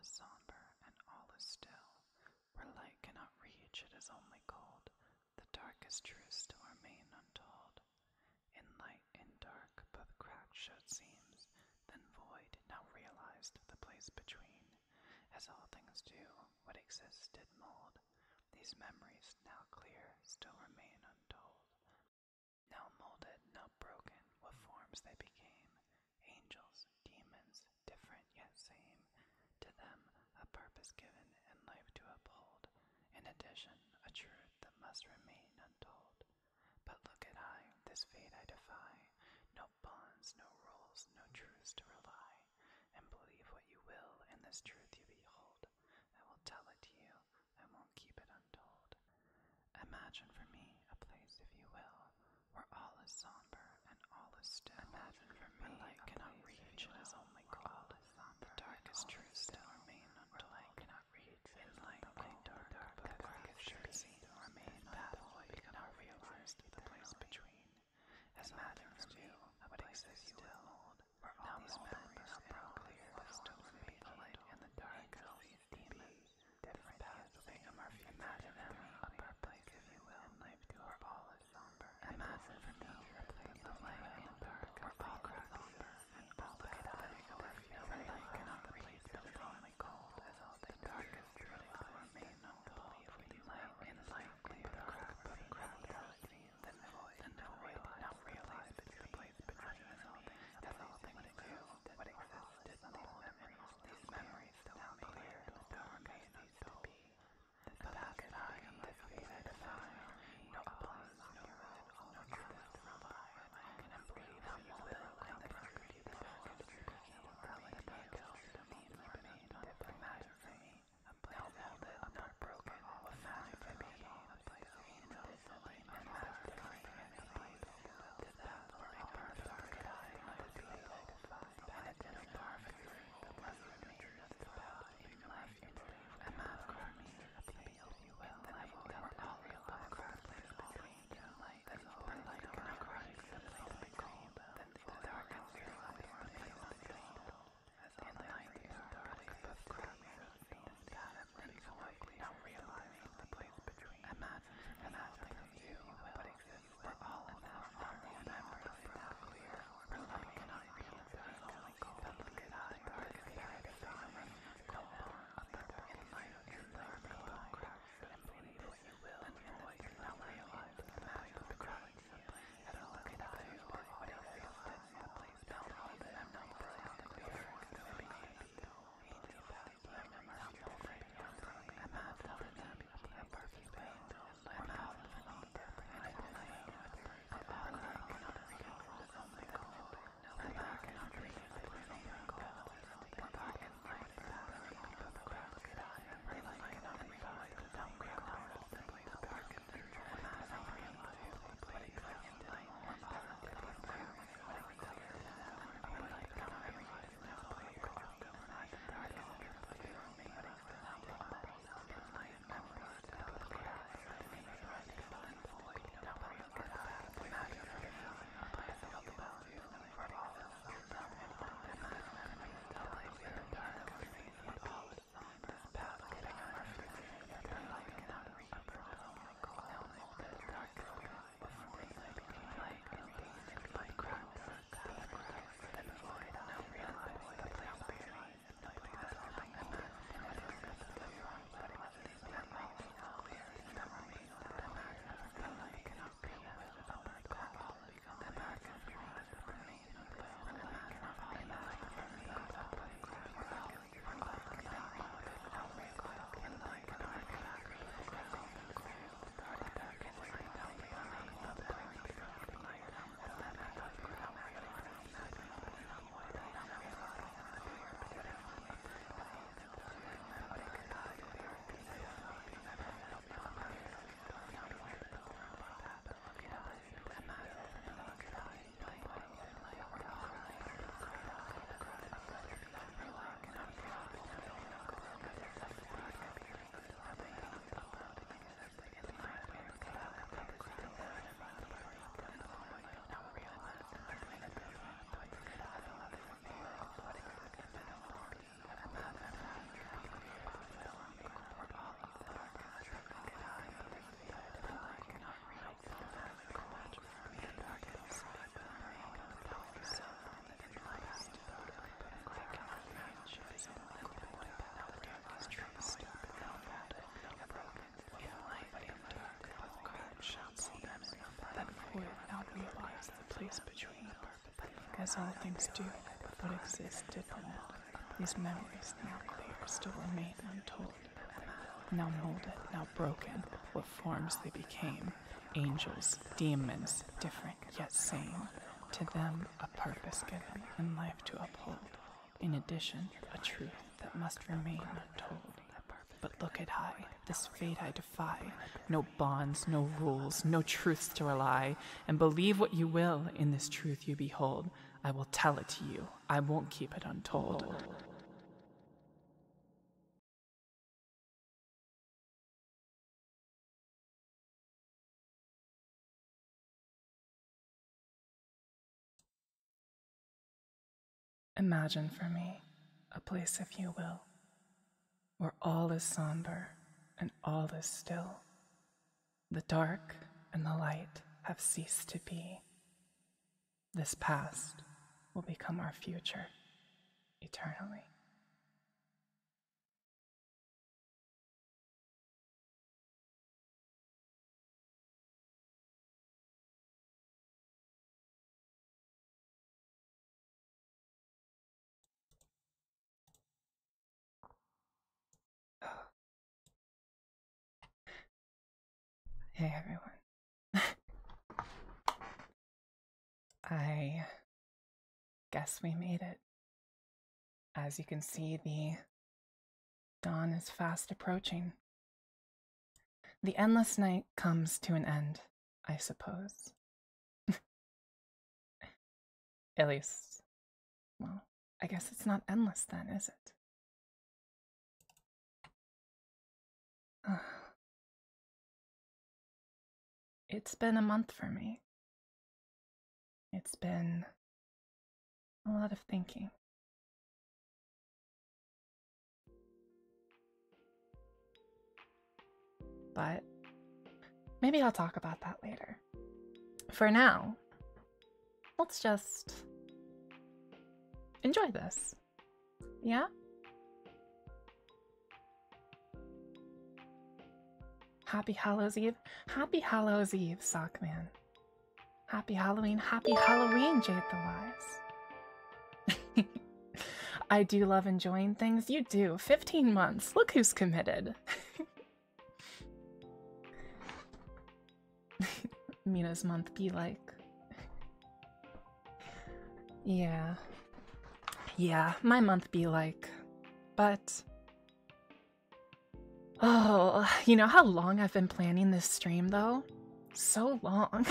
is somber and all is still. Where light cannot reach, it is only cold. The darkest truths still remain untold. In light and dark, both cracked showed seams, then void, now realized the place between. As all things do, what exists did mold. These memories, now clear, still remain untold. Now molded, now broken, what forms they became. Angels, demons, different yet same. To them, a purpose given and life to uphold. In addition, a truth that must remain untold. But look at I, this fate I defy. No bonds, no rules, no truths to rely. And believe what you will in this truth you behold. I will tell it to you, I won't keep it untold. Imagine for me a place, if you will, where all is somber and all is still. Imagine for me where light cannot reach, it is only cold. The darkest truths still remain untold. Light cannot reach, in light and dark, but the darkest truths remain baffled, now realized the place between. As matters do, what exists still place between, as all things do, what exists did not. These memories, now clear, still remain untold. Now molded, now broken, what forms they became angels, demons, different yet same. To them, a purpose given and life to uphold. In addition, a truth that must remain untold. But look at high, this fate I defy. No bonds, no rules, no truths to rely. And believe what you will in this truth you behold. I will tell it to you, I won't keep it untold. Imagine for me a place, if you will, where all is somber and all is still. The dark and the light have ceased to be. This past will become our future eternally. Hey everyone. I guess we made it. As you can see, the dawn is fast approaching. The endless night comes to an end, I suppose. At least, well, I guess it's not endless then, is it? It's been a month for me. It's been a lot of thinking. But maybe I'll talk about that later. For now, let's just enjoy this. Yeah? Happy Hallows Eve. Happy Hallows Eve, Sockman. Happy Halloween. Happy Halloween, Jade the Wise. I do love enjoying things. You do. 15 months. Look who's committed. Mena's month be like. Yeah. Yeah, my month be like. But Oh, you know how long I've been planning this stream though? So long.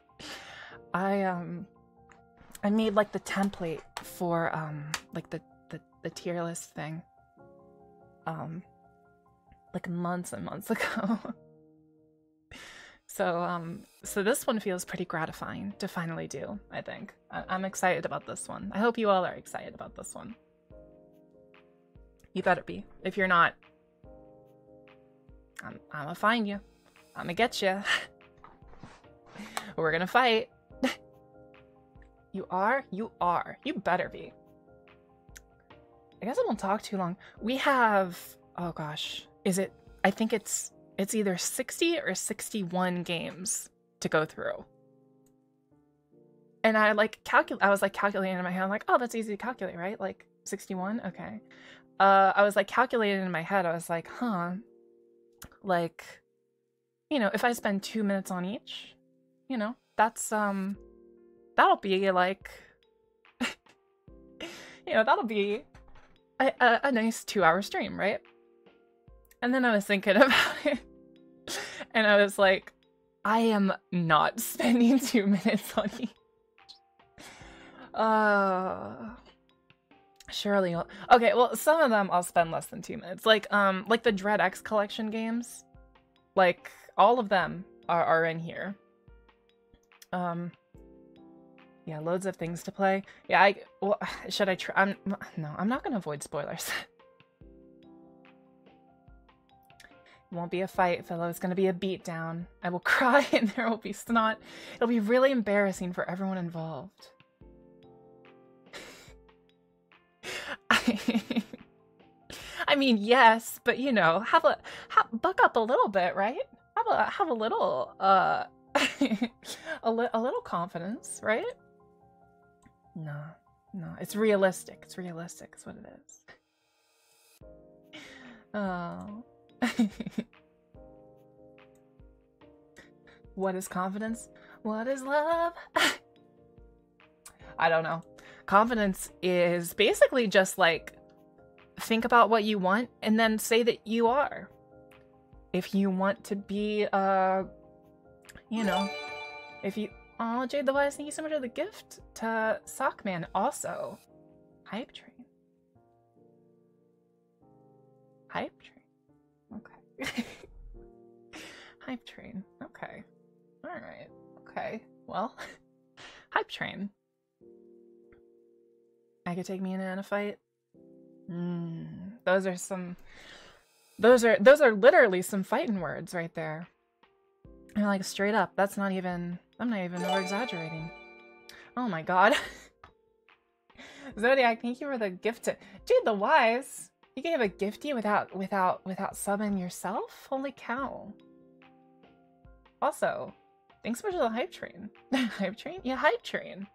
I um I made like the template for um like the the, the tier list thing. Um like months and months ago. so um so this one feels pretty gratifying to finally do, I think. I- I'm excited about this one. I hope you all are excited about this one. You better be. If you're not, I'm, I'm gonna find you. I'm gonna get you. We're gonna fight. you are? You are. You better be. I guess I won't talk too long. We have, oh gosh, is it, I think it's, it's either 60 or 61 games to go through. And I like calculate, I was like calculating in my head, I'm like, oh, that's easy to calculate, right? Like 61? Okay. Uh, I was like calculating in my head, I was like, huh, like you know if i spend two minutes on each you know that's um that'll be like you know that'll be a, a, a nice two hour stream right? And then i was thinking about it and i was like i am not spending two minutes on each. Uh Surely, you'll... okay. Well, some of them I'll spend less than two minutes. Like, um, like the Dread X collection games, like all of them are are in here. Um, yeah, loads of things to play. Yeah, I well, should I try? I'm no, I'm not gonna avoid spoilers. It won't be a fight, fellow. It's gonna be a beatdown. I will cry and there will be snot. It'll be really embarrassing for everyone involved. I mean, yes, but you know, have a buck up a little bit, right? Have a have a little uh a, li a little confidence, right? No, no, it's realistic. It's realistic. It's what it is. Oh. what is confidence? What is love? I don't know. Confidence is basically just like think about what you want and then say that you are. If you want to be, uh, you know, if you. Oh, Jade the Wise, thank you so much for the gift to Sockman. Also, Hype Train. Hype Train. Okay. Hype Train. Okay. Alright. Okay. Well, Hype Train. I could take me in a fight. Mm, those are some. Those are those are literally some fighting words right there. And like straight up, that's not even. I'm not even over exaggerating. Oh my god. Zodiac, thank you for the gift. To, dude, the wise. You gave a gifty without without without subbing yourself. Holy cow. Also, thanks so much for the hype train. hype train? Yeah, hype train.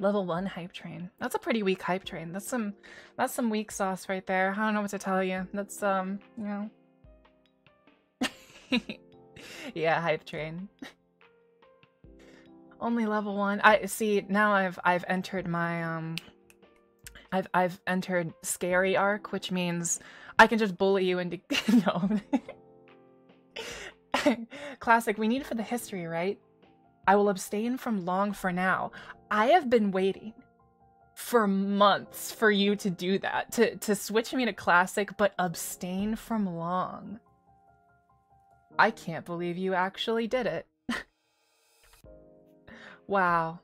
Level one hype train. That's a pretty weak hype train. That's some that's some weak sauce right there. I don't know what to tell you. That's um, you know. yeah, hype train. Only level one. I see now I've I've entered my um I've I've entered scary arc, which means I can just bully you into no. Classic, we need for the history, right? I will abstain from long for now. I have been waiting for months for you to do that, to, to switch me to classic, but abstain from long. I can't believe you actually did it. wow.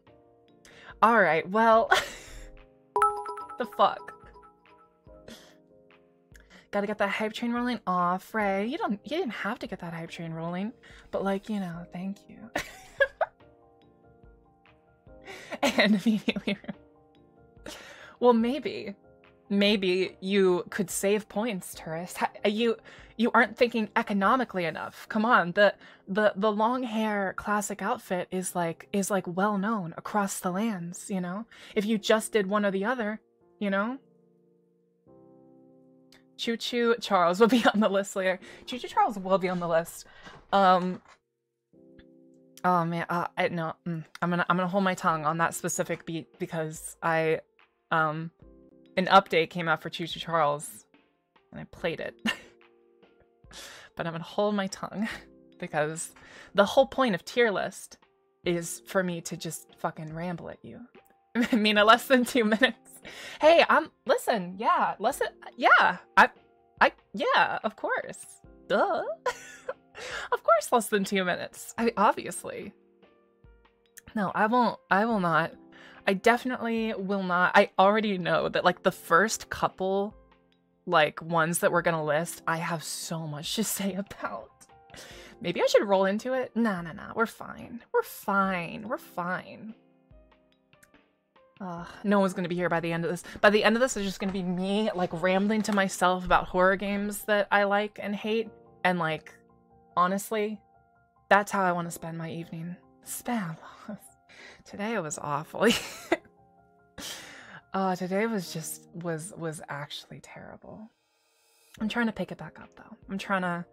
Alright, well... the fuck? Gotta get that hype train rolling off, Ray. You don't you didn't have to get that hype train rolling, but like, you know, thank you. and immediately. well, maybe, maybe you could save points, tourist. You you aren't thinking economically enough. Come on, the the the long hair classic outfit is like is like well known across the lands. You know, if you just did one or the other, you know. Choo Choo Charles will be on the list later. Choo Choo Charles will be on the list. Um, Oh man, uh, I no, mm, I'm gonna I'm gonna hold my tongue on that specific beat because I, um, an update came out for Choo Choo Charles, and I played it. but I'm gonna hold my tongue because the whole point of tier list is for me to just fucking ramble at you. I mean, a less than two minutes. Hey, I'm listen. Yeah, listen. Yeah, I, I yeah, of course. Duh. of course, less than two minutes. I obviously. No, I won't. I will not. I definitely will not. I already know that like the first couple like ones that we're gonna list, I have so much to say about. Maybe I should roll into it. Nah, nah, nah. We're fine. We're fine. We're fine. Uh, no one's gonna be here by the end of this. By the end of this, it's just gonna be me like rambling to myself about horror games that I like and hate, and like honestly, that's how I want to spend my evening. Spam. today it was awful. uh, today was just was was actually terrible. I'm trying to pick it back up though. I'm trying to.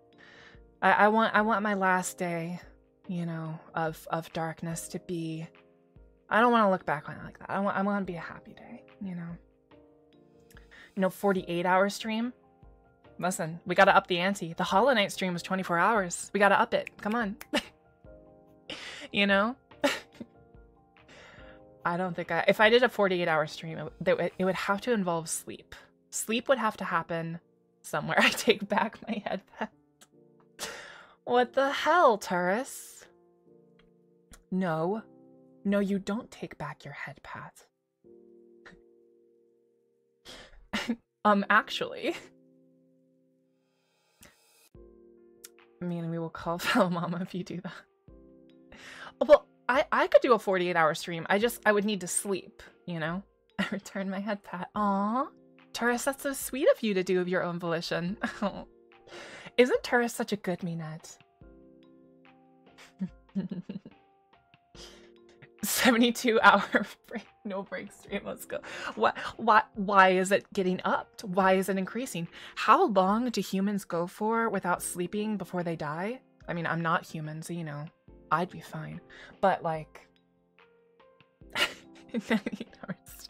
I, I want I want my last day, you know, of of darkness to be. I don't want to look back on it like that. I want I want to be a happy day, you know. You know, 48 hour stream. Listen, we gotta up the ante. The Hollow Knight stream was 24 hours. We gotta up it. Come on. you know? I don't think I... If I did a 48 hour stream, it, it would have to involve sleep. Sleep would have to happen somewhere. I take back my headpad. what the hell, Taurus? No. No, you don't take back your head pat. um, actually... I mean, we will call fellow mama if you do that. Well, I, I could do a 48 hour stream. I just, I would need to sleep, you know? I return my head pat. Aw. Taurus, that's so sweet of you to do of your own volition. Isn't Taurus such a good minette? 72 hour break, no break stream. Let's go. What? Why? Why is it getting upped? Why is it increasing? How long do humans go for without sleeping before they die? I mean, I'm not human, so you know, I'd be fine. But like, 90 hours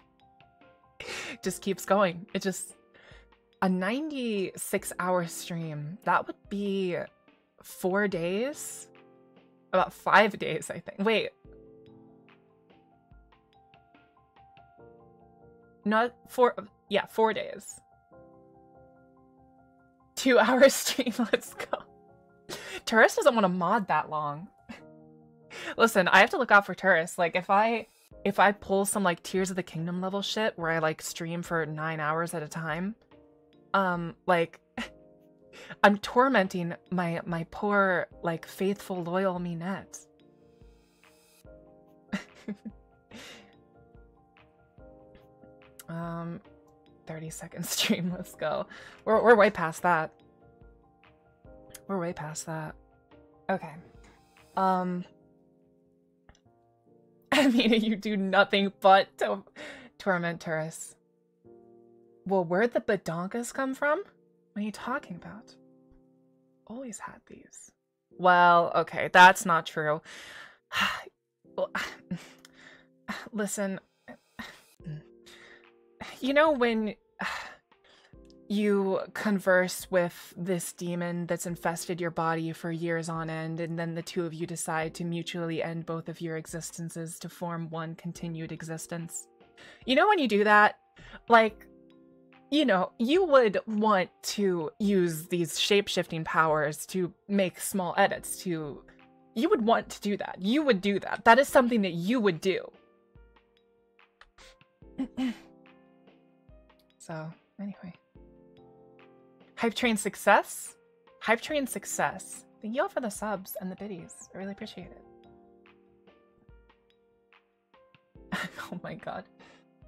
just keeps going. It just a 96 hour stream. That would be four days. About five days, I think. Wait, Not four. Yeah, four days. Two hour stream. Let's go. Tourist doesn't want to mod that long. Listen, I have to look out for tourists. Like if I if I pull some like Tears of the Kingdom level shit where I like stream for nine hours at a time, um, like I'm tormenting my my poor like faithful loyal Minette. Um, 30 second stream. Let's go. We're, we're way past that. We're way past that. Okay. Um, I mean, you do nothing but to torment tourists. Well, where'd the badonkas come from? What are you talking about? Always had these. Well, okay, that's not true. well, listen, you know when you converse with this demon that's infested your body for years on end, and then the two of you decide to mutually end both of your existences to form one continued existence. You know when you do that? Like, you know, you would want to use these shape shifting powers to make small edits, to. You would want to do that. You would do that. That is something that you would do. So, anyway. Hype Train success? Hype Train success. Thank you all for the subs and the biddies. I really appreciate it. oh my god.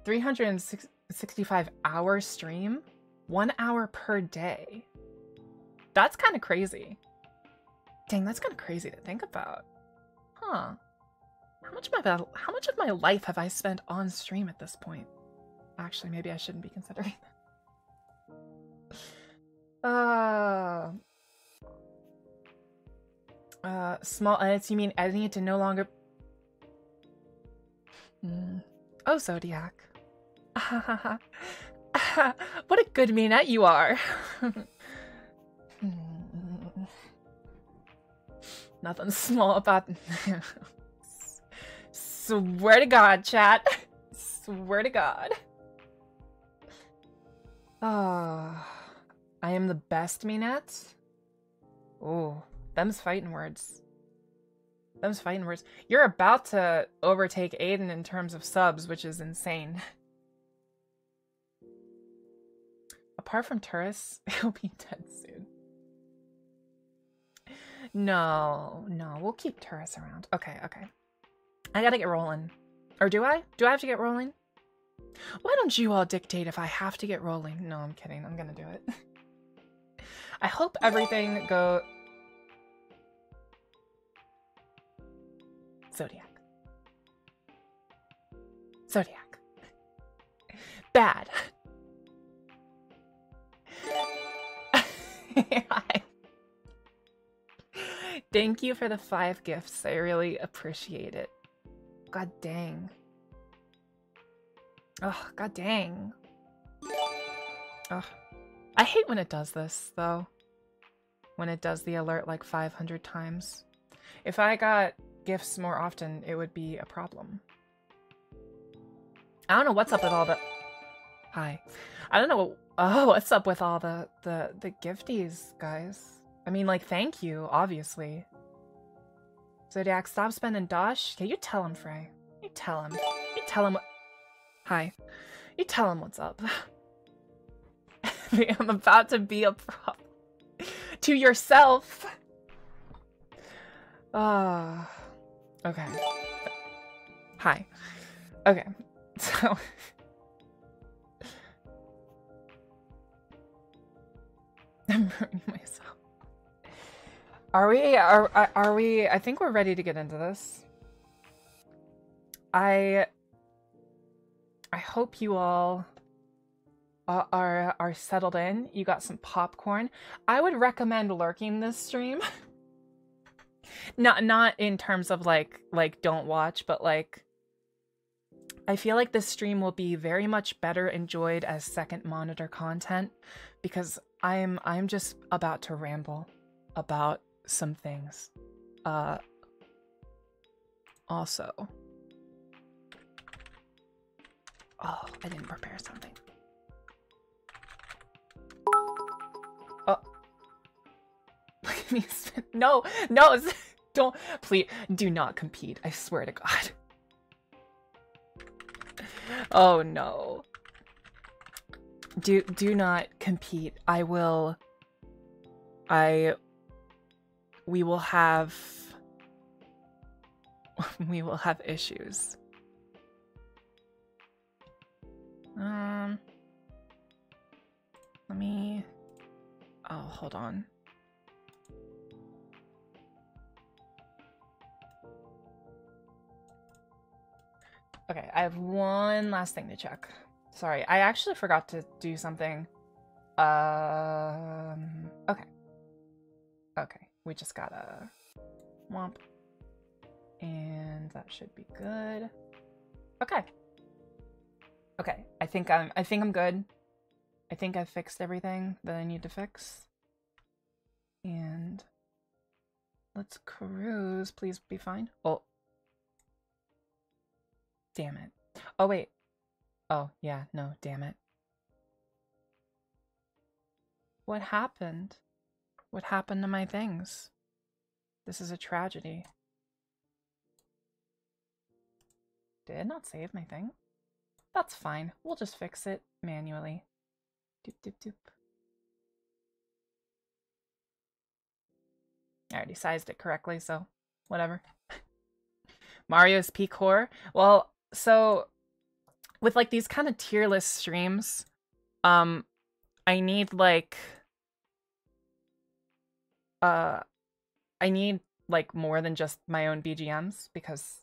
365 hour stream? One hour per day. That's kind of crazy. Dang, that's kind of crazy to think about. Huh. How much of my how much of my life have I spent on stream at this point? Actually, maybe I shouldn't be considering that. Uh, uh, small edits, you mean editing it to no longer... Mm. Oh, Zodiac. what a good minette you are. Nothing small about... Swear to God, chat. Swear to God. Ah, oh, I am the best Minette? Oh, them's fighting words. Them's fighting words. You're about to overtake Aiden in terms of subs, which is insane. Apart from Taurus, he'll be dead soon. No, no, we'll keep Taurus around. Okay, okay. I gotta get rolling. Or do I? Do I have to get rolling? Why don't you all dictate if I have to get rolling? No, I'm kidding. I'm gonna do it. I hope everything go... Zodiac. Zodiac. Bad. Thank you for the five gifts. I really appreciate it. God dang. Oh, god dang. Ugh. I hate when it does this, though. When it does the alert like 500 times. If I got gifts more often, it would be a problem. I don't know what's up with all the... Hi. I don't know... What... Oh, what's up with all the, the, the gifties, guys? I mean, like, thank you, obviously. Zodiac, stop spending Dosh. Can you tell him, Frey? You tell him. You tell him what... Hi. You tell him what's up. I'm about to be a prop to yourself. Ah. Uh, okay. Hi. Okay. So I'm hurting myself. Are we are are- are we I think we're ready to get into this. I I hope you all are are, settled in. You got some popcorn. I would recommend lurking this stream. not not in terms of like like don't watch, but like I feel like this stream will be very much better enjoyed as second monitor content because I'm I'm just about to ramble about some things. Uh also Oh, I didn't prepare something. Oh. Look at me. No, no, don't please do not compete. I swear to God. Oh no. Do do not compete. I will I we will have we will have issues. Um let me Oh, hold on. Okay, I have one last thing to check. Sorry, I actually forgot to do something. Um, okay. Okay, we just gotta womp. And that should be good. Okay. Okay, I think I'm I think I'm good. I think I've fixed everything that I need to fix. And let's cruise. Please be fine. Oh. Damn it. Oh wait. Oh, yeah, no, damn it. What happened? What happened to my things? This is a tragedy. Did not save my thing? That's fine. We'll just fix it manually. Doop doop doop. I already sized it correctly, so whatever. Mario's peak horror. Well, so with like these kind of tier list streams, um, I need like uh I need like more than just my own BGMs because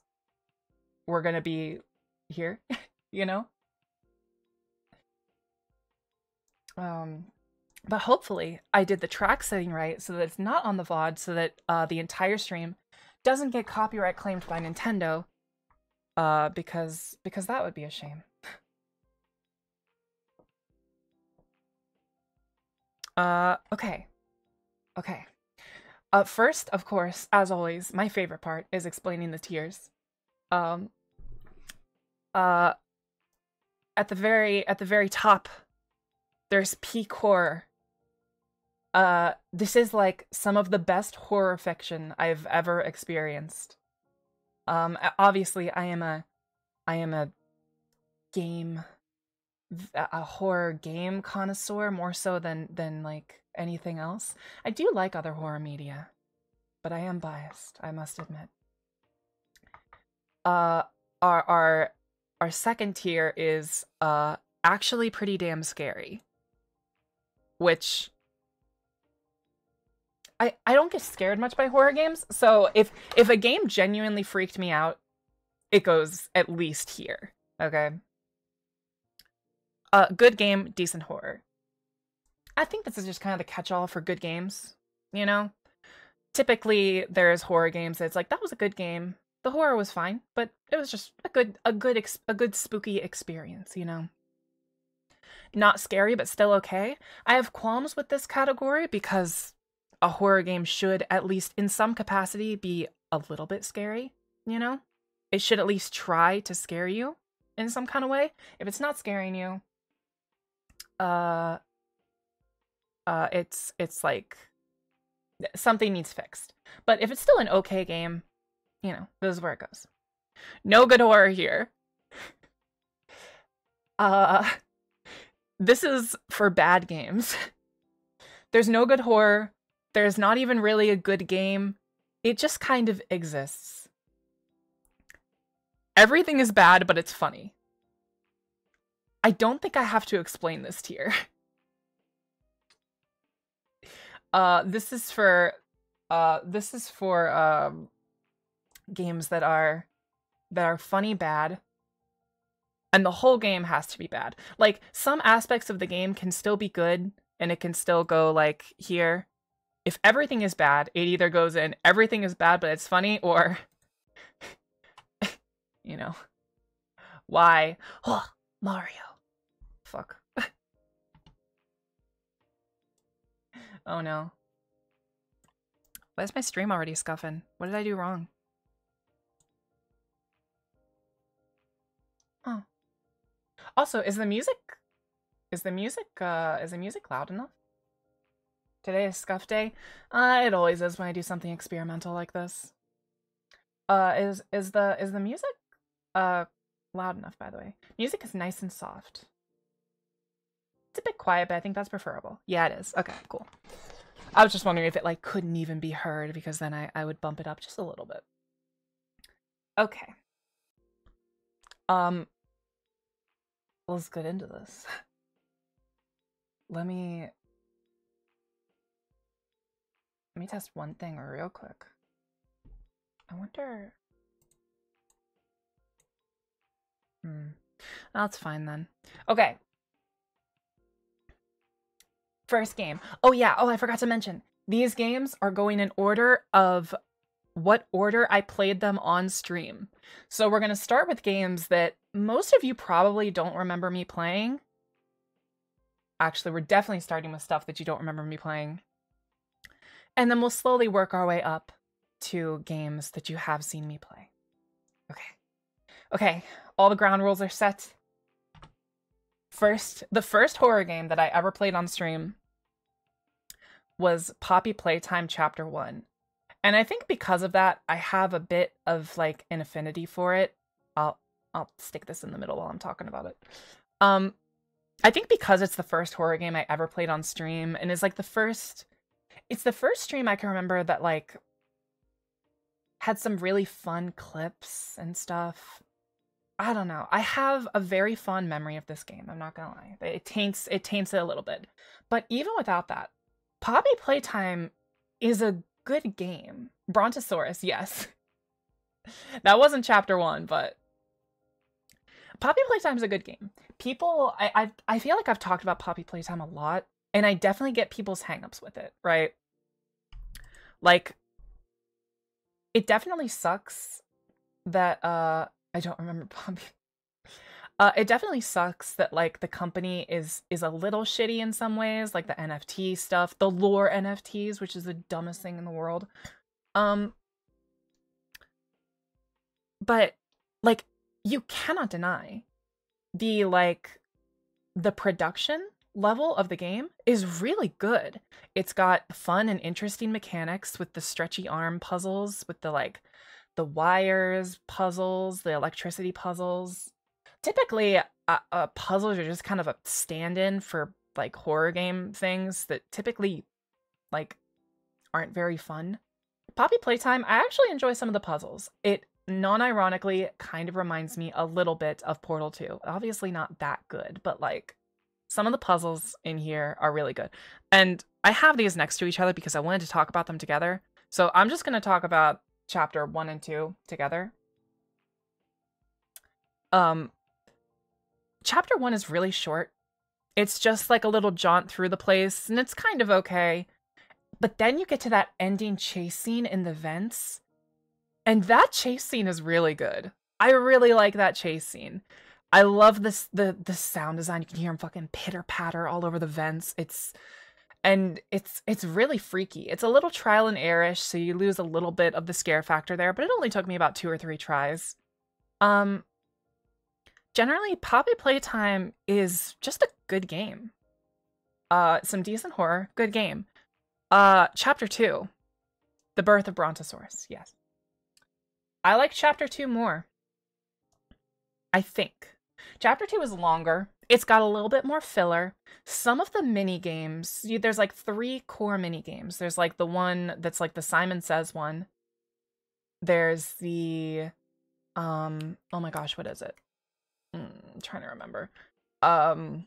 we're gonna be here, you know? Um but hopefully I did the track setting right so that it's not on the VOD so that uh the entire stream doesn't get copyright claimed by Nintendo. Uh because because that would be a shame. Uh okay. Okay. Uh first, of course, as always, my favorite part is explaining the tiers. Um uh at the very at the very top there's peak horror. Uh this is like some of the best horror fiction I've ever experienced. Um obviously I am a I am a game a horror game connoisseur more so than than like anything else. I do like other horror media, but I am biased, I must admit. Uh our our our second tier is uh actually pretty damn scary. Which I I don't get scared much by horror games, so if if a game genuinely freaked me out, it goes at least here. Okay. Uh good game, decent horror. I think this is just kind of the catch-all for good games, you know? Typically there's horror games that's like that was a good game. The horror was fine, but it was just a good a good a good spooky experience, you know. Not scary but still okay. I have qualms with this category because a horror game should at least in some capacity be a little bit scary, you know? It should at least try to scare you in some kind of way. If it's not scaring you, uh uh it's it's like something needs fixed. But if it's still an okay game, you know, this is where it goes. No good horror here. uh this is for bad games. There's no good horror. There's not even really a good game. It just kind of exists. Everything is bad, but it's funny. I don't think I have to explain this tier. Uh, this is for Uh, this is for um, games that are that are funny bad, and the whole game has to be bad. Like some aspects of the game can still be good, and it can still go like here. If everything is bad, it either goes in everything is bad but it's funny, or you know, why? Oh, Mario. Fuck. oh no. Why is my stream already scuffing? What did I do wrong? Oh. Also, is the music is the music uh is the music loud enough? Today is scuff day. Uh it always is when I do something experimental like this. Uh is is the is the music uh loud enough by the way? Music is nice and soft. It's a bit quiet, but I think that's preferable. Yeah, it is. Okay, cool. I was just wondering if it like couldn't even be heard because then I, I would bump it up just a little bit. Okay. Um let's get into this. Let me let me test one thing real quick. I wonder Hmm. That's fine then. Okay. First game. Oh yeah, oh I forgot to mention. These games are going in order of what order I played them on stream. So we're going to start with games that most of you probably don't remember me playing. Actually, we're definitely starting with stuff that you don't remember me playing. And then we'll slowly work our way up to games that you have seen me play. Okay. Okay, all the ground rules are set. First, the first horror game that I ever played on stream was Poppy Playtime Chapter 1. And I think because of that, I have a bit of like an affinity for it. I'll I'll stick this in the middle while I'm talking about it. Um I think because it's the first horror game I ever played on stream and it's like the first it's the first stream I can remember that like had some really fun clips and stuff. I don't know. I have a very fond memory of this game. I'm not gonna lie. It taints it taints it a little bit. But even without that, Poppy Playtime is a good game. Brontosaurus, yes. that wasn't chapter one, but Poppy Playtime is a good game. People, I, I, I feel like I've talked about Poppy Playtime a lot, and I definitely get people's hangups with it, right? Like, it definitely sucks that uh I don't remember Poppy. Uh, it definitely sucks that like the company is is a little shitty in some ways, like the NFT stuff, the lore NFTs, which is the dumbest thing in the world. Um, but like you cannot deny the like the production level of the game is really good. It's got fun and interesting mechanics with the stretchy arm puzzles, with the like the wires puzzles, the electricity puzzles typically uh, uh, puzzles are just kind of a stand-in for like horror game things that typically like aren't very fun. Poppy Playtime, I actually enjoy some of the puzzles. It non-ironically kind of reminds me a little bit of Portal 2. Obviously not that good, but like some of the puzzles in here are really good. And I have these next to each other because I wanted to talk about them together. So I'm just going to talk about chapter 1 and 2 together. Um chapter one is really short. It's just like a little jaunt through the place, and it's kind of okay. But then you get to that ending chase scene in the vents, and that chase scene is really good. I really like that chase scene. I love this the the sound design. You can hear him fucking pitter patter all over the vents. It's and it's it's really freaky. It's a little trial and errorish, so you lose a little bit of the scare factor there. But it only took me about two or three tries. Um, generally Poppy Playtime is just a good game. Uh some decent horror, good game. Uh chapter 2. The Birth of Brontosaurus. Yes. I like chapter 2 more. I think. Chapter 2 is longer. It's got a little bit more filler. Some of the mini games, there's like three core mini games. There's like the one that's like the Simon Says one. There's the um oh my gosh, what is it? mm, I'm trying to remember. Um,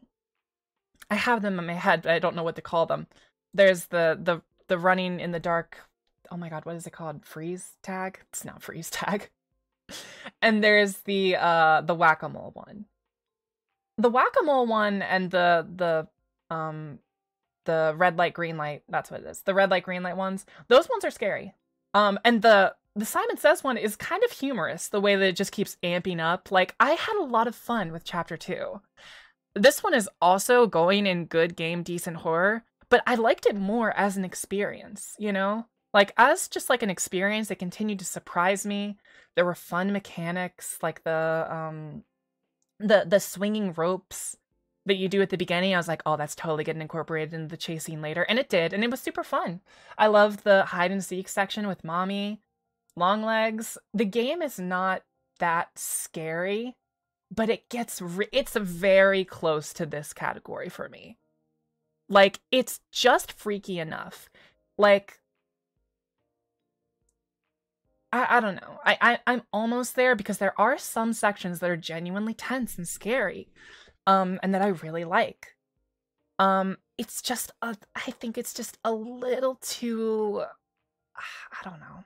I have them in my head, but I don't know what to call them. There's the the the running in the dark oh my god, what is it called? Freeze tag? It's not freeze tag. and there's the uh the whack-a-mole one. The whack-a-mole one and the the um the red light green light, that's what it is. The red light green light ones. Those ones are scary. Um and the the Simon Says one is kind of humorous the way that it just keeps amping up. Like I had a lot of fun with chapter 2. This one is also going in good game decent horror, but I liked it more as an experience, you know? Like as just like an experience, it continued to surprise me. There were fun mechanics like the um the the swinging ropes that you do at the beginning. I was like, "Oh, that's totally getting incorporated into the chase scene later." And it did, and it was super fun. I loved the hide and seek section with Mommy, Long Legs. The game is not that scary, but it gets re- it's very close to this category for me. Like it's just freaky enough. Like I, I don't know. I, I I'm almost there because there are some sections that are genuinely tense and scary, um, and that I really like. Um, it's just a, I think it's just a little too, I don't know,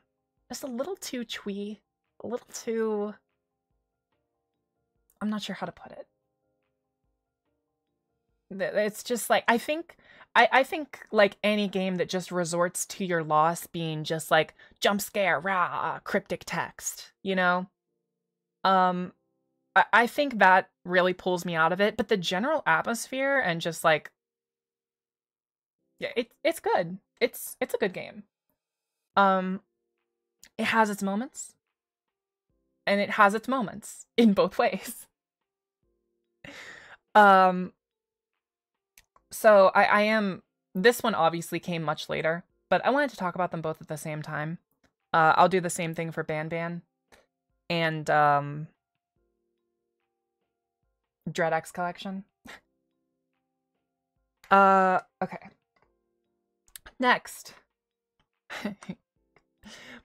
just a little too twee, a little too. I'm not sure how to put it it's just like i think I, I think like any game that just resorts to your loss being just like jump scare rah cryptic text you know? Um I, I think that really pulls me out of it but the general atmosphere and just like yeah it, it's good. It's it's a good game. Um it has its moments. And it has its moments in both ways. Um so I, I am this one obviously came much later, but I wanted to talk about them both at the same time. Uh, I'll do the same thing for Banban and um, Dread X Collection. uh, okay. Next.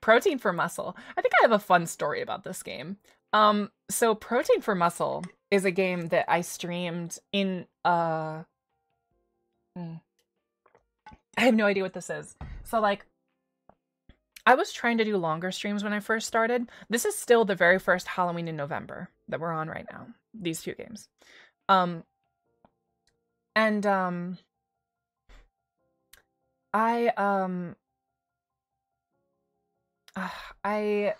Protein for Muscle. I think I have a fun story about this game. Um, so Protein for Muscle is a game that I streamed in uh Mm. I have no idea what this is. So like I was trying to do longer streams when I first started. This is still the very first Halloween in November that we're on right now. These two games. Um and um I um uh, I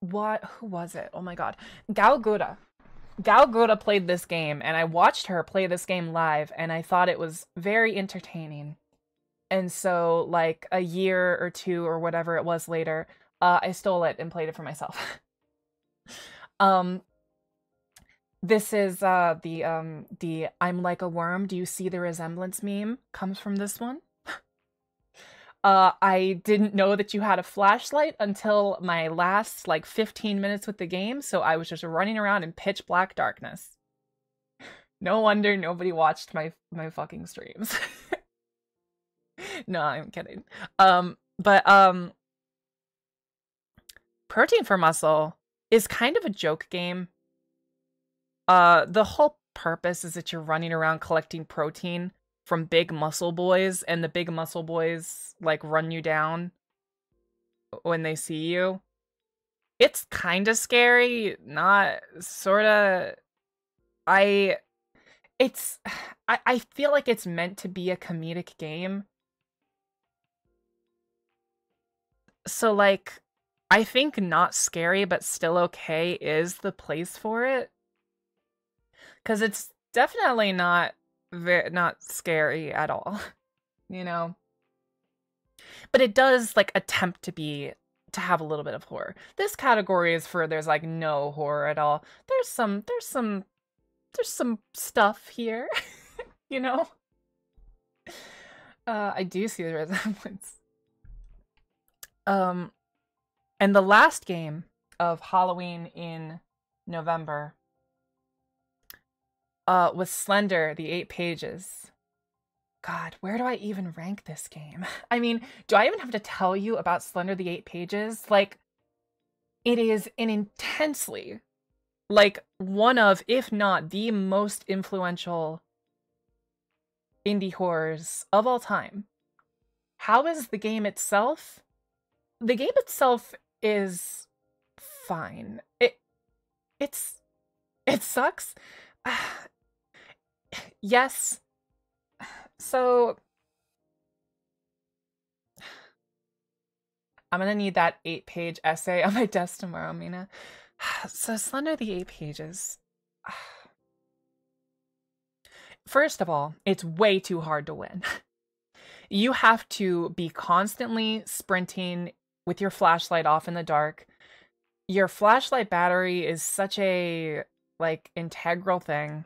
what who was it? Oh my god. Gawr Gura Gawr Gura played this game, and I watched her play this game live, and I thought it was very entertaining. And so, like a year or two or whatever it was later, uh, I stole it and played it for myself. um, this is uh the um the I'm like a worm. Do you see the resemblance meme? Comes from this one. Uh, I didn't know that you had a flashlight until my last like 15 minutes with the game, so I was just running around in pitch black darkness. No wonder nobody watched my my fucking streams. no, I'm kidding. Um, but um, Protein for Muscle is kind of a joke game. Uh, the whole purpose is that you're running around collecting protein from big muscle boys and the big muscle boys like run you down when they see you. It's kind of scary, not sort of I it's I I feel like it's meant to be a comedic game. So like I think not scary but still okay is the place for it. Cuz it's definitely not very not scary at all, you know. But it does like attempt to be to have a little bit of horror. This category is for there's like no horror at all. There's some there's some there's some stuff here, you know. Uh, I do see the resemblance. Um, and the last game of Halloween in November uh, was Slender, the eight pages. God, where do I even rank this game? I mean, do I even have to tell you about Slender, the eight pages? Like, it is an intensely, like, one of, if not the most influential indie horrors of all time. How is the game itself? the game itself is fine. It it's it sucks. yes. So I'm gonna need that eight page essay on my desk tomorrow, Mena. So Slender the eight pages. First of all, it's way too hard to win. You have to be constantly sprinting with your flashlight off in the dark. Your flashlight battery is such a like integral thing.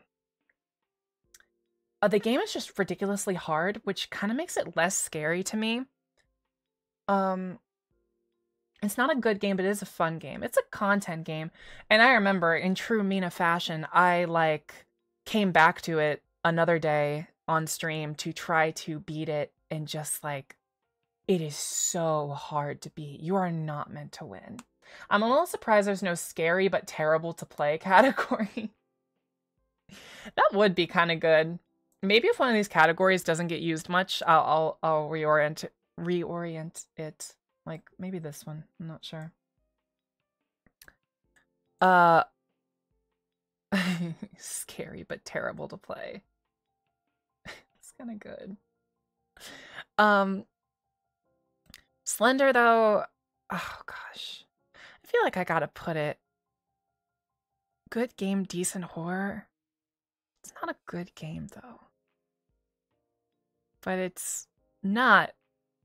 Uh, the game is just ridiculously hard, which kind of makes it less scary to me. Um, it's not a good game, but it is a fun game. It's a content game. And I remember in true Mena fashion, I like came back to it another day on stream to try to beat it and just like it is so hard to beat. You are not meant to win. I'm a little surprised there's no scary but terrible to play category. that would be kind of good. Maybe if one of these categories doesn't get used much, I'll I'll, I'll reorient reorient it. Like maybe this one. I'm not sure. Uh scary but terrible to play. it's kind of good. Um Slender though, oh gosh. I feel like I got to put it good game decent horror. It's not a good game though. But it's not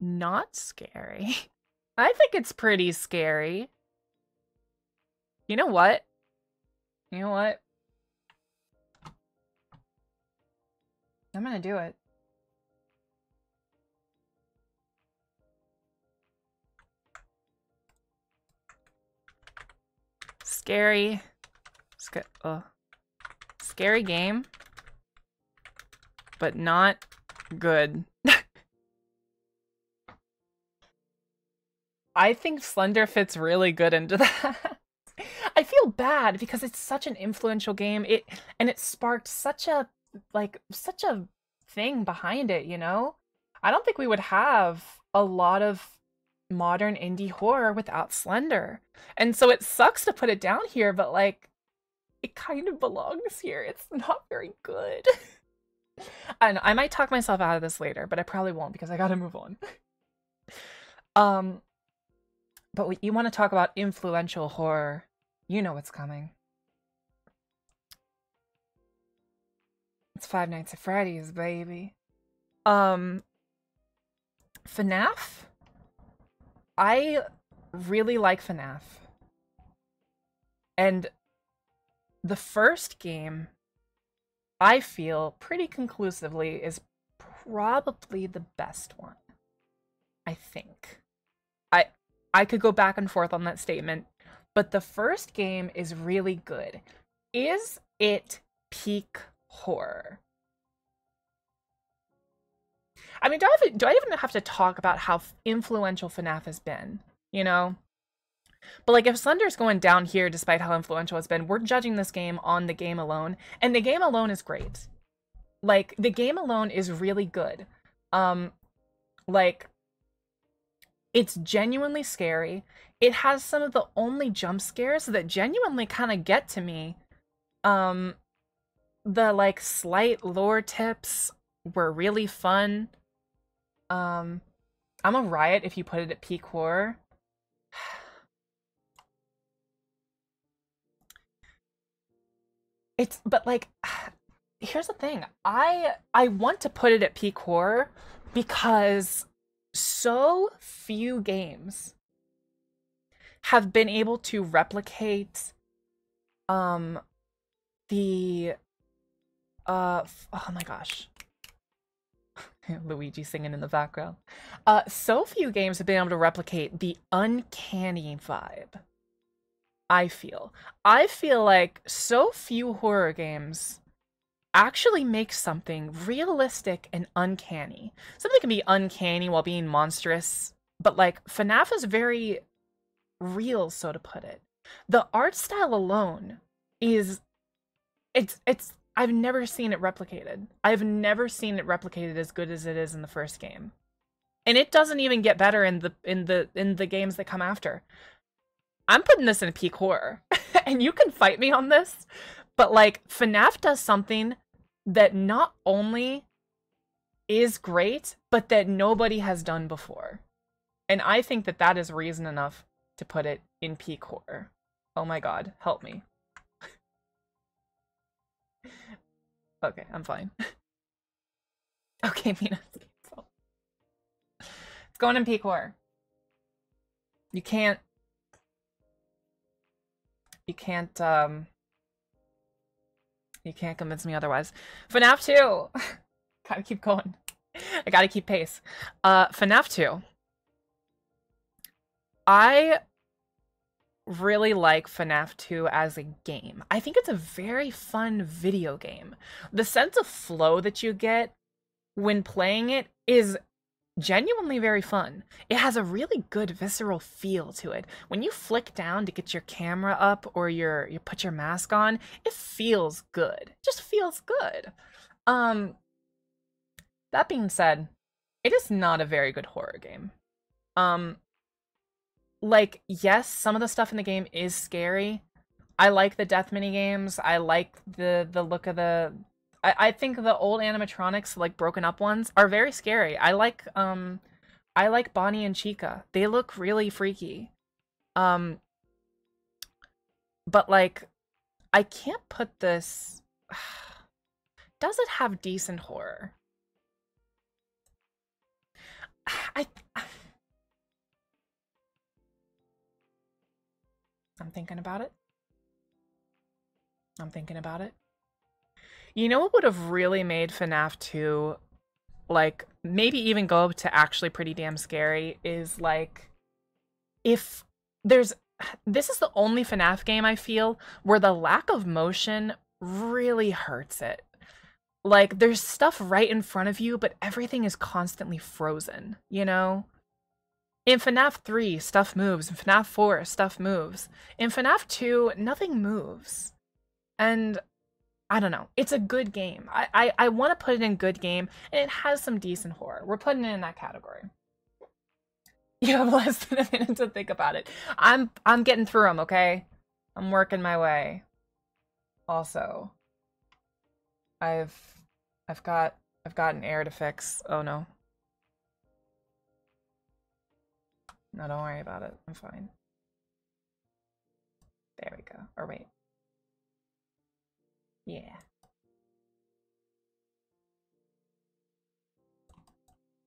not scary. I think it's pretty scary. You know what? You know what? I'm gonna do it. Scary. Sc uh, scary game. But not good. I think Slender fits really good into that. I feel bad because it's such an influential game. It and it sparked such a like such a thing behind it, you know? I don't think we would have a lot of modern indie horror without Slender. And so it sucks to put it down here, but like it kind of belongs here. It's not very good. I know I might talk myself out of this later, but I probably won't because I got to move on. um but you want to talk about influential horror, you know what's coming. It's Five Nights at Freddy's, baby. Um, FNAF? I really like FNAF. And the first game, I feel pretty conclusively, is probably the best one. I think. I I could go back and forth on that statement, but the first game is really good. Is it peak horror. I mean, do I, do I even have to talk about how influential FNAF has been? You know? But like, if Slender's going down here despite how influential it's been, we're judging this game on the game alone, and the game alone is great. Like, the game alone is really good. Um, like, it's genuinely scary. It has some of the only jump scares that genuinely kind of get to me. Um, the like slight lore tips were really fun. Um, I'm a riot if you put it at peak horror. It's but like here's the thing. I I want to put it at peak horror because so few games have been able to replicate um the uh, oh my gosh. Luigi singing in the background. Uh, so few games have been able to replicate the uncanny vibe. I feel. I feel like so few horror games actually make something realistic and uncanny. Something can be uncanny while being monstrous, but like FNAF is very real, so to put it. The art style alone is it's it's I've never seen it replicated. I've never seen it replicated as good as it is in the first game. and it doesn't even get better in the in the in the games that come after. I'm putting this in peak horror, and you can fight me on this, but like FNAF does something that not only is great, but that nobody has done before. And I think that that is reason enough to put it in peak horror. Oh my god, help me. okay, I'm fine. okay, Mena. It's going in peak horror. You can't you can't um you can't convince me otherwise. FNAF 2. gotta keep going. I gotta keep pace. Uh FNAF 2. I really like FNAF 2 as a game. I think it's a very fun video game. The sense of flow that you get when playing it is genuinely very fun. It has a really good visceral feel to it. When you flick down to get your camera up or your you put your mask on, it feels good. It just feels good. Um that being said, it is not a very good horror game. Um like yes, some of the stuff in the game is scary. I like the death mini games. I like the the look of the I, I think the old animatronics, like broken up ones, are very scary. I like um I like Bonnie and Chica. They look really freaky. Um but like I can't put this does it have decent horror? I I'm thinking about it. I'm thinking about it. You know what would have really made FNAF 2 like maybe even go to actually pretty damn scary is like if there's this is the only FNAF game I feel where the lack of motion really hurts it. Like there's stuff right in front of you, but everything is constantly frozen, you know? In FNAF 3, stuff moves. In FNAF 4, stuff moves. In FNAF 2, nothing moves. And I don't know. It's a good game. I I, I want to put it in good game, and it has some decent horror. We're putting it in that category. You have less than a minute to think about it. I'm I'm getting through them. Okay, I'm working my way. Also, I've I've got I've got an error to fix. Oh no. No, don't worry about it. I'm fine. There we go. Or wait. Yeah.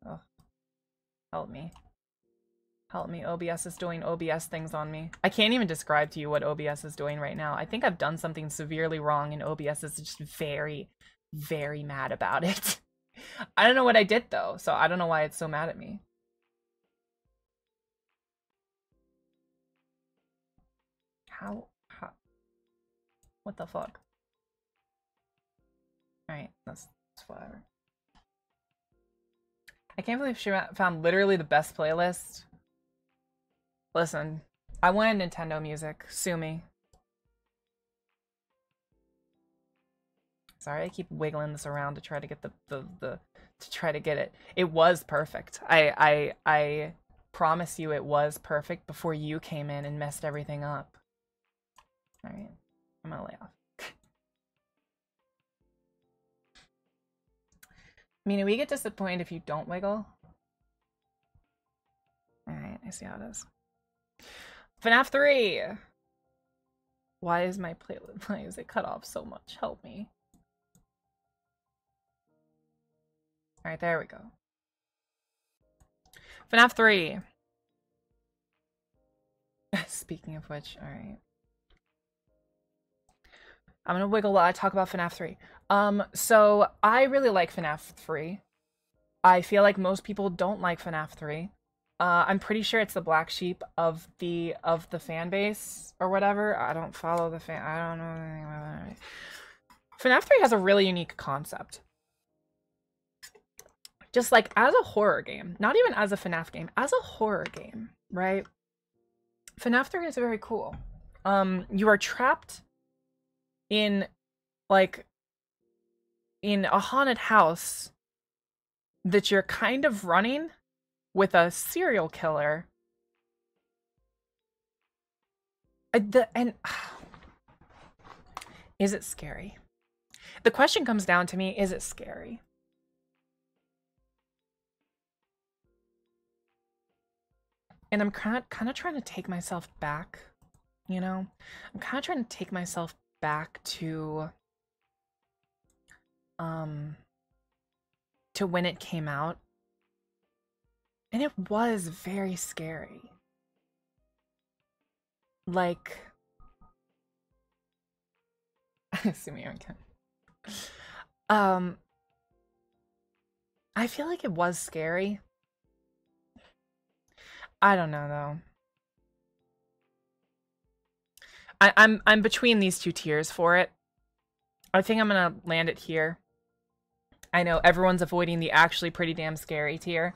Oh. Help me. Help me. OBS is doing OBS things on me. I can't even describe to you what OBS is doing right now. I think I've done something severely wrong and OBS is just very, very mad about it. I don't know what I did though, so I don't know why it's so mad at me. How? How? What the fuck? Alright, that's, that's whatever. I can't believe she found literally the best playlist. Listen, I wanted Nintendo music. Sue me. Sorry, I keep wiggling this around to try to get the, the, the to try to get it. It was perfect. I I I promise you it was perfect before you came in and messed everything up. Alright. I'm gonna lay off. Mena, we get disappointed if you don't wiggle. Alright, I see how it is. FNAF 3! Why is my playlist why is it cut off so much? Help me. Alright, there we go. FNAF 3. Speaking of which, alright. I'm gonna wiggle while I talk about FNAF 3. Um, so I really like FNAF 3. I feel like most people don't like FNAF 3. Uh, I'm pretty sure it's the black sheep of the of the fan base or whatever. I don't follow the fan. I don't know anything about it. FNAF 3 has a really unique concept. Just like as a horror game, not even as a FNAF game, as a horror game, right? FNAF 3 is very cool. Um, you are trapped in like in a haunted house that you're kind of running with a serial killer. The and is it scary? The question comes down to me, is it scary? And I'm kind of, kind of trying to take myself back, you know? I'm kind of trying to take myself back to um to when it came out. And it was very scary. Like assuming I can. Um I feel like it was scary. I don't know though. I, I'm I'm between these two tiers for it. I think I'm gonna land it here. I know everyone's avoiding the actually pretty damn scary tier.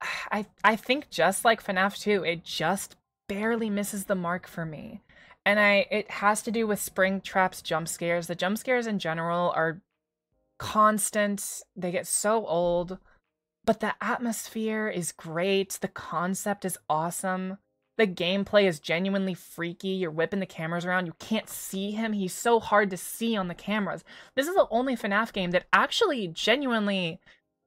I I think just like FNAF 2, it just barely misses the mark for me. And I it has to do with Springtrap's jump scares. The jump scares in general are constant. They get so old, but the atmosphere is great. The concept is awesome. The gameplay is genuinely freaky. You're whipping the cameras around. You can't see him. He's so hard to see on the cameras. This is the only FNAF game that actually genuinely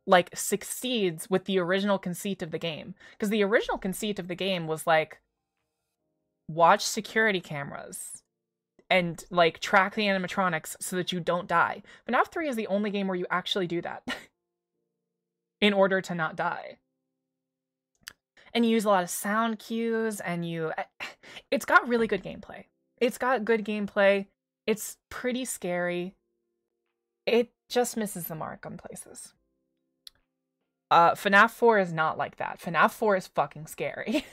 like succeeds with the original conceit of the game. Because the original conceit of the game was like watch security cameras and like track the animatronics so that you don't die. FNAF 3 is the only game where you actually do that in order to not die and you use a lot of sound cues and you eh, it's got really good gameplay. It's got good gameplay. It's pretty scary. It just misses the mark on places. Uh FNAF 4 is not like that. FNAF 4 is fucking scary.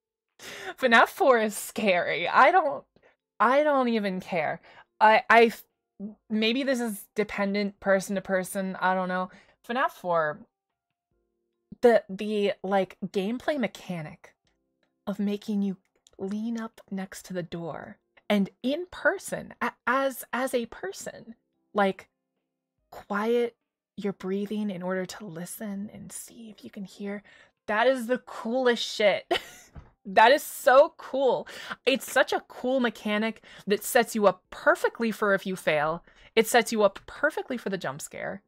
FNAF 4 is scary. I don't I don't even care. I I maybe this is dependent person to person. I don't know. FNAF 4 the the like gameplay mechanic of making you lean up next to the door and in person as as a person like quiet your breathing in order to listen and see if you can hear. That is the coolest shit. That is so cool. It's such a cool mechanic that sets you up perfectly for if you fail. It sets you up perfectly for the jump scare.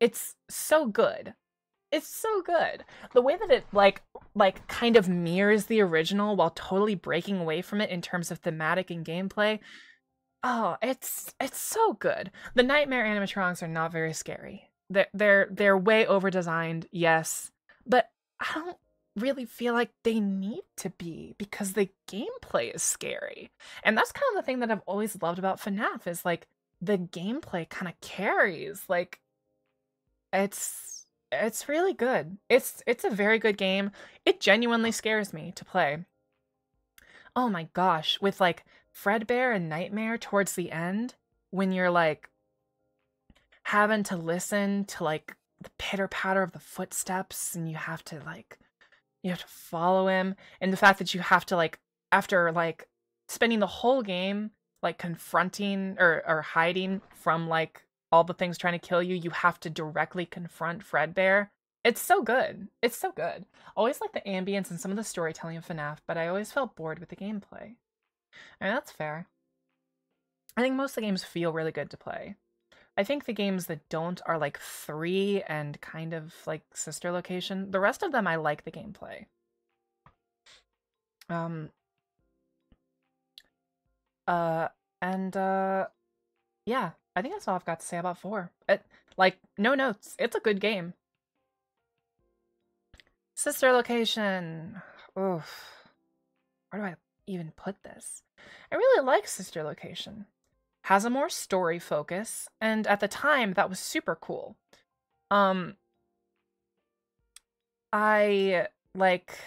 It's so good it's so good. The way that it like like kind of mirrors the original while totally breaking away from it in terms of thematic and gameplay. Oh, it's it's so good. The nightmare animatronics are not very scary. They're they're they're way over designed, yes, but I don't really feel like they need to be because the gameplay is scary. And that's kind of the thing that I've always loved about FNAF is like the gameplay kind of carries. Like it's it's really good. It's it's a very good game. It genuinely scares me to play. Oh my gosh, with like Fredbear and Nightmare towards the end when you're like having to listen to like the pitter patter of the footsteps and you have to like you have to follow him and the fact that you have to like after like spending the whole game like confronting or or hiding from like all the things trying to kill you, you have to directly confront Fredbear. It's so good. It's so good. Always like the ambience and some of the storytelling of FNAF, but I always felt bored with the gameplay. And that's fair. I think most of the games feel really good to play. I think the games that don't are like three and kind of like sister location. The rest of them I like the gameplay. Um uh and uh yeah, I think that's all I've got to say about four. It, like, no notes. It's a good game. Sister location. Oof. Where do I even put this? I really like Sister Location. Has a more story focus, and at the time that was super cool. Um I like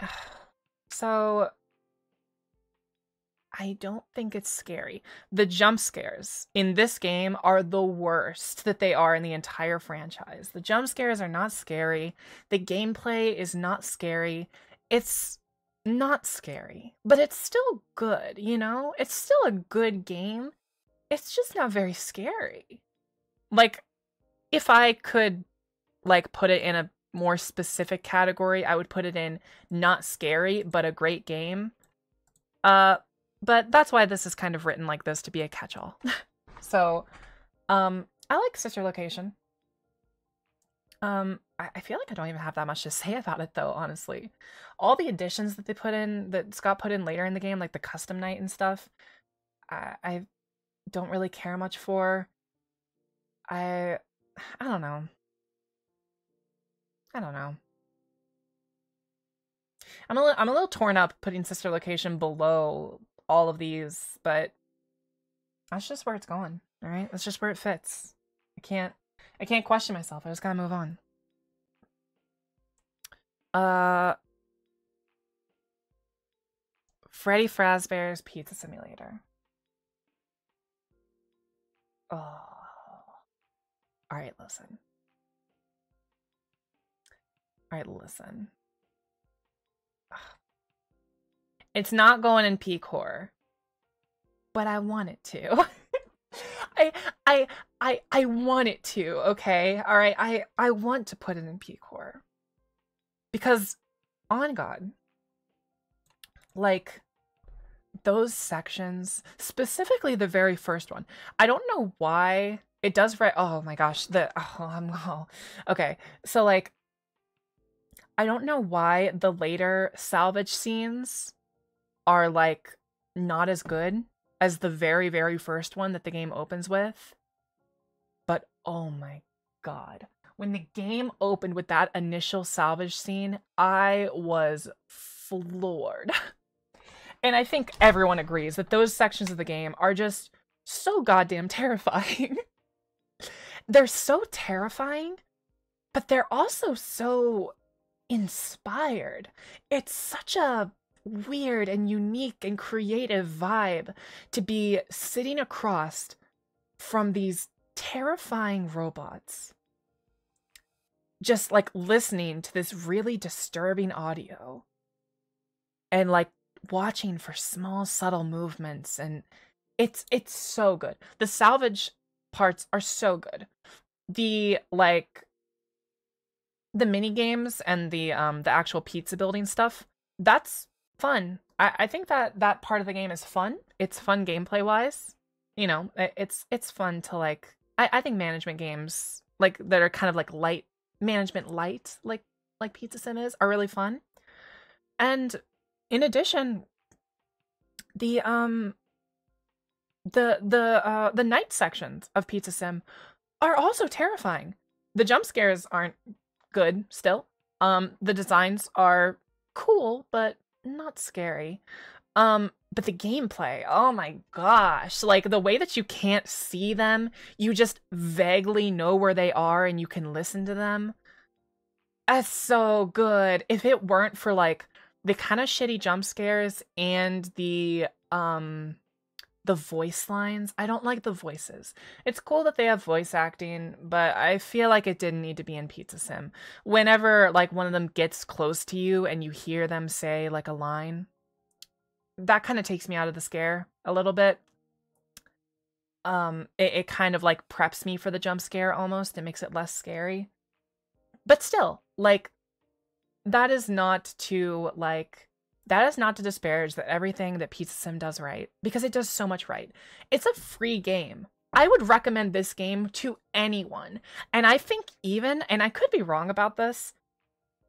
so I don't think it's scary. The jump scares in this game are the worst that they are in the entire franchise. The jump scares are not scary. The gameplay is not scary. It's not scary, but it's still good, you know? It's still a good game. It's just not very scary. Like, if I could like put it in a more specific category, I would put it in not scary, but a great game. Uh, but that's why this is kind of written like this to be a catch-all. so, um, I like Sister Location. Um, I, I feel like I don't even have that much to say about it though, honestly. All the additions that they put in, that Scott put in later in the game, like the custom night and stuff, I, I don't really care much for. I, I don't know. I don't know. I'm a li- I'm a little torn up putting sister location below all of these, but that's just where it's going. All right, that's just where it fits. I can't I can't question myself. I just gotta move on. Uh, Freddy Fazbear's Pizza Simulator. Oh. All right, listen. All right, listen. It's not going in peak horror, but I want it to. I I I I want it to, okay? All right. I I want to put it in peak horror. Because on God, like those sections, specifically the very first one. I don't know why it does right. Oh my gosh, the oh, I'm oh. okay. So like I don't know why the later salvage scenes are like not as good as the very very first one that the game opens with. But oh my god. When the game opened with that initial salvage scene, I was floored. and I think everyone agrees that those sections of the game are just so goddamn terrifying. they're so terrifying, but they're also so inspired. It's such a weird and unique and creative vibe to be sitting across from these terrifying robots. Just like listening to this really disturbing audio and like watching for small subtle movements and it's it's so good. The salvage parts are so good. The like the mini games and the um the actual pizza building stuff that's fun. I i think that that part of the game is fun. It's fun gameplay wise. You know it's it's fun to like i i think management games like that are kind of like light management light like like pizza sim is are really fun. And in addition the um the the uh the night sections of pizza sim are also terrifying. The jump scares aren't good still. Um, the designs are cool, but not scary. Um, but the gameplay, oh my gosh, like the way that you can't see them, you just vaguely know where they are and you can listen to them. That's so good. If it weren't for like the kind of shitty jump scares and the um the voice lines. I don't like the voices. It's cool that they have voice acting, but I feel like it didn't need to be in Pizza Sim. Whenever like one of them gets close to you and you hear them say like a line, that kind of takes me out of the scare a little bit. Um it, it kind of like preps me for the jump scare almost. It makes it less scary. But still, like that is not to like that is not to disparage that everything that Pizza Sim does right, because it does so much right. It's a free game. I would recommend this game to anyone. And I think even, and I could be wrong about this,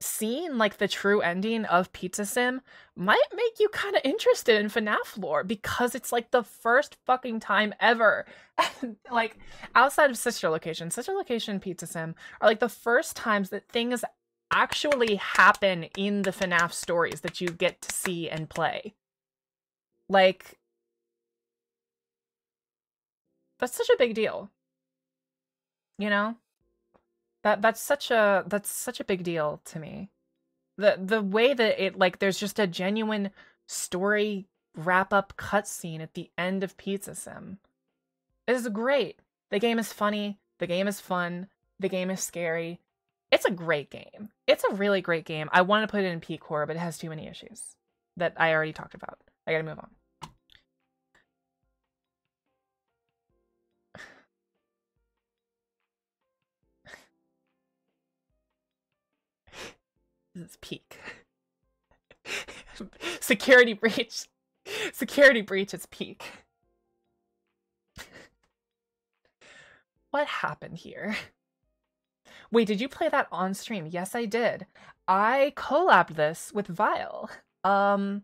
seeing like the true ending of Pizza Sim might make you kind of interested in FNAF lore because it's like the first fucking time ever. like outside of Sister Location, Sister Location Pizza Sim are like the first times that things actually happen in the FNAF stories that you get to see and play. Like, that's such a big deal. You know? That that's such a that's such a big deal to me. The the way that it like there's just a genuine story wrap up cutscene at the end of Pizza Sim is great. The game is funny, the game is fun, the game is scary, it's a great game. It's a really great game. I want to put it in peak horror, but it has too many issues that I already talked about. I gotta move on. This is peak. Security breach. Security breach is peak. what happened here? Wait, did you play that on stream? Yes, I did. I collabed this with Vile. Um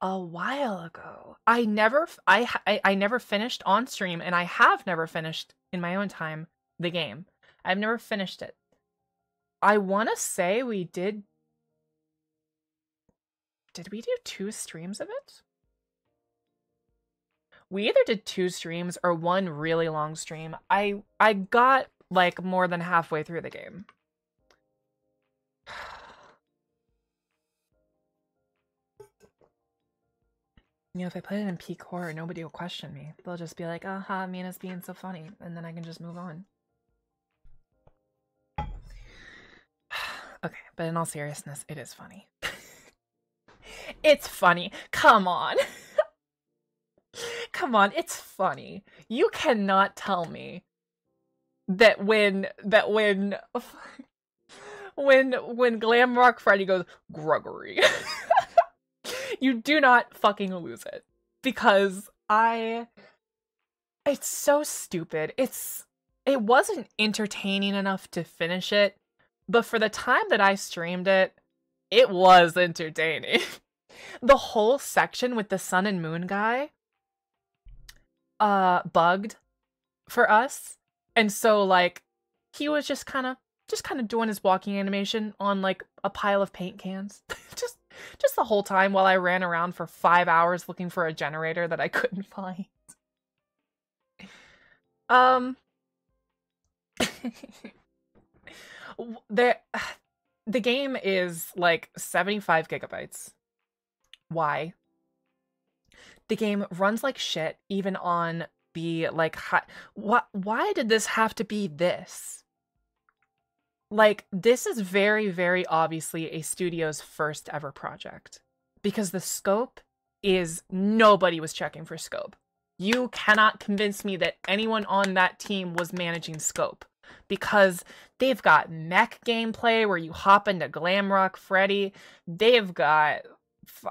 a while ago. I never I, I I never finished on stream and I have never finished in my own time the game. I've never finished it. I want to say we did Did we do two streams of it? We either did two streams or one really long stream. I I got like more than halfway through the game. You know, if I put it in peak horror, nobody will question me. They'll just be like, aha, Mena's being so funny. And then I can just move on. okay, but in all seriousness, it is funny. it's funny. Come on. Come on, it's funny. You cannot tell me that when that when when when glam rock Freddy goes Gregory you do not fucking lose it because I it's so stupid. It's it wasn't entertaining enough to finish it, but for the time that I streamed it, it was entertaining. the whole section with the sun and moon guy uh bugged for us. And so like he was just kind of just kind of doing his walking animation on like a pile of paint cans. just just the whole time while I ran around for five hours looking for a generator that I couldn't find. Um, the the game is like 75 gigabytes. Why? The game runs like shit even on the like what why did this have to be this? like this is very very obviously a studio's first ever project because the scope is nobody was checking for scope you cannot convince me that anyone on that team was managing scope because they've got mech gameplay where you hop into Glamrock Freddy. They've got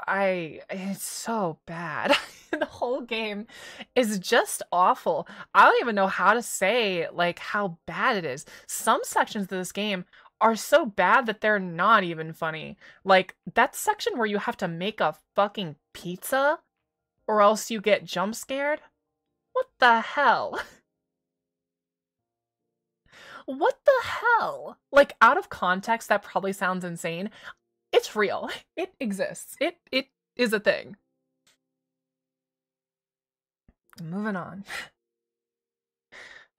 I it's so bad. the whole game is just awful. I don't even know how to say like how bad it is. Some sections of this game are so bad that they're not even funny. Like that section where you have to make a fucking pizza or else you get jump scared. What the hell? what the hell? Like out of context that probably sounds insane it's real. It exists. It it is a thing. Moving on.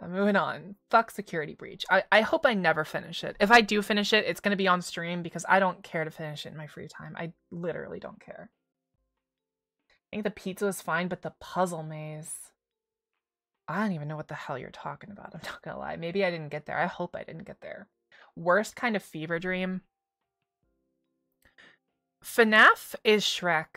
I'm moving on. Fuck security breach. I, I hope I never finish it. If I do finish it, it's gonna be on stream because I don't care to finish it in my free time. I literally don't care. I think the pizza was fine, but the puzzle maze. I don't even know what the hell you're talking about. I'm not gonna lie. Maybe I didn't get there. I hope I didn't get there. Worst kind of fever dream. FNAF is Shrek.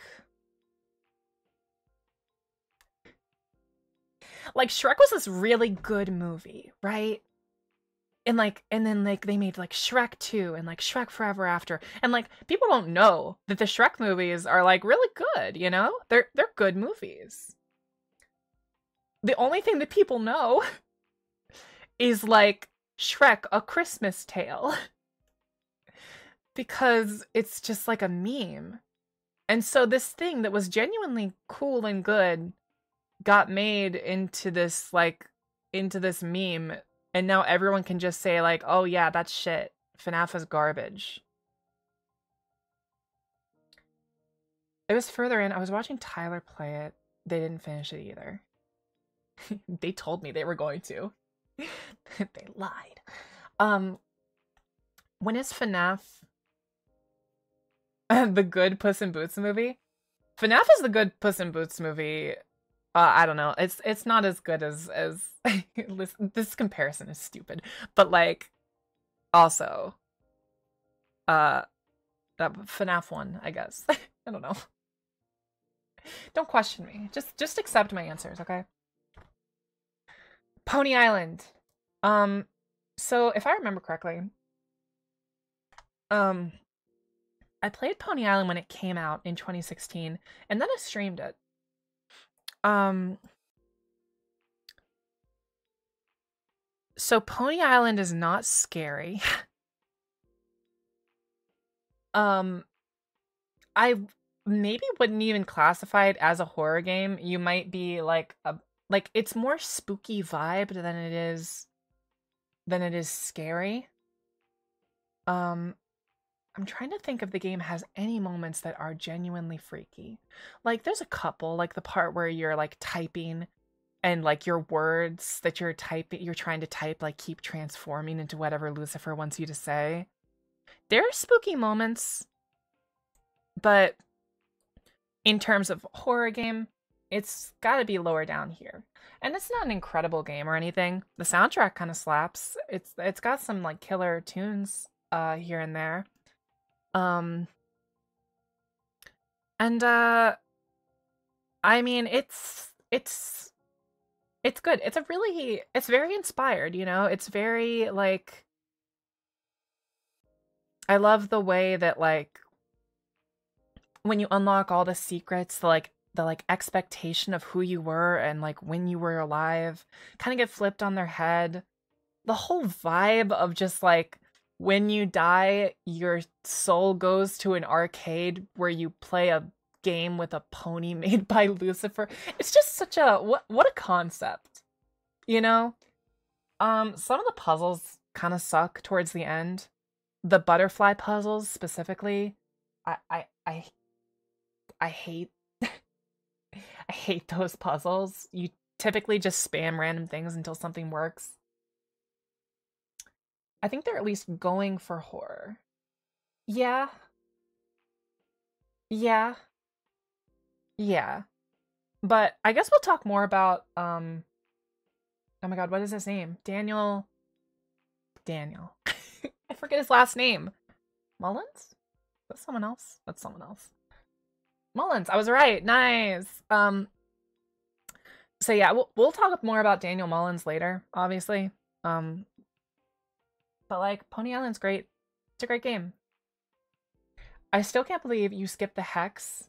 Like Shrek was this really good movie, right? And like and then like they made like Shrek 2 and like Shrek Forever After. And like people don't know that the Shrek movies are like really good, you know? They're they're good movies. The only thing that people know is like Shrek a Christmas tale. because it's just like a meme. And so this thing that was genuinely cool and good got made into this like into this meme and now everyone can just say like, "Oh yeah, that's shit. FNAF is garbage." It was further in. I was watching Tyler play it. They didn't finish it either. they told me they were going to. they lied. Um when is FNAF the good Puss in Boots movie. FNAF is the good Puss in Boots movie. Uh, I don't know. It's it's not as good as as this, comparison is stupid, but like also uh that FNAF one, I guess. I don't know. Don't question me. Just just accept my answers, okay? Pony Island. Um so if I remember correctly, um I played Pony Island when it came out in 2016, and then I streamed it. Um, so Pony Island is not scary. um, I maybe wouldn't even classify it as a horror game. You might be like a like it's more spooky vibe than it is than it is scary. Um I'm trying to think if the game has any moments that are genuinely freaky. Like there's a couple, like the part where you're like typing and like your words that you're typing you're trying to type like keep transforming into whatever Lucifer wants you to say. There are spooky moments, but in terms of horror game, it's got to be lower down here. And it's not an incredible game or anything. The soundtrack kind of slaps. It's it's got some like killer tunes uh here and there. Um and uh I mean it's it's it's good. It's a really it's very inspired, you know? It's very like I love the way that like when you unlock all the secrets, the like the like expectation of who you were and like when you were alive kind of get flipped on their head. The whole vibe of just like when you die, your soul goes to an arcade where you play a game with a pony made by Lucifer. It's just such a what what a concept. You know? Um some of the puzzles kind of suck towards the end. The butterfly puzzles specifically. I I I I hate I hate those puzzles. You typically just spam random things until something works. I think they're at least going for horror. Yeah. Yeah. Yeah. But I guess we'll talk more about um Oh my god, what is his name? Daniel Daniel. I forget his last name. Mullins? That's someone else? That's someone else. Mullins. I was right. Nice. Um so yeah, we'll we'll talk more about Daniel Mullins later, obviously. Um but like Pony Island's great. It's a great game. I still can't believe you skipped the hex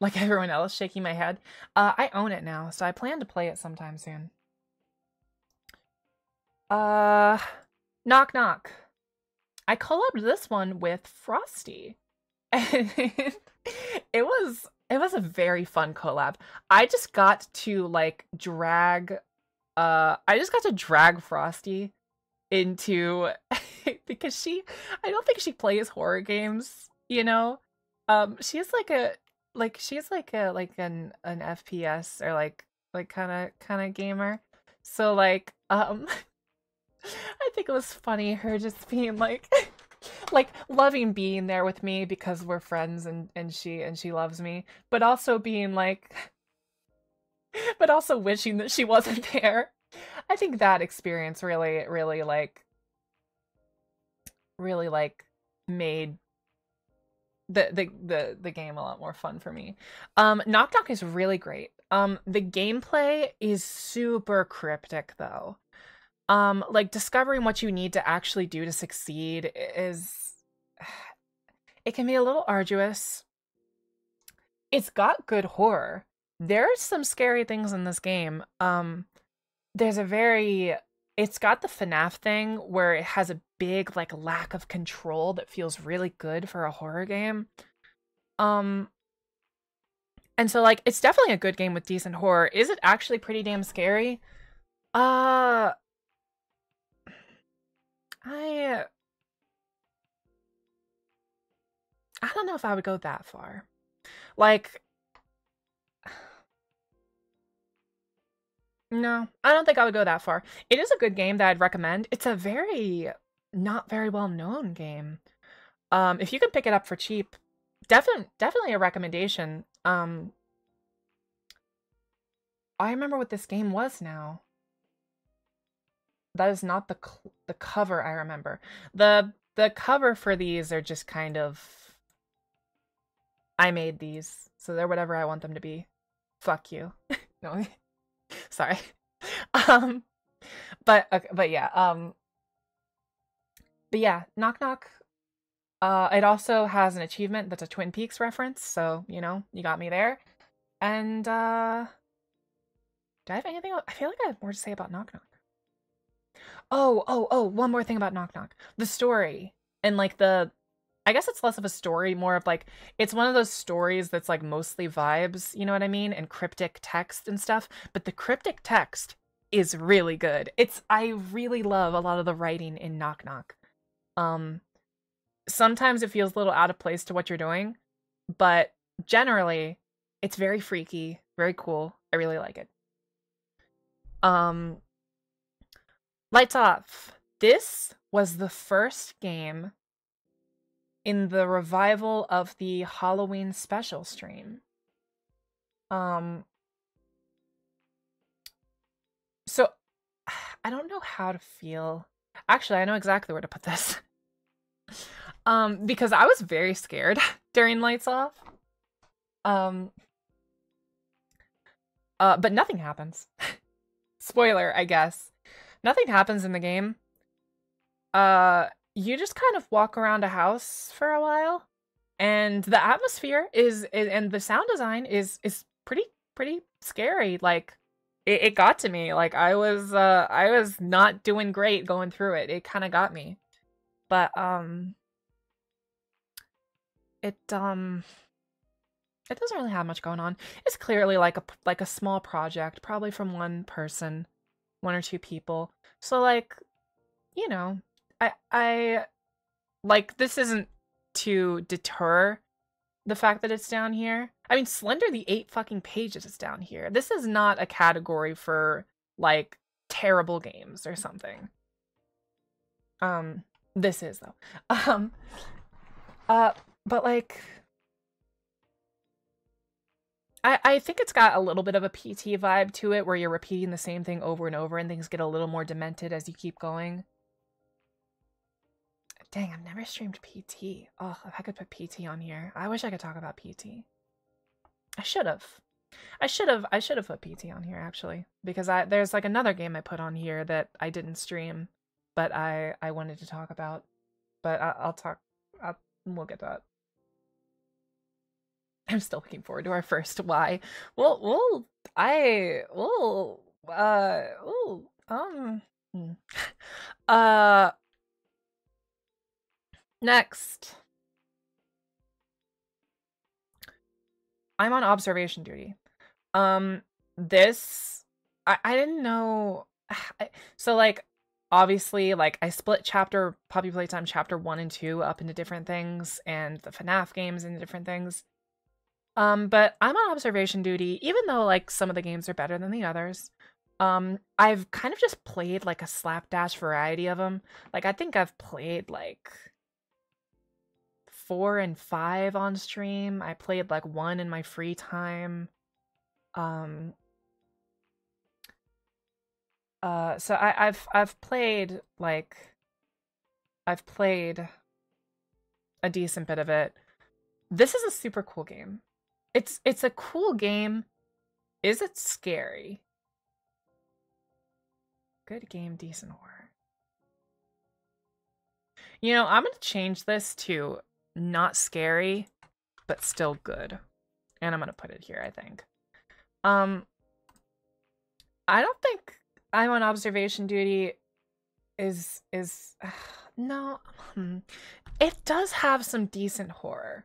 like everyone else shaking my head. Uh I own it now, so I plan to play it sometime soon. Uh knock knock. I collabed this one with Frosty. it was it was a very fun collab. I just got to like drag uh I just got to drag Frosty into because she I don't think she plays horror games, you know? Um she's like a like she's like a like an an FPS or like like kind of kind of gamer. So like um I think it was funny her just being like like loving being there with me because we're friends and and she and she loves me but also being like but also wishing that she wasn't there i think that experience really really like really like made the the the, the game a lot more fun for me. Um knock knock is really great. Um the gameplay is super cryptic though. Um like discovering what you need to actually do to succeed is it can be a little arduous. It's got good horror. There's some scary things in this game um there's a very it's got the FNAF thing where it has a big like lack of control that feels really good for a horror game. Um and so like it's definitely a good game with decent horror. Is it actually pretty damn scary? Uh I I don't know if I would go that far. Like No, I don't think I would go that far. It is a good game that I'd recommend. It's a very not very well known game. Um if you can pick it up for cheap, definitely definitely a recommendation. Um I remember what this game was now that is not the the cover I remember. The the cover for these are just kind of I made these, so they're whatever I want them to be. Fuck you. no. Sorry. Um but okay, but yeah, um but yeah, knock knock Uh, it also has an achievement that's a Twin Peaks reference, so you know you got me there. And uh, do I have anything? Else? I feel like I have more to say about Knock Knock. Oh, oh, oh! One more thing about Knock Knock: the story and like the. I guess it's less of a story, more of like it's one of those stories that's like mostly vibes, you know what I mean, and cryptic text and stuff. But the cryptic text is really good. It's I really love a lot of the writing in Knock Knock. Um, sometimes it feels a little out of place to what you're doing, but generally it's very freaky, very cool. I really like it. Um Lights Off. This was the first game in the revival of the Halloween special stream. Um so I don't know how to feel. Actually, I know exactly where to put this. Um, because I was very scared during lights off. Um, uh, but nothing happens. Spoiler, I guess. Nothing happens in the game. Uh, you just kind of walk around a house for a while, and the atmosphere is, is and the sound design is is pretty pretty scary. Like, it, it got to me. Like, I was uh I was not doing great going through it. It kind of got me. But um it um it doesn't really have much going on. It's clearly like a like a small project, probably from one person, one or two people. So like, you know, I I like this isn't to deter the fact that it's down here. I mean, Slender the 8 fucking pages is down here. This is not a category for like terrible games or something. Um this is though. Um uh but like I, I think it's got a little bit of a PT vibe to it where you're repeating the same thing over and over and things get a little more demented as you keep going. Dang, I've never streamed PT. Oh, if I could put PT on here. I wish I could talk about PT. I should have. I should have I should have put PT on here actually because I there's like another game I put on here that I didn't stream but I I wanted to talk about. But I, will talk I'll, we'll get that. I'm still looking forward to our first why. Well, well, I, well, uh, oh, um, hmm. uh, next. I'm on observation duty. Um, this, I, I didn't know. So, like, obviously like i split chapter poppy playtime chapter one and two up into different things and the fnaf games into different things um, but I'm on observation duty, even though like some of the games are better than the others. Um, I've kind of just played like a slapdash variety of them. Like I think I've played like four and five on stream. I played like one in my free time. Um, uh, so I, I've I've played like I've played a decent bit of it. This is a super cool game. It's it's a cool game. Is it scary? Good game, decent horror. You know, I'm going to change this to not scary, but still good. And I'm going to put it here, I think. Um I don't think I'm on observation duty is is uh, no. Hmm. It does have some decent horror.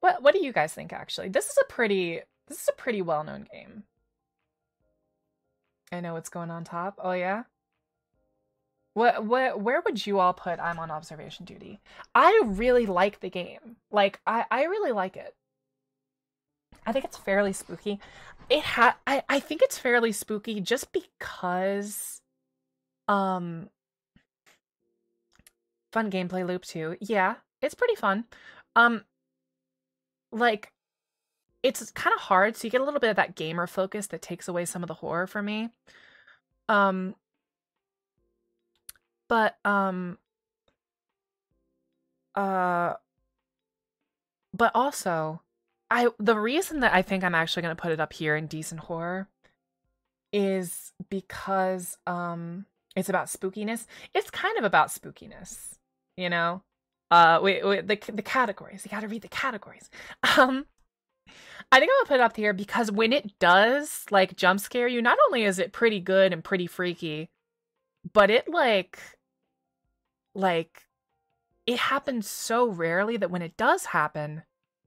What what do you guys think actually? This is a pretty this is a pretty well-known game. I know what's going on top. Oh yeah. What what where would you all put I'm on observation duty? I really like the game. Like I I really like it. I think it's fairly spooky. It ha I I think it's fairly spooky just because um fun gameplay loop too. Yeah, it's pretty fun. Um like it's kind of hard so you get a little bit of that gamer focus that takes away some of the horror for me um but um uh but also i the reason that i think i'm actually going to put it up here in decent horror is because um it's about spookiness it's kind of about spookiness you know Uh, wait, wait the the categories. You got to read the categories. Um, I think I'm gonna put it up here because when it does like jump scare you, not only is it pretty good and pretty freaky, but it like, like, it happens so rarely that when it does happen,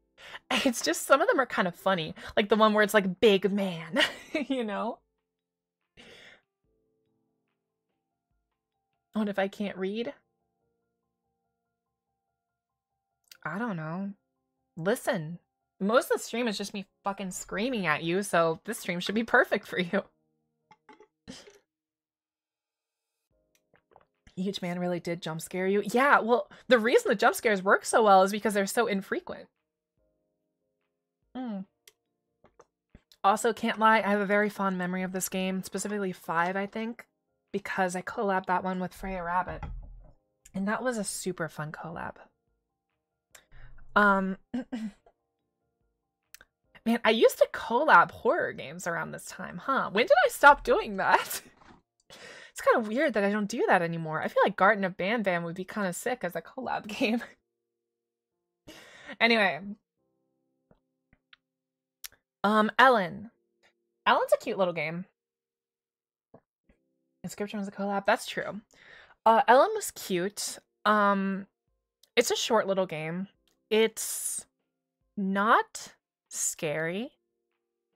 it's just some of them are kind of funny. Like the one where it's like big man, you know. What if I can't read? I don't know. Listen. Most of the stream is just me fucking screaming at you, so this stream should be perfect for you. Huge man really did jump scare you. Yeah, well, the reason the jump scares work so well is because they're so infrequent. Mm. Also, can't lie, I have a very fond memory of this game, specifically 5, I think because I collabed that one with Freya Rabbit. And that was a super fun collab. Um Man, I used to collab horror games around this time, huh? When did I stop doing that? it's kind of weird that I don't do that anymore. I feel like Garten of Banban would be kind of sick as a collab game. anyway. Um, Ellen. Ellen's a cute little game. Inscription was a collab. That's true. Uh, Ellen was cute. Um, it's a short little game. It's not scary,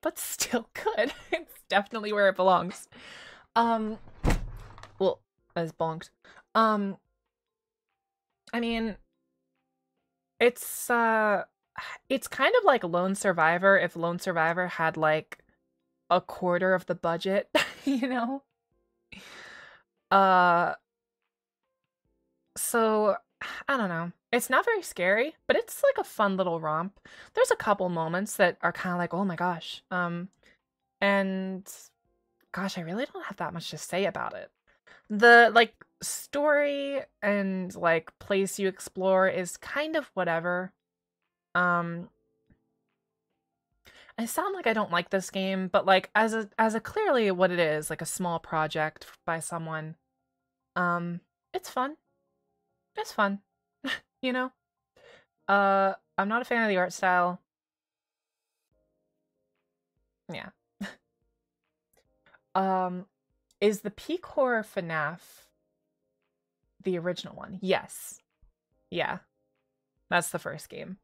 but still good. it's definitely where it belongs. Um, as bonked. Um, I mean, it's uh, it's kind of like Lone Survivor if Lone Survivor had like a quarter of the budget, you know? Uh so I don't know. It's not very scary, but it's like a fun little romp. There's a couple moments that are kind of like, "Oh my gosh." Um and gosh, I really don't have that much to say about it. The like story and like place you explore is kind of whatever. Um I sound like I don't like this game, but like as a as a clearly what it is, like a small project by someone, um, it's fun. It's fun. you know? Uh I'm not a fan of the art style. Yeah. um is the peak horror FNAF the original one? Yes. Yeah. That's the first game.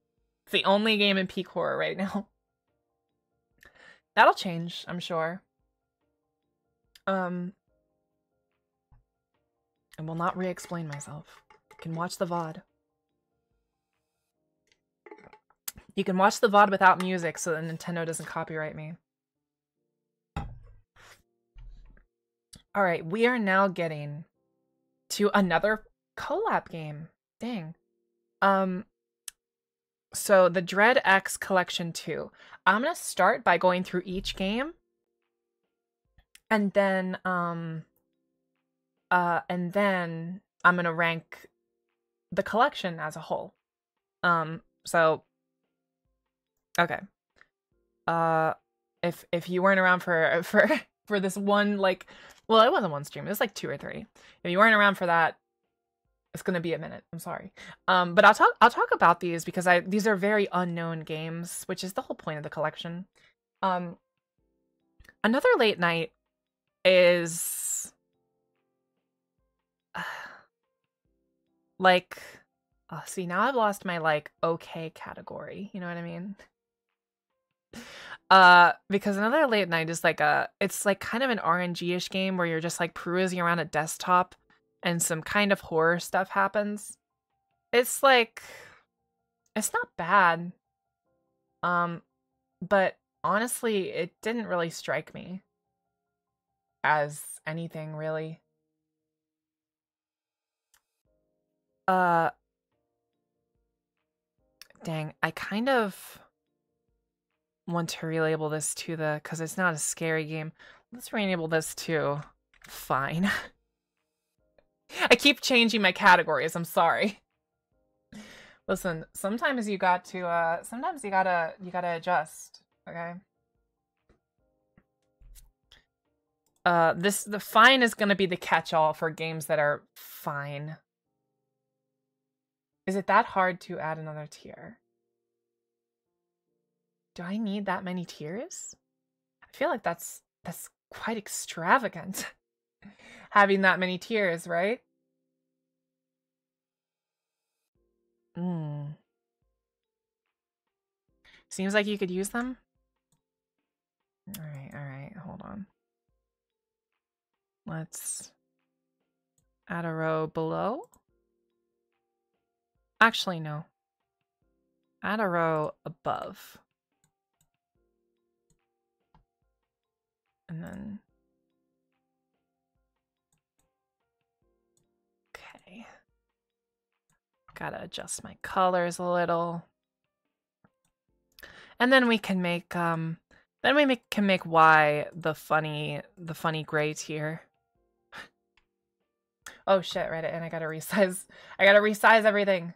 It's the only game in peak horror right now. That'll change, I'm sure. Um, I will not re-explain myself. You can watch the VOD. You can watch the VOD without music so that Nintendo doesn't copyright me. Alright, we are now getting to another collab game. Dang. Um, so the Dread X Collection 2. I'm going to start by going through each game and then um uh and then I'm going to rank the collection as a whole. Um so okay. Uh if if you weren't around for for for this one like well, it wasn't one stream. It was like two or three. If you weren't around for that, it's gonna be a minute. I'm sorry. Um, but I'll talk. I'll talk about these because I these are very unknown games, which is the whole point of the collection. Um, another late night is uh, like, oh, see now I've lost my like okay category. You know what I mean? Uh, because another late night is like a, it's like kind of an RNG-ish game where you're just like perusing around a desktop and some kind of horror stuff happens. It's like it's not bad. Um but honestly, it didn't really strike me as anything really. Uh dang, I kind of want to relabel this to the because it's not a scary game. Let's rename this to fine. I keep changing my categories. I'm sorry. Listen, sometimes you got to uh sometimes you gotta you gotta adjust, okay? Uh this the fine is gonna be the catch-all for games that are fine. Is it that hard to add another tier? Do I need that many tears? I feel like that's that's quite extravagant. Having that many tears, right? Hmm. Seems like you could use them. All right, all right, hold on. Let's add a row below. Actually, no. Add a row above. And then... Okay. Gotta adjust my colors a little. And then we can make, um, then we make, can make Y the funny, the funny gray tier. oh shit, Reddit, and I gotta resize, I gotta resize everything.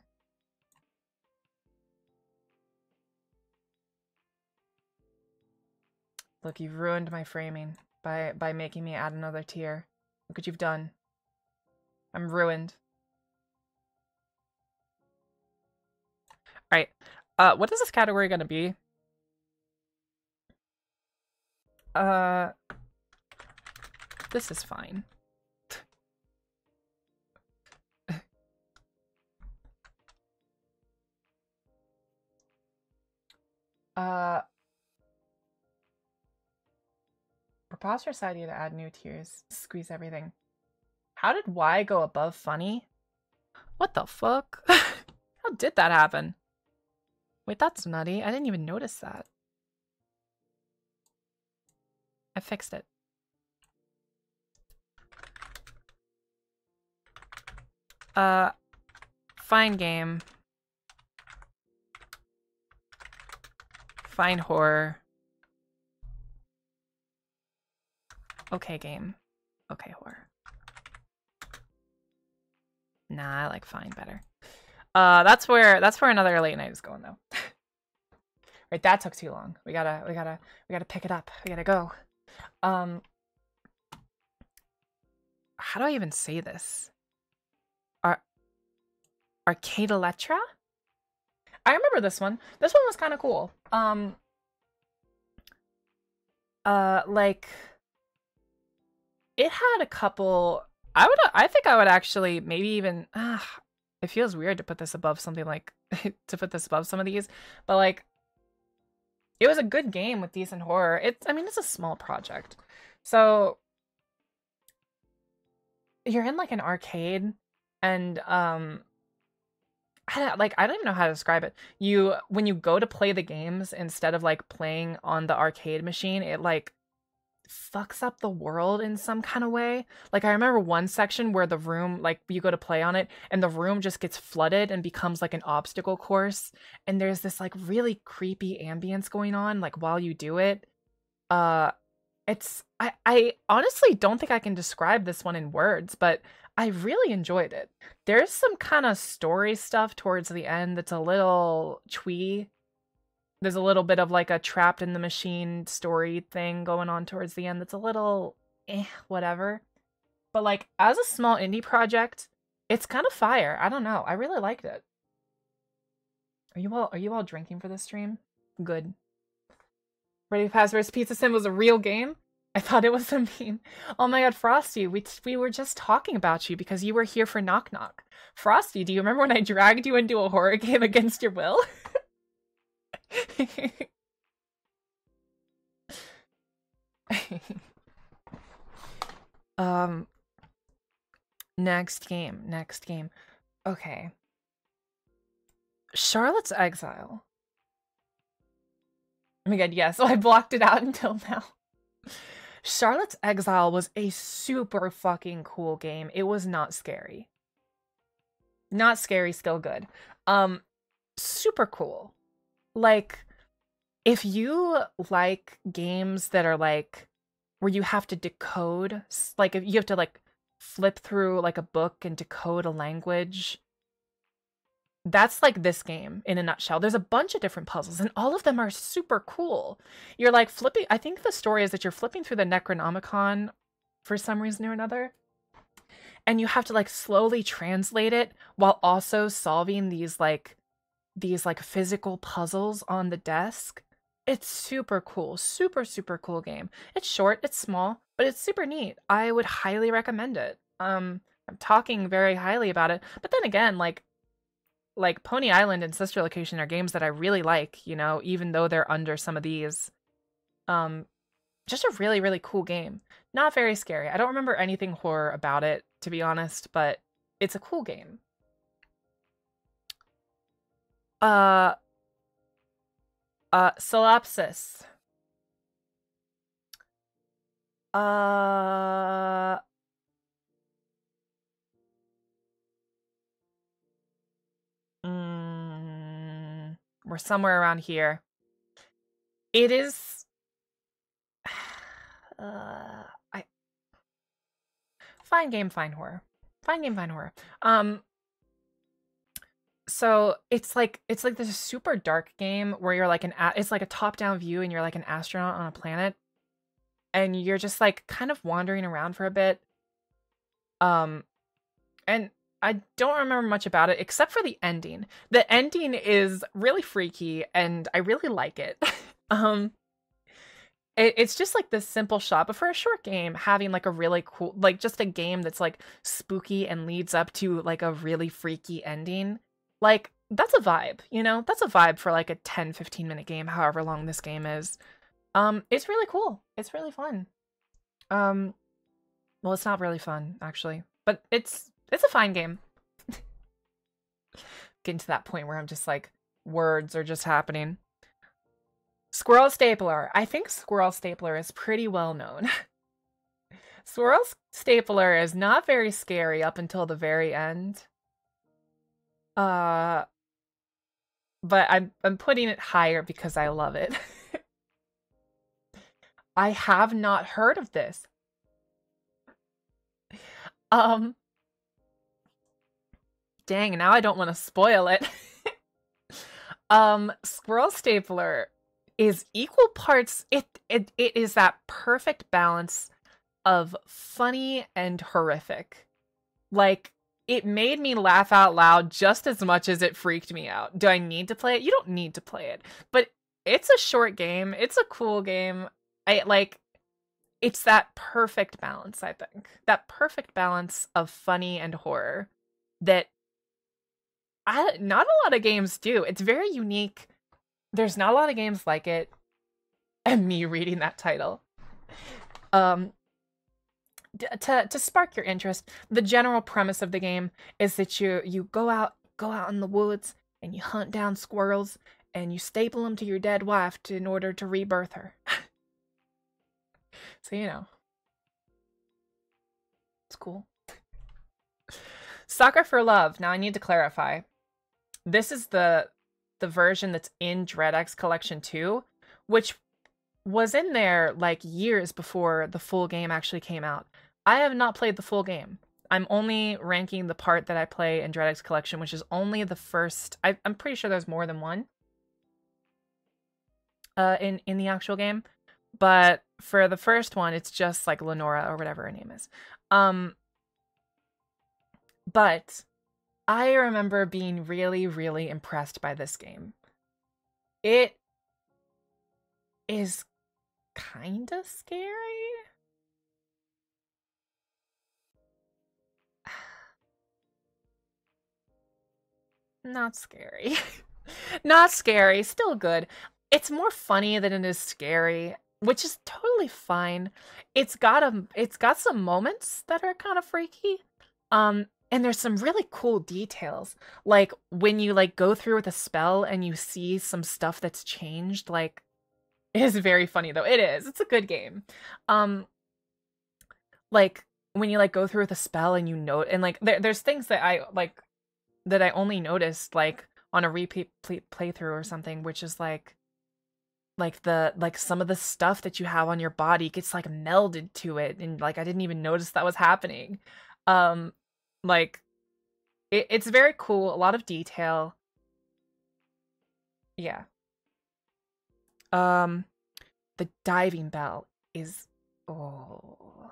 Look, you've ruined my framing by by making me add another tier. Look what you've done. I'm ruined. Alright. Uh, what is this category gonna be? Uh, this is fine. uh, Preposterous idea to add new tiers. Squeeze everything. How did Y go above funny? What the fuck? How did that happen? Wait, that's nutty. I didn't even notice that. I fixed it. Uh, fine game. Fine horror. Okay, game. Okay, horror. Nah, I like fine better. Uh, that's where that's where another late night is going though. right, that took too long. We gotta we gotta we gotta pick it up. We gotta go. Um, how do I even say this? Ar Arcade Electra? I remember this one. This one was kind of cool. Um, uh, like it had a couple I would I think I would actually maybe even uh, it feels weird to put this above something like to put this above some of these, but like it was a good game with decent horror. It's I mean it's a small project. So you're in like an arcade and um I don't, like I don't even know how to describe it. You when you go to play the games instead of like playing on the arcade machine, it like fucks up the world in some kind of way. Like I remember one section where the room like you go to play on it and the room just gets flooded and becomes like an obstacle course and there's this like really creepy ambience going on like while you do it. Uh it's I I honestly don't think I can describe this one in words, but I really enjoyed it. There's some kind of story stuff towards the end that's a little twee there's a little bit of like a trapped in the machine story thing going on towards the end that's a little eh, whatever. But like as a small indie project, it's kind of fire. I don't know. I really liked it. Are you all are you all drinking for this stream? Good. Ready Passwords Pizza Sim was a real game? I thought it was a meme. Oh my god, Frosty, we we were just talking about you because you were here for Knock Knock. Frosty, do you remember when I dragged you into a horror game against your will? um next game next game. Okay. Charlotte's exile. Oh my god yes. So i blocked it out until now. Charlotte's exile was a super fucking cool game. It was not scary. Not scary still good. Um super cool like if you like games that are like where you have to decode like if you have to like flip through like a book and decode a language that's like this game in a nutshell. There's a bunch of different puzzles, and all of them are super cool. You're like flipping. I think the story is that you're flipping through the Necronomicon for some reason or another, and you have to like slowly translate it while also solving these like these like physical puzzles on the desk. It's super cool. Super super cool game. It's short, it's small, but it's super neat. I would highly recommend it. Um I'm talking very highly about it. But then again, like like Pony Island and Sister Location are games that I really like, you know, even though they're under some of these. Um just a really really cool game. Not very scary. I don't remember anything horror about it to be honest, but it's a cool game. Uh uh Solipsis. Uh Mm, we're somewhere around here. It is. Uh, I. Fine game, fine horror. Fine game, fine horror. Um. So it's like it's like this super dark game where you're like an it's like a top down view and you're like an astronaut on a planet, and you're just like kind of wandering around for a bit. Um, and I don't remember much about it except for the ending. The ending is really freaky and I really like it. um it, it's just like this simple shot, but for a short game, having like a really cool like just a game that's like spooky and leads up to like a really freaky ending. Like that's a vibe, you know? That's a vibe for like a 10 15 minute game, however long this game is. Um it's really cool. It's really fun. Um well, it's not really fun actually, but it's it's a fine game. Getting to that point where I'm just like, words are just happening. Squirrel Stapler. I think Squirrel Stapler is pretty well known. Squirrel Stapler is not very scary up until the very end. Uh but I'm I'm putting it higher because I love it. I have not heard of this. Um dang, now I don't want to spoil it. um, Squirrel Stapler is equal parts it, it it is that perfect balance of funny and horrific. Like it made me laugh out loud just as much as it freaked me out. Do I need to play it? You don't need to play it. But it's a short game. It's a cool game. I like it's that perfect balance, I think. That perfect balance of funny and horror that I, not a lot of games do. It's very unique. There's not a lot of games like it. And me reading that title. Um, to to spark your interest, the general premise of the game is that you you go out go out in the woods and you hunt down squirrels and you staple them to your dead wife to, in order to rebirth her. so you know, it's cool. Sucker for Love. Now I need to clarify this is the the version that's in DreadX Collection 2, which was in there like years before the full game actually came out. I have not played the full game. I'm only ranking the part that I play in DreadX Collection, which is only the first. I, am pretty sure there's more than one uh, in in the actual game, but for the first one, it's just like Lenora or whatever her name is. Um, but I remember being really, really impressed by this game. It is kind of scary. Not scary. Not scary, still good. It's more funny than it is scary, which is totally fine. It's got a it's got some moments that are kind of freaky. Um and there's some really cool details like when you like go through with a spell and you see some stuff that's changed like it is very funny though it is it's a good game um like when you like go through with a spell and you note and like there, there's things that i like that i only noticed like on a repeat play- playthrough or something which is like like the like some of the stuff that you have on your body gets like melded to it and like i didn't even notice that was happening um like, it, it's very cool. A lot of detail. Yeah. Um, the diving bell is oh.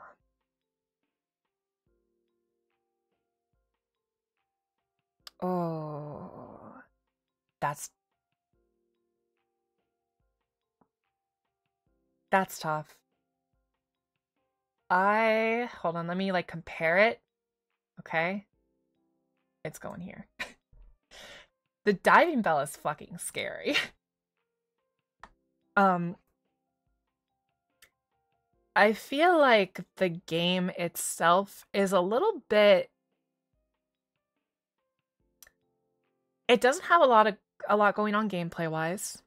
That's that's tough. I hold on, let me like compare it. Okay. It's going here. the diving bell is fucking scary. um I feel like the game itself is a little bit it doesn't have a lot of a lot going on gameplay wise.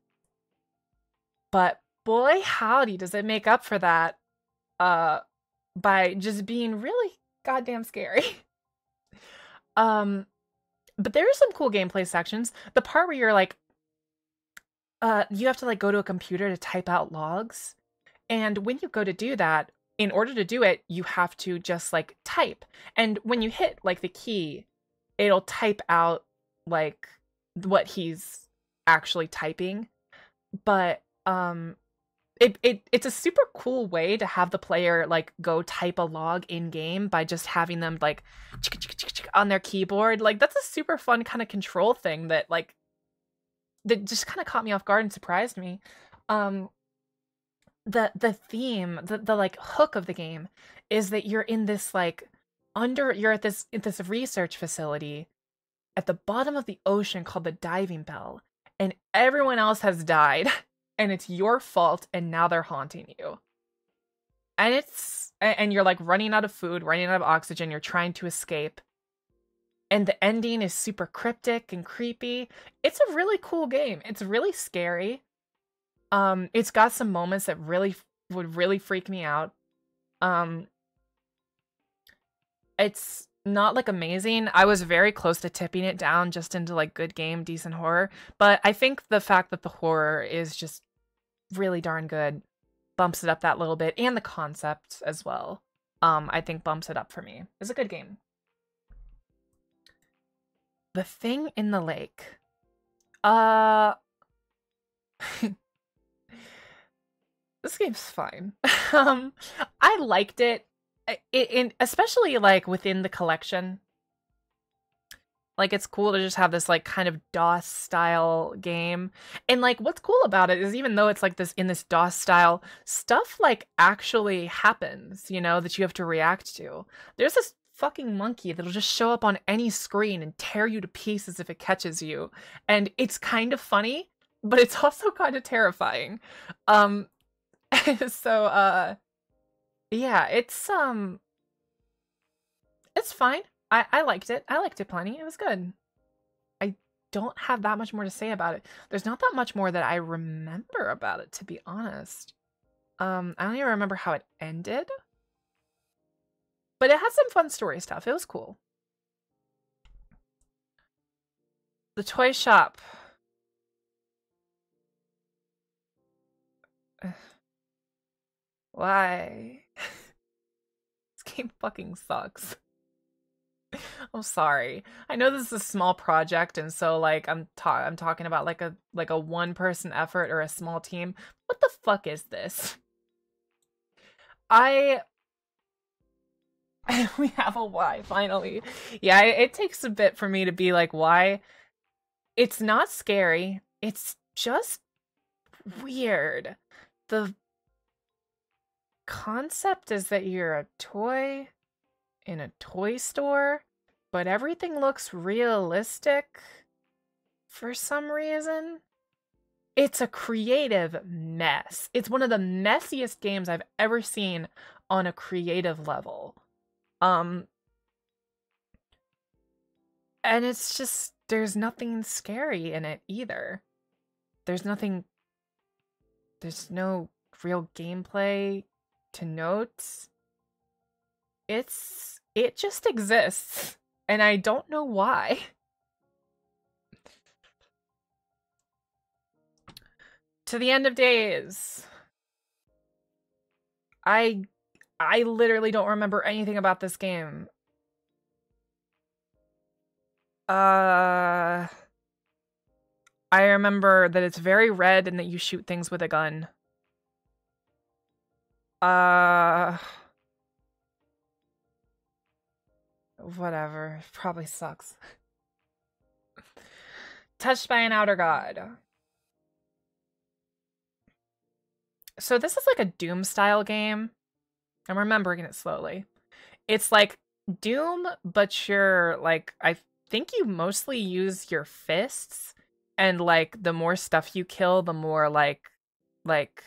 But boy howdy does it make up for that uh by just being really goddamn scary. um but there are some cool gameplay sections. The part where you're like uh you have to like go to a computer to type out logs. And when you go to do that, in order to do it, you have to just like type. And when you hit like the key, it'll type out like what he's actually typing. But um it, it it's a super cool way to have the player like go type a log in game by just having them like on their keyboard like that's a super fun kind of control thing that like that just kind of caught me off guard and surprised me um the the theme the, the like hook of the game is that you're in this like under you're at this at this research facility at the bottom of the ocean called the diving bell and everyone else has died and it's your fault and now they're haunting you. And it's and you're like running out of food running out of oxygen you're trying to escape. And the ending is super cryptic and creepy. It's a really cool game. It's really scary. Um it's got some moments that really would really freak me out. Um it's not like amazing. I was very close to tipping it down just into like good game, decent horror. But I think the fact that the horror is just really darn good bumps it up that little bit and the concept as well. Um I think bumps it up for me. It's a good game. The thing in the lake. Uh This game's fine. um I liked it especially like within the collection like it's cool to just have this like kind of DOS style game. And like what's cool about it is even though it's like this in this DOS style, stuff like actually happens, you know, that you have to react to. There's this fucking monkey that'll just show up on any screen and tear you to pieces if it catches you. And it's kind of funny, but it's also kind of terrifying. Um so uh yeah, it's um it's fine. I I liked it. I liked it plenty. It was good. I don't have that much more to say about it. There's not that much more that I remember about it to be honest. Um I don't even remember how it ended. But it had some fun story stuff. It was cool. The toy shop. Why? Game fucking sucks. I'm sorry. I know this is a small project and so like I'm ta- I'm talking about like a like a one person effort or a small team. What the fuck is this? I we have a why finally. Yeah, it, it takes a bit for me to be like why. It's not scary. It's just weird. The concept is that you're a toy in a toy store, but everything looks realistic for some reason. It's a creative mess. It's one of the messiest games I've ever seen on a creative level. Um and it's just there's nothing scary in it either. There's nothing there's no real gameplay to notes. It's it just exists and I don't know why. to the end of days. I I literally don't remember anything about this game. Uh I remember that it's very red and that you shoot things with a gun. Uh whatever. Probably sucks. Touched by an outer god. So this is like a Doom style game. I'm remembering it slowly. It's like Doom, but you're like I think you mostly use your fists and like the more stuff you kill, the more like like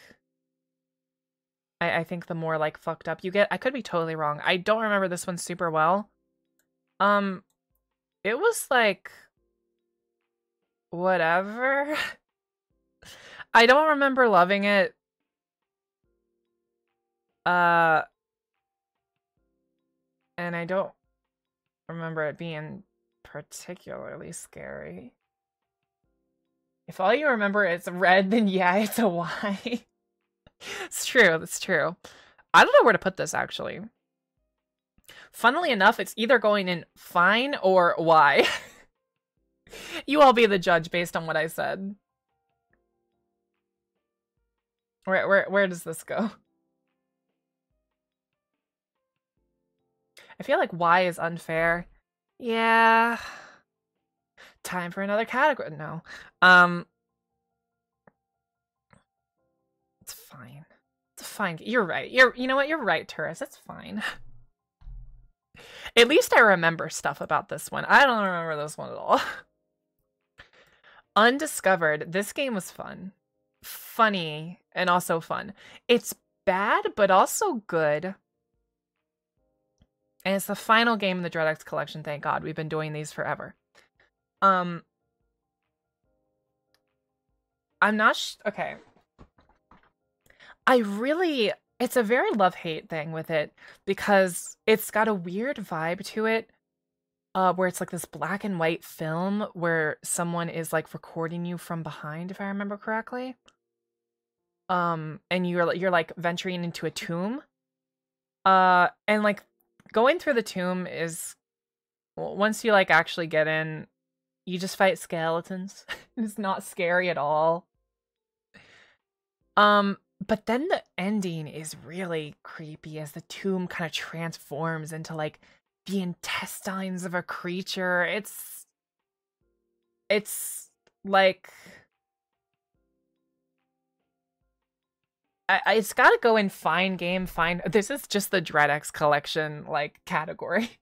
I, I think the more like fucked up you get. I could be totally wrong. I don't remember this one super well. Um it was like whatever. I don't remember loving it. Uh and I don't remember it being particularly scary. If all you remember is red, then yeah, it's a Y. it's true, that's true. I don't know where to put this actually. Funnily enough, it's either going in fine or Y. you all be the judge based on what I said. Where where where does this go? I feel like Y is unfair. Yeah. Time for another category. No. Um fine. You're right. You're you know what? You're right, Taurus. It's fine. At least I remember stuff about this one. I don't remember this one at all. Undiscovered. This game was fun. Funny and also fun. It's bad, but also good. And it's the final game in the Dread X collection, thank God. We've been doing these forever. Um I'm not okay. I really it's a very love-hate thing with it because it's got a weird vibe to it uh where it's like this black and white film where someone is like recording you from behind if I remember correctly. Um and you're you're like venturing into a tomb. Uh and like going through the tomb is once you like actually get in you just fight skeletons. it's not scary at all. Um but then the ending is really creepy as the tomb kind of transforms into like the intestines of a creature. It's it's like I, I it's got to go in fine game fine. This is just the Dread X collection like category.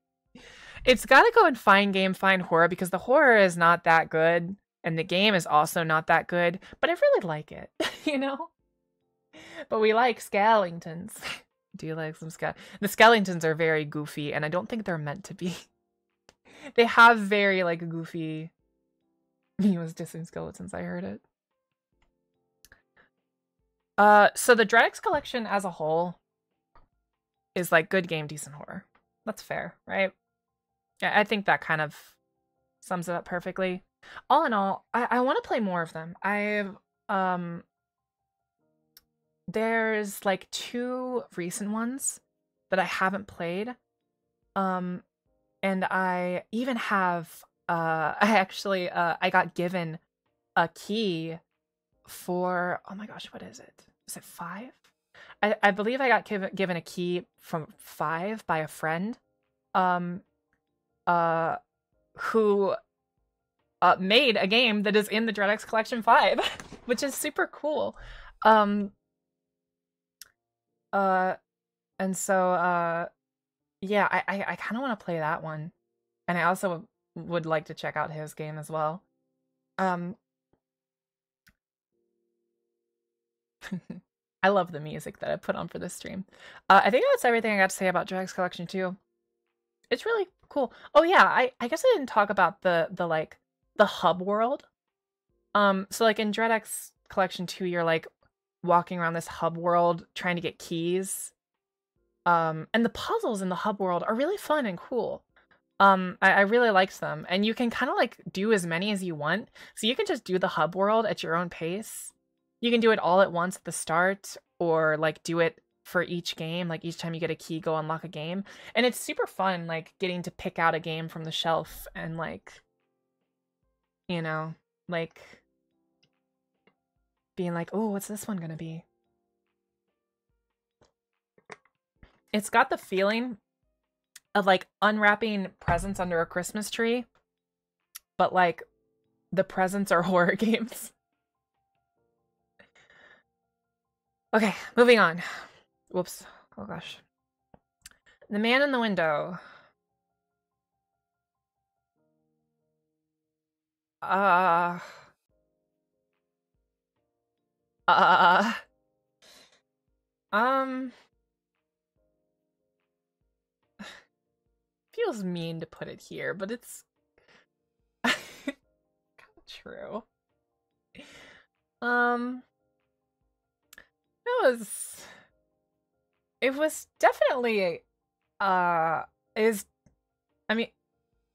It's got to go in fine game fine horror because the horror is not that good and the game is also not that good, but I really like it, you know? but we like Skellingtons. Do you like some Skell? The skeletons are very goofy, and I don't think they're meant to be. they have very like goofy. He was dissing skeletons. I heard it. Uh, so the Dread X collection as a whole is like good game, decent horror. That's fair, right? Yeah, I think that kind of sums it up perfectly. All in all, I, I want to play more of them. I've um there's like two recent ones that I haven't played. Um and I even have uh I actually uh I got given a key for oh my gosh, what is it? Is it 5? I I believe I got given given a key from 5 by a friend. Um uh who uh made a game that is in the Dread X Collection 5, which is super cool. Um uh, and so uh, yeah, I I, I kind of want to play that one, and I also would like to check out his game as well. Um, I love the music that I put on for this stream. Uh, I think that's everything I got to say about Dread Collection 2. It's really cool. Oh yeah, I I guess I didn't talk about the the like the hub world. Um, so like in Dread X Collection 2, you're like walking around this hub world trying to get keys. Um, and the puzzles in the hub world are really fun and cool. Um, I, I really liked them, and you can kind of like do as many as you want. So you can just do the hub world at your own pace. You can do it all at once at the start, or like do it for each game. Like each time you get a key, go unlock a game, and it's super fun. Like getting to pick out a game from the shelf and like, you know, like being like, oh, what's this one gonna be? It's got the feeling of like unwrapping presents under a Christmas tree, but like the presents are horror games. Okay, moving on. Whoops. Oh gosh. The man in the window. Uh. Uh. Um. Feels mean to put it here, but it's true. Um. It was. It was definitely. Uh. Is. I mean,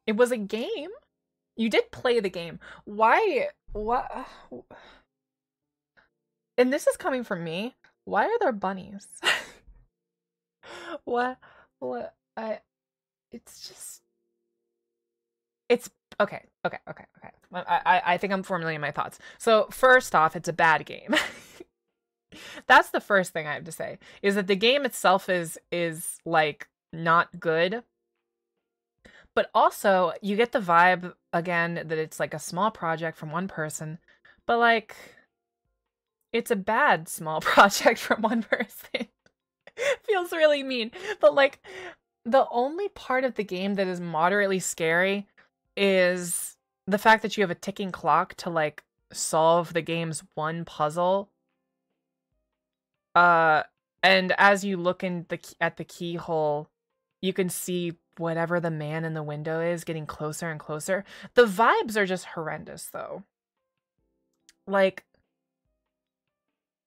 it was a game. You did play the game. Why? What? And this is coming from me. Why are there bunnies? what? What? I. It's just. It's okay. Okay. Okay. Okay. I. I. I think I'm formulating my thoughts. So first off, it's a bad game. That's the first thing I have to say. Is that the game itself is is like not good but also, you get the vibe again that it's like a small project from one person, but like it's a bad small project from one person. Feels really mean. But like the only part of the game that is moderately scary is the fact that you have a ticking clock to like solve the game's one puzzle. Uh and as you look in the at the keyhole, you can see whatever the man in the window is getting closer and closer. The vibes are just horrendous though. Like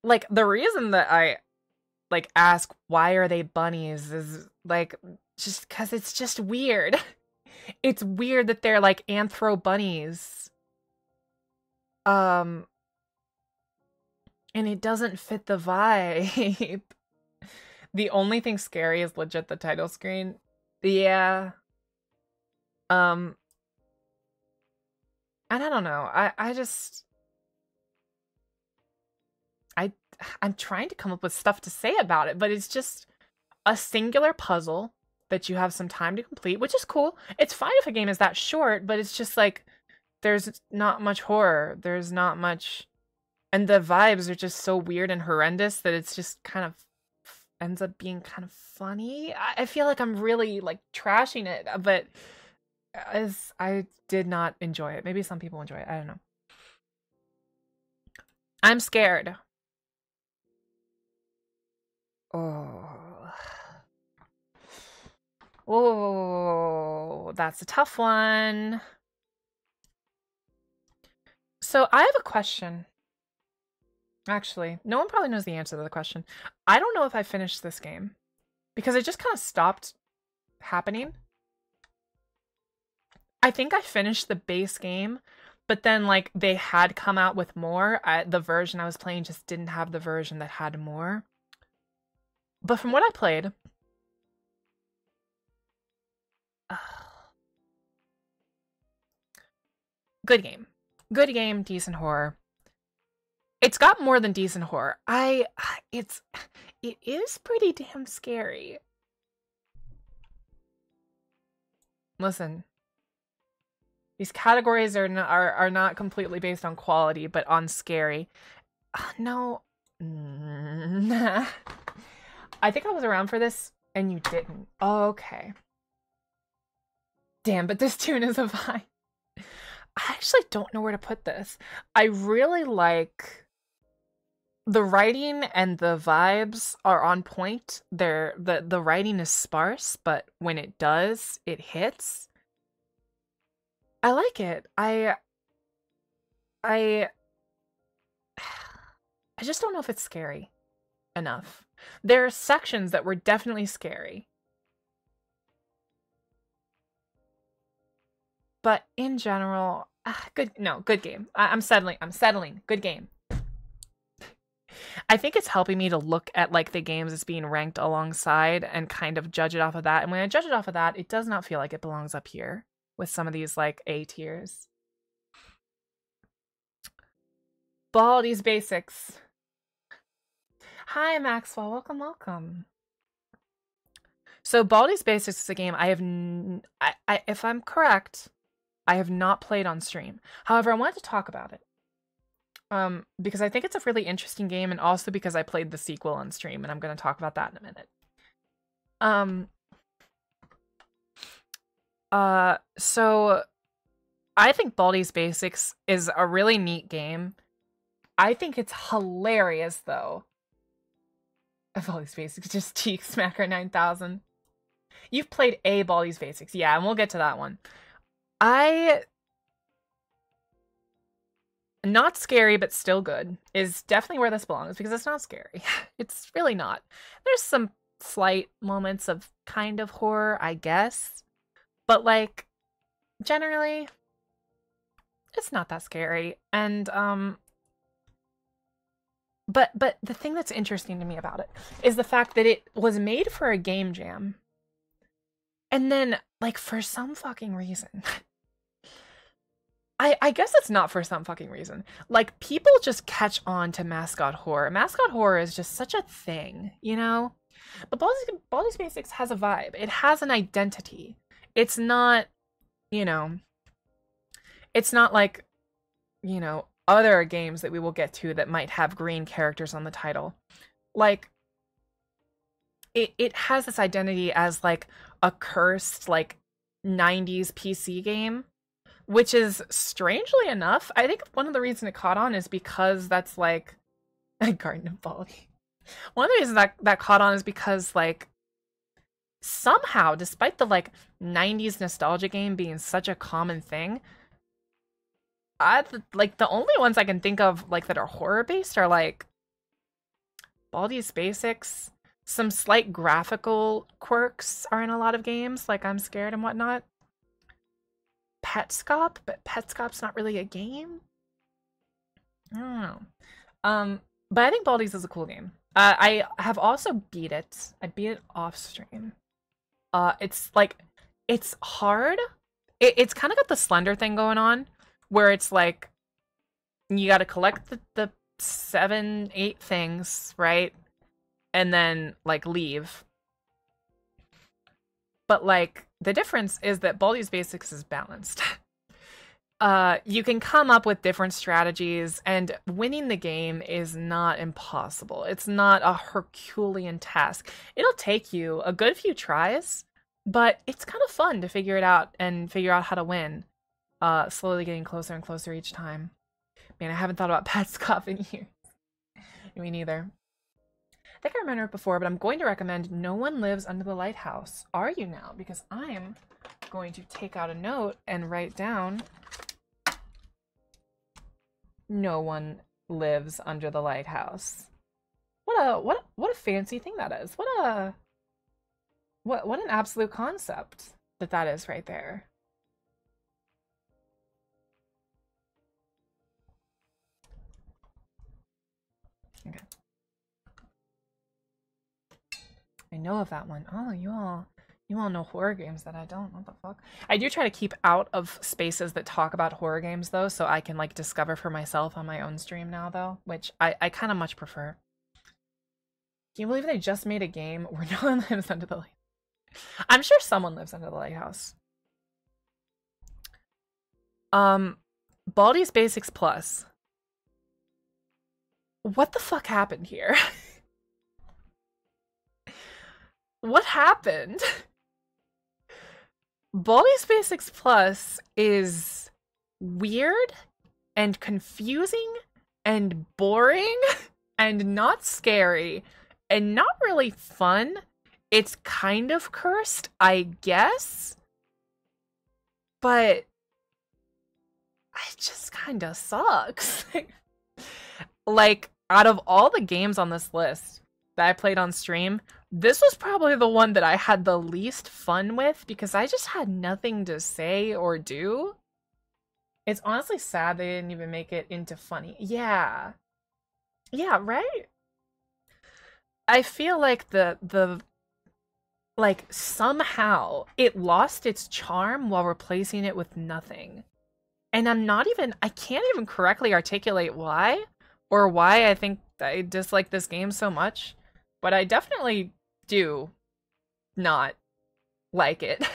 like the reason that I like ask why are they bunnies is like just cuz it's just weird. it's weird that they're like anthro bunnies. Um and it doesn't fit the vibe. the only thing scary is legit the title screen yeah. Um and I don't know. I I just I'm trying to come up with stuff to say about it, but it's just a singular puzzle that you have some time to complete, which is cool. It's fine if a game is that short, but it's just like there's not much horror. There's not much and the vibes are just so weird and horrendous that it's just kind of ends up being kind of funny. I, I feel like I'm really like trashing it, uh, but as I did not enjoy it. Maybe some people enjoy it. I don't know. I'm scared. Oh. Oh, that's a tough one. So I have a question. Actually, no one probably knows the answer to the question. I don't know if I finished this game because it just kind of stopped happening. I think I finished the base game, but then like they had come out with more. I, the version I was playing just didn't have the version that had more. But from what I played, uh, good game. Good game, decent horror it's got more than decent horror. I it's it is pretty damn scary. Listen. These categories are not, are are not completely based on quality, but on scary. Uh, no. I think I was around for this and you didn't. Okay. Damn, but this tune is a vibe. I actually don't know where to put this. I really like the writing and the vibes are on point. They're the the writing is sparse, but when it does, it hits. I like it. I I I just don't know if it's scary enough. There are sections that were definitely scary. But in general, ah, good no, good game. I, I'm settling. I'm settling. Good game. I think it's helping me to look at like the games as being ranked alongside and kind of judge it off of that. And when I judge it off of that, it does not feel like it belongs up here with some of these like A tiers. Baldi's Basics. Hi, Maxwell. Welcome, welcome. So Baldi's Basics is a game I have, n- I, I, if I'm correct, I have not played on stream. However, I wanted to talk about it. Um, because I think it's a really interesting game, and also because I played the sequel on stream, and I'm going to talk about that in a minute. Um, uh, so I think Baldi's Basics is a really neat game. I think it's hilarious though. Baldi's Basics, just Cheek Smacker 9000. You've played a Baldi's Basics, yeah, and we'll get to that one. I not scary but still good is definitely where this belongs because it's not scary. It's really not. There's some slight moments of kind of horror, I guess. But like generally it's not that scary. And um but but the thing that's interesting to me about it is the fact that it was made for a game jam. And then like for some fucking reason I, I guess it's not for some fucking reason. Like people just catch on to mascot horror. Mascot horror is just such a thing, you know? But Baldi's, Baldi's Basics has a vibe. It has an identity. It's not, you know, it's not like, you know, other games that we will get to that might have green characters on the title. Like, it, it has this identity as like a cursed, like, 90s PC game, which is strangely enough, I think one of the reasons it caught on is because that's like a Garden of Baldi. One of the reasons that that caught on is because like somehow, despite the like 90s nostalgia game being such a common thing, I like the only ones I can think of like that are horror based are like Baldi's Basics. Some slight graphical quirks are in a lot of games, like I'm scared and whatnot. Petscop, but Petscop's not really a game. I don't know. Um, but I think Baldi's is a cool game. Uh, I have also beat it. I beat it off stream. Uh, it's like it's hard. It, it's kind of got the Slender thing going on, where it's like you got to collect the, the seven, eight things, right, and then like leave. But like the difference is that Baldi's Basics is balanced. uh, you can come up with different strategies, and winning the game is not impossible. It's not a Herculean task. It'll take you a good few tries, but it's kind of fun to figure it out and figure out how to win. Uh, slowly getting closer and closer each time. Man, I haven't thought about Petscop in years. Me neither. I think I remember it before, but I'm going to recommend No One Lives Under the Lighthouse. Are you now? Because I'm going to take out a note and write down No One Lives Under the Lighthouse. What a what what a fancy thing that is. What a what what an absolute concept that that is right there. Okay. I know of that one. Oh, you all you all know horror games that I don't. What the fuck? I do try to keep out of spaces that talk about horror games though, so I can like discover for myself on my own stream now though, which I, I kinda much prefer. Can you believe they just made a game where no one lives under the light? I'm sure someone lives under the lighthouse. Um Baldi's Basics Plus. What the fuck happened here? what happened? Baldi's Basics Plus is weird and confusing and boring and not scary and not really fun. It's kind of cursed, I guess. But it just kind of sucks. like out of all the games on this list that I played on stream, this was probably the one that I had the least fun with because I just had nothing to say or do. It's honestly sad they didn't even make it into funny. Yeah. Yeah, right? I feel like the the like somehow it lost its charm while replacing it with nothing. And I'm not even I can't even correctly articulate why or why I think I dislike this game so much, but I definitely do not like it.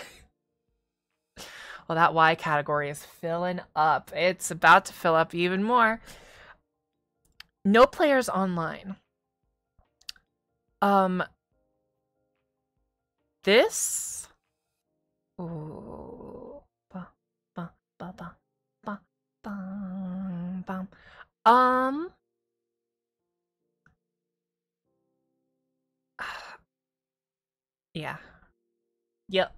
Well, that Y category is filling up. It's about to fill up even more. No players online. Um, this. Ooh, ba, ba, ba. Um. Yeah. Yep.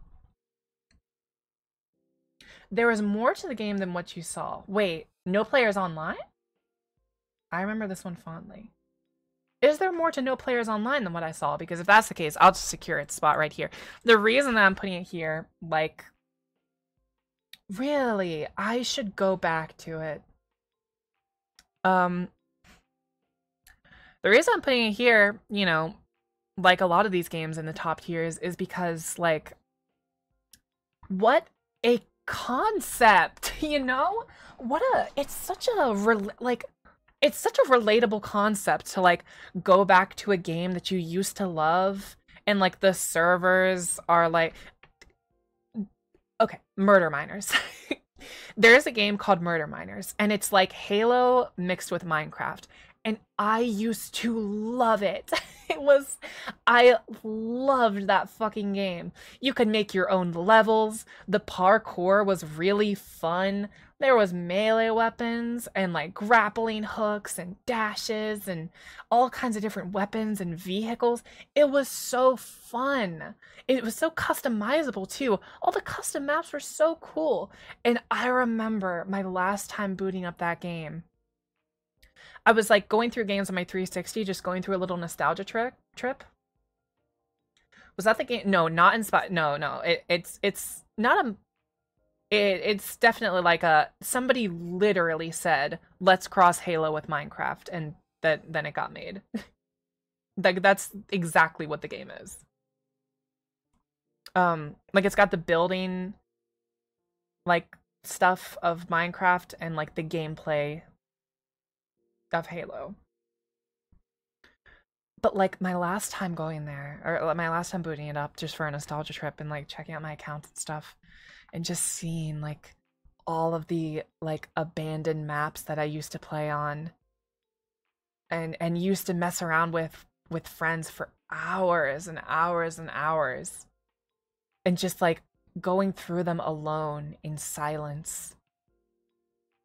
There was more to the game than what you saw. Wait, no players online? I remember this one fondly. Is there more to no players online than what I saw? Because if that's the case, I'll just secure its spot right here. The reason that I'm putting it here, like, really, I should go back to it. Um, the reason I'm putting it here, you know, like a lot of these games in the top tiers, is because, like, what a concept, you know? What a, it's such a, like, it's such a relatable concept to like go back to a game that you used to love and like the servers are like okay murder miners there's a game called murder miners and it's like halo mixed with minecraft and i used to love it it was i loved that fucking game you could make your own levels the parkour was really fun there was melee weapons and like grappling hooks and dashes and all kinds of different weapons and vehicles. It was so fun. It was so customizable too. All the custom maps were so cool. And I remember my last time booting up that game. I was like going through games on my 360, just going through a little nostalgia trip. Trip. Was that the game? No, not in spot. No, no. It, it's it's not a it, it's definitely like a somebody literally said let's cross halo with minecraft and that then it got made like that's exactly what the game is um like it's got the building like stuff of minecraft and like the gameplay of halo. But like my last time going there or uh, my last time booting it up just for a nostalgia trip and like checking out my account and stuff and just seeing like all of the like abandoned maps that I used to play on and and used to mess around with with friends for hours and hours and hours and just like going through them alone in silence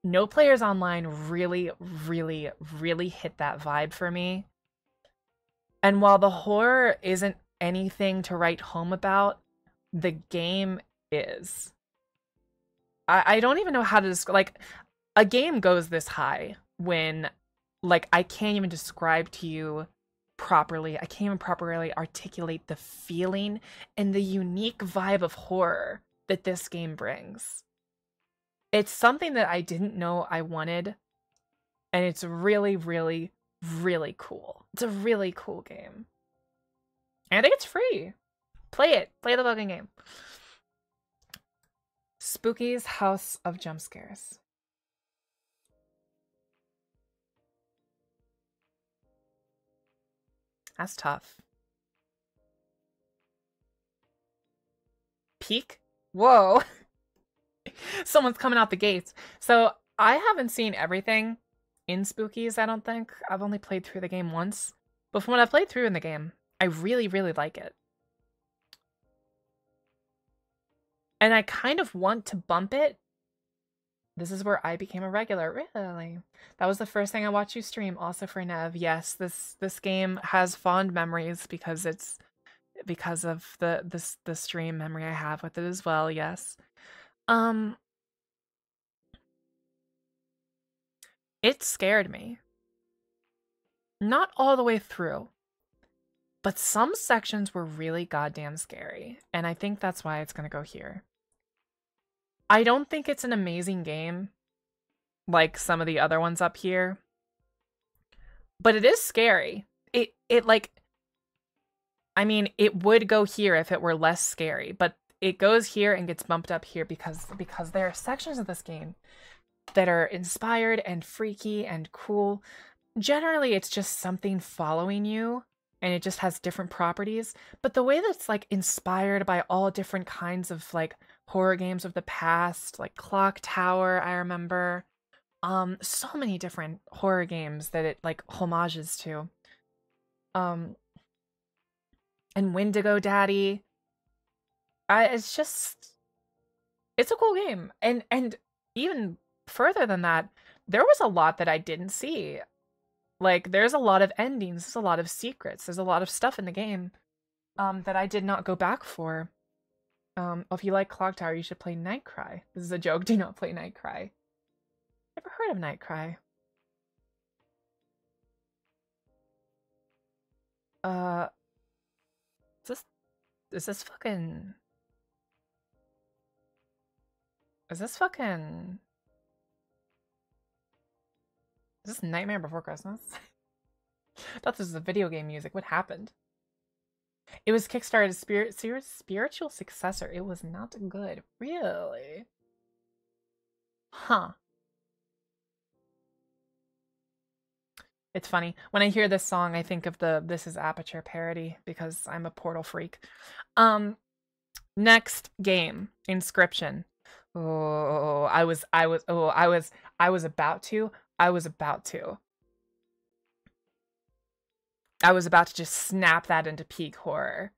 no players online really really really hit that vibe for me and while the horror isn't anything to write home about the game is I, I don't even know how to describe like a game goes this high when like I can't even describe to you properly. I can't even properly articulate the feeling and the unique vibe of horror that this game brings. It's something that I didn't know I wanted, and it's really, really, really cool. It's a really cool game. And I think it's free. Play it. Play the fucking game. Spooky's House of Jump Scares. That's tough. Peak? Whoa. Someone's coming out the gates. So I haven't seen everything in Spookies, I don't think. I've only played through the game once. But from what I've played through in the game, I really, really like it. and I kind of want to bump it. This is where I became a regular. Really, that was the first thing I watched you stream. Also for Nev, yes, this this game has fond memories because it's because of the this the stream memory I have with it as well. Yes, um, it scared me. Not all the way through, but some sections were really goddamn scary, and I think that's why it's gonna go here. I don't think it's an amazing game like some of the other ones up here. But it is scary. It it like I mean, it would go here if it were less scary, but it goes here and gets bumped up here because because there are sections of this game that are inspired and freaky and cool. Generally, it's just something following you and it just has different properties. But the way that's like inspired by all different kinds of like horror games of the past, like Clock Tower, I remember. Um, so many different horror games that it like homages to. Um, and Wendigo Daddy. I, it's just, it's a cool game, and and even further than that, there was a lot that I didn't see. Like there's a lot of endings, there's a lot of secrets, there's a lot of stuff in the game um that I did not go back for. Um if you like Clock Tower, you should play Night Cry. This is a joke, do not play Night Cry. Never heard of Night Cry. Uh is this is this fucking is this fucking is this Nightmare Before Christmas? I thought this was a video game music. What happened? It was Kickstarter's spirit, spiritual successor. It was not good. Really? Huh. It's funny. When I hear this song, I think of the This is Aperture parody because I'm a portal freak. Um next game, Inscryption. Oh, I was I was oh, I was I was about to I was about to. I was about to just snap that into peak horror.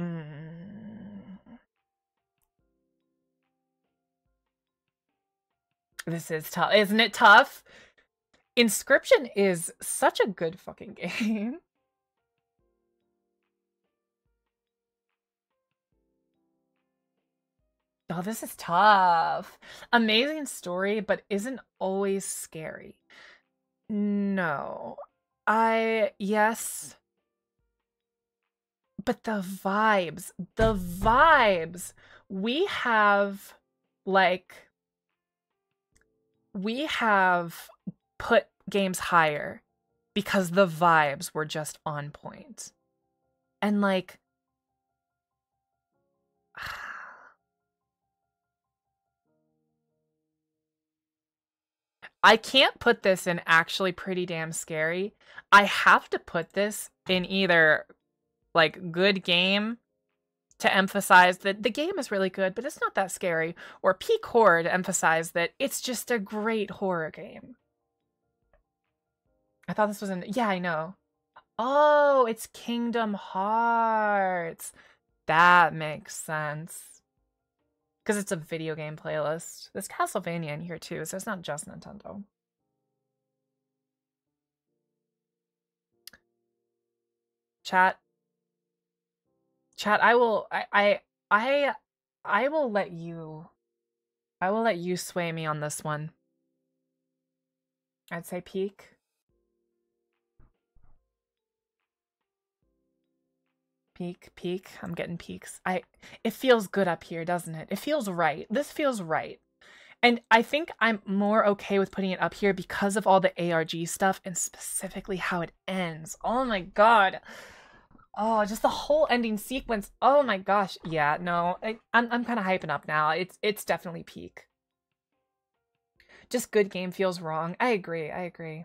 Mm. This is tough. Isn't it tough? Inscryption is such a good fucking game. Oh, this is tough. Amazing story, but isn't always scary. No. I, yes. But the vibes, the vibes. We have, like, we have put games higher because the vibes were just on point. And, like, I can't put this in actually pretty damn scary. I have to put this in either like good game to emphasize that the game is really good, but it's not that scary, or peak horror to emphasize that it's just a great horror game. I thought this was in yeah, I know. Oh, it's Kingdom Hearts. That makes sense because it's a video game playlist. There's Castlevania in here too, so it's not just Nintendo. Chat. Chat, I will I I I I will let you I will let you sway me on this one. I'd say peak. Peak, peak. I'm getting peaks. I it feels good up here, doesn't it? It feels right. This feels right. And I think I'm more okay with putting it up here because of all the ARG stuff and specifically how it ends. Oh my god. Oh, just the whole ending sequence. Oh my gosh. Yeah, no. I, I'm I'm kind of hyping up now. It's it's definitely peak. Just good game feels wrong. I agree. I agree.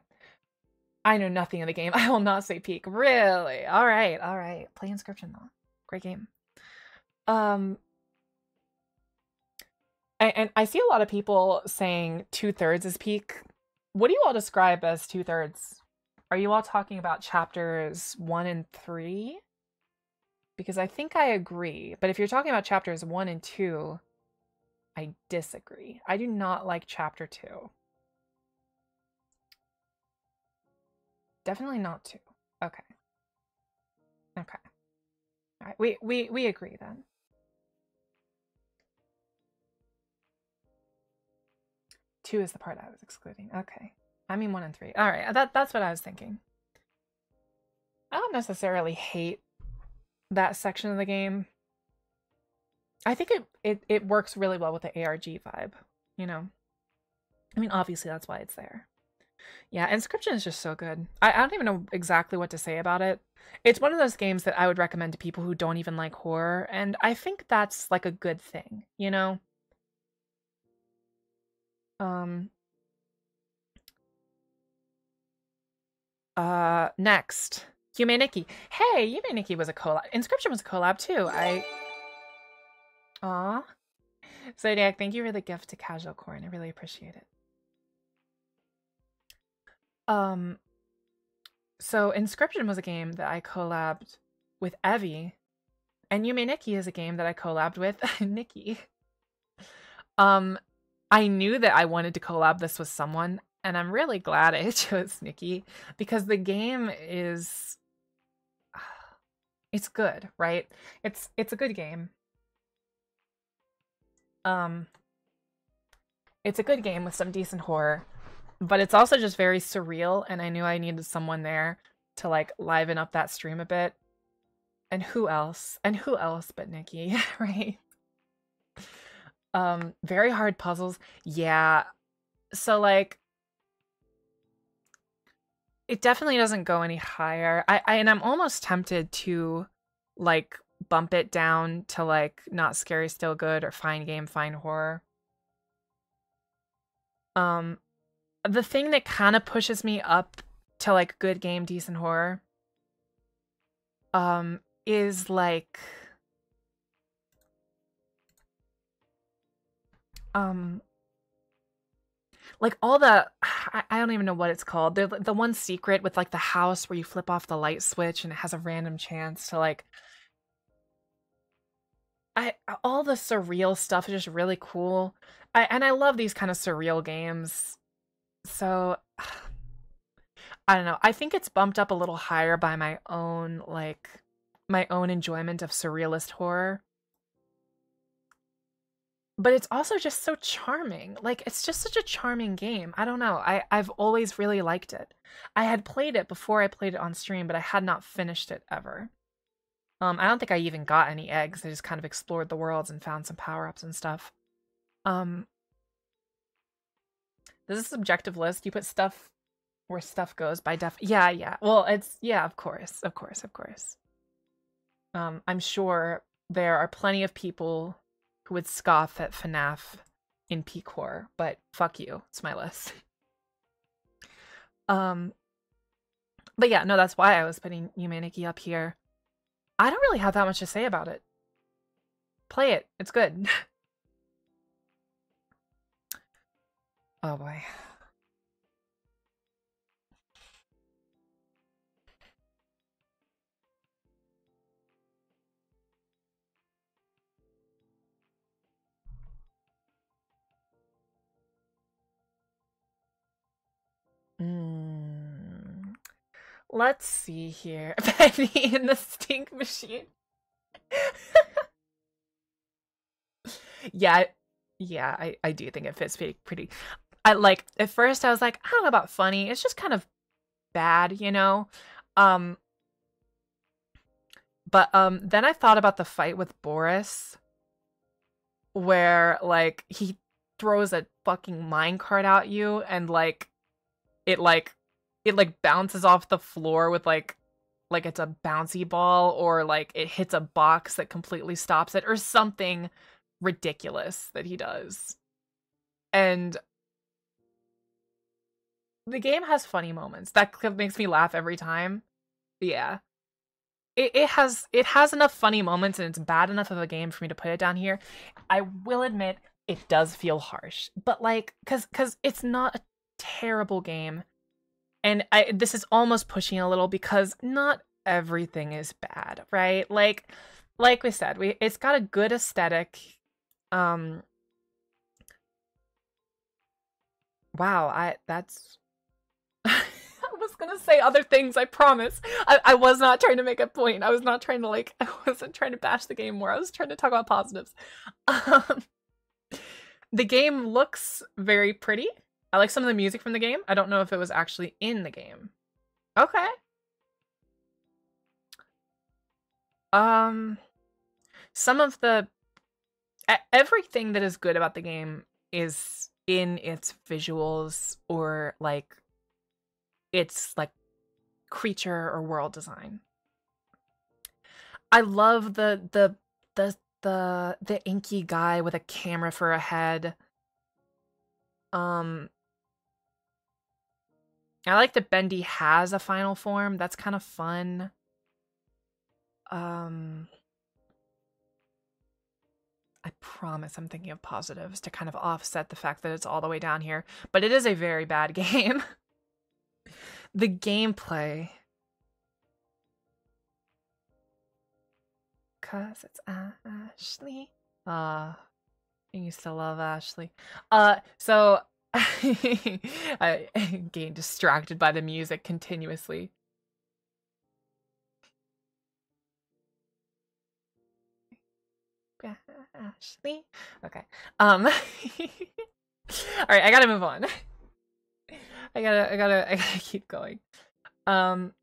I know nothing of the game. I will not say peak. Really? All right, all right. Play Inscryption though. Great game. Um, and, and I see a lot of people saying two thirds is peak. What do you all describe as two thirds? Are you all talking about chapters one and three? Because I think I agree. But if you're talking about chapters one and two, I disagree. I do not like chapter two. Definitely not two. Okay. Okay. All right. We we we agree then. Two is the part I was excluding. Okay. I mean one and three. All right. That that's what I was thinking. I don't necessarily hate that section of the game. I think it it it works really well with the ARG vibe, you know. I mean, obviously that's why it's there. Yeah, Inscryption is just so good. I, I don't even know exactly what to say about it. It's one of those games that I would recommend to people who don't even like horror, and I think that's like a good thing, you know? Um Uh, next, Yume Nikki. Hey, Yume Nikki was a collab. Inscryption was a collab too. I. Aw. Zodiac, thank you for the gift to Casual Corn. I really appreciate it. Um, so Inscryption was a game that I collabed with Evie, and Yume Nikki is a game that I collabed with Nikki. Um, I knew that I wanted to collab this with someone, and I'm really glad I chose Nikki because the game is it's good, right? It's it's a good game. Um it's a good game with some decent horror, but it's also just very surreal and I knew I needed someone there to like liven up that stream a bit. And who else? And who else but Nikki, right? Um very hard puzzles. Yeah. So like it definitely doesn't go any higher. I, I and I'm almost tempted to like bump it down to like not scary still good or fine game fine horror. Um the thing that kind of pushes me up to like good game decent horror um is like um like all the I, I don't even know what it's called. The the one secret with like the house where you flip off the light switch and it has a random chance to like I all the surreal stuff is just really cool. I and I love these kind of surreal games. So I don't know. I think it's bumped up a little higher by my own like my own enjoyment of surrealist horror but it's also just so charming. Like it's just such a charming game. I don't know. I I've always really liked it. I had played it before I played it on stream, but I had not finished it ever. Um I don't think I even got any eggs. I just kind of explored the worlds and found some power-ups and stuff. Um This is a subjective list. You put stuff where stuff goes by def Yeah, yeah. Well, it's yeah, of course. Of course, of course. Um I'm sure there are plenty of people who would scoff at FNAF in peak horror, but fuck you, it's my list. um, but yeah, no, that's why I was putting Yume Nikki up here. I don't really have that much to say about it. Play it, it's good. oh boy. Mm. Let's see here. Penny in the stink machine. yeah, yeah, I, I do think it fits pretty pretty. I like at first I was like, I don't know about funny. It's just kind of bad, you know? Um but um then I thought about the fight with Boris where like he throws a fucking minecart at you and like it like it like bounces off the floor with like like it's a bouncy ball or like it hits a box that completely stops it or something ridiculous that he does. And the game has funny moments. That makes me laugh every time. Yeah. It it has it has enough funny moments and it's bad enough of a game for me to put it down here. I will admit it does feel harsh. But like cuz cuz it's not a terrible game. And I this is almost pushing a little because not everything is bad, right? Like like we said, we it's got a good aesthetic. Um Wow, I that's was gonna say other things, I promise. I, I was not trying to make a point. I was not trying to like I wasn't trying to bash the game more. I was trying to talk about positives. Um, the game looks very pretty. I like some of the music from the game. I don't know if it was actually in the game. Okay. Um some of the everything that is good about the game is in its visuals or like its like creature or world design. I love the the the the the inky guy with a camera for a head. Um I like that Bendy has a final form. That's kind of fun. Um I promise I'm thinking of positives to kind of offset the fact that it's all the way down here, but it is a very bad game. The gameplay cuz it's Ashley. Uh I used to love Ashley. Uh so I getting distracted by the music continuously. Ashley. Okay. Um. All right, I gotta move on. I gotta, I gotta, I gotta keep going. Um.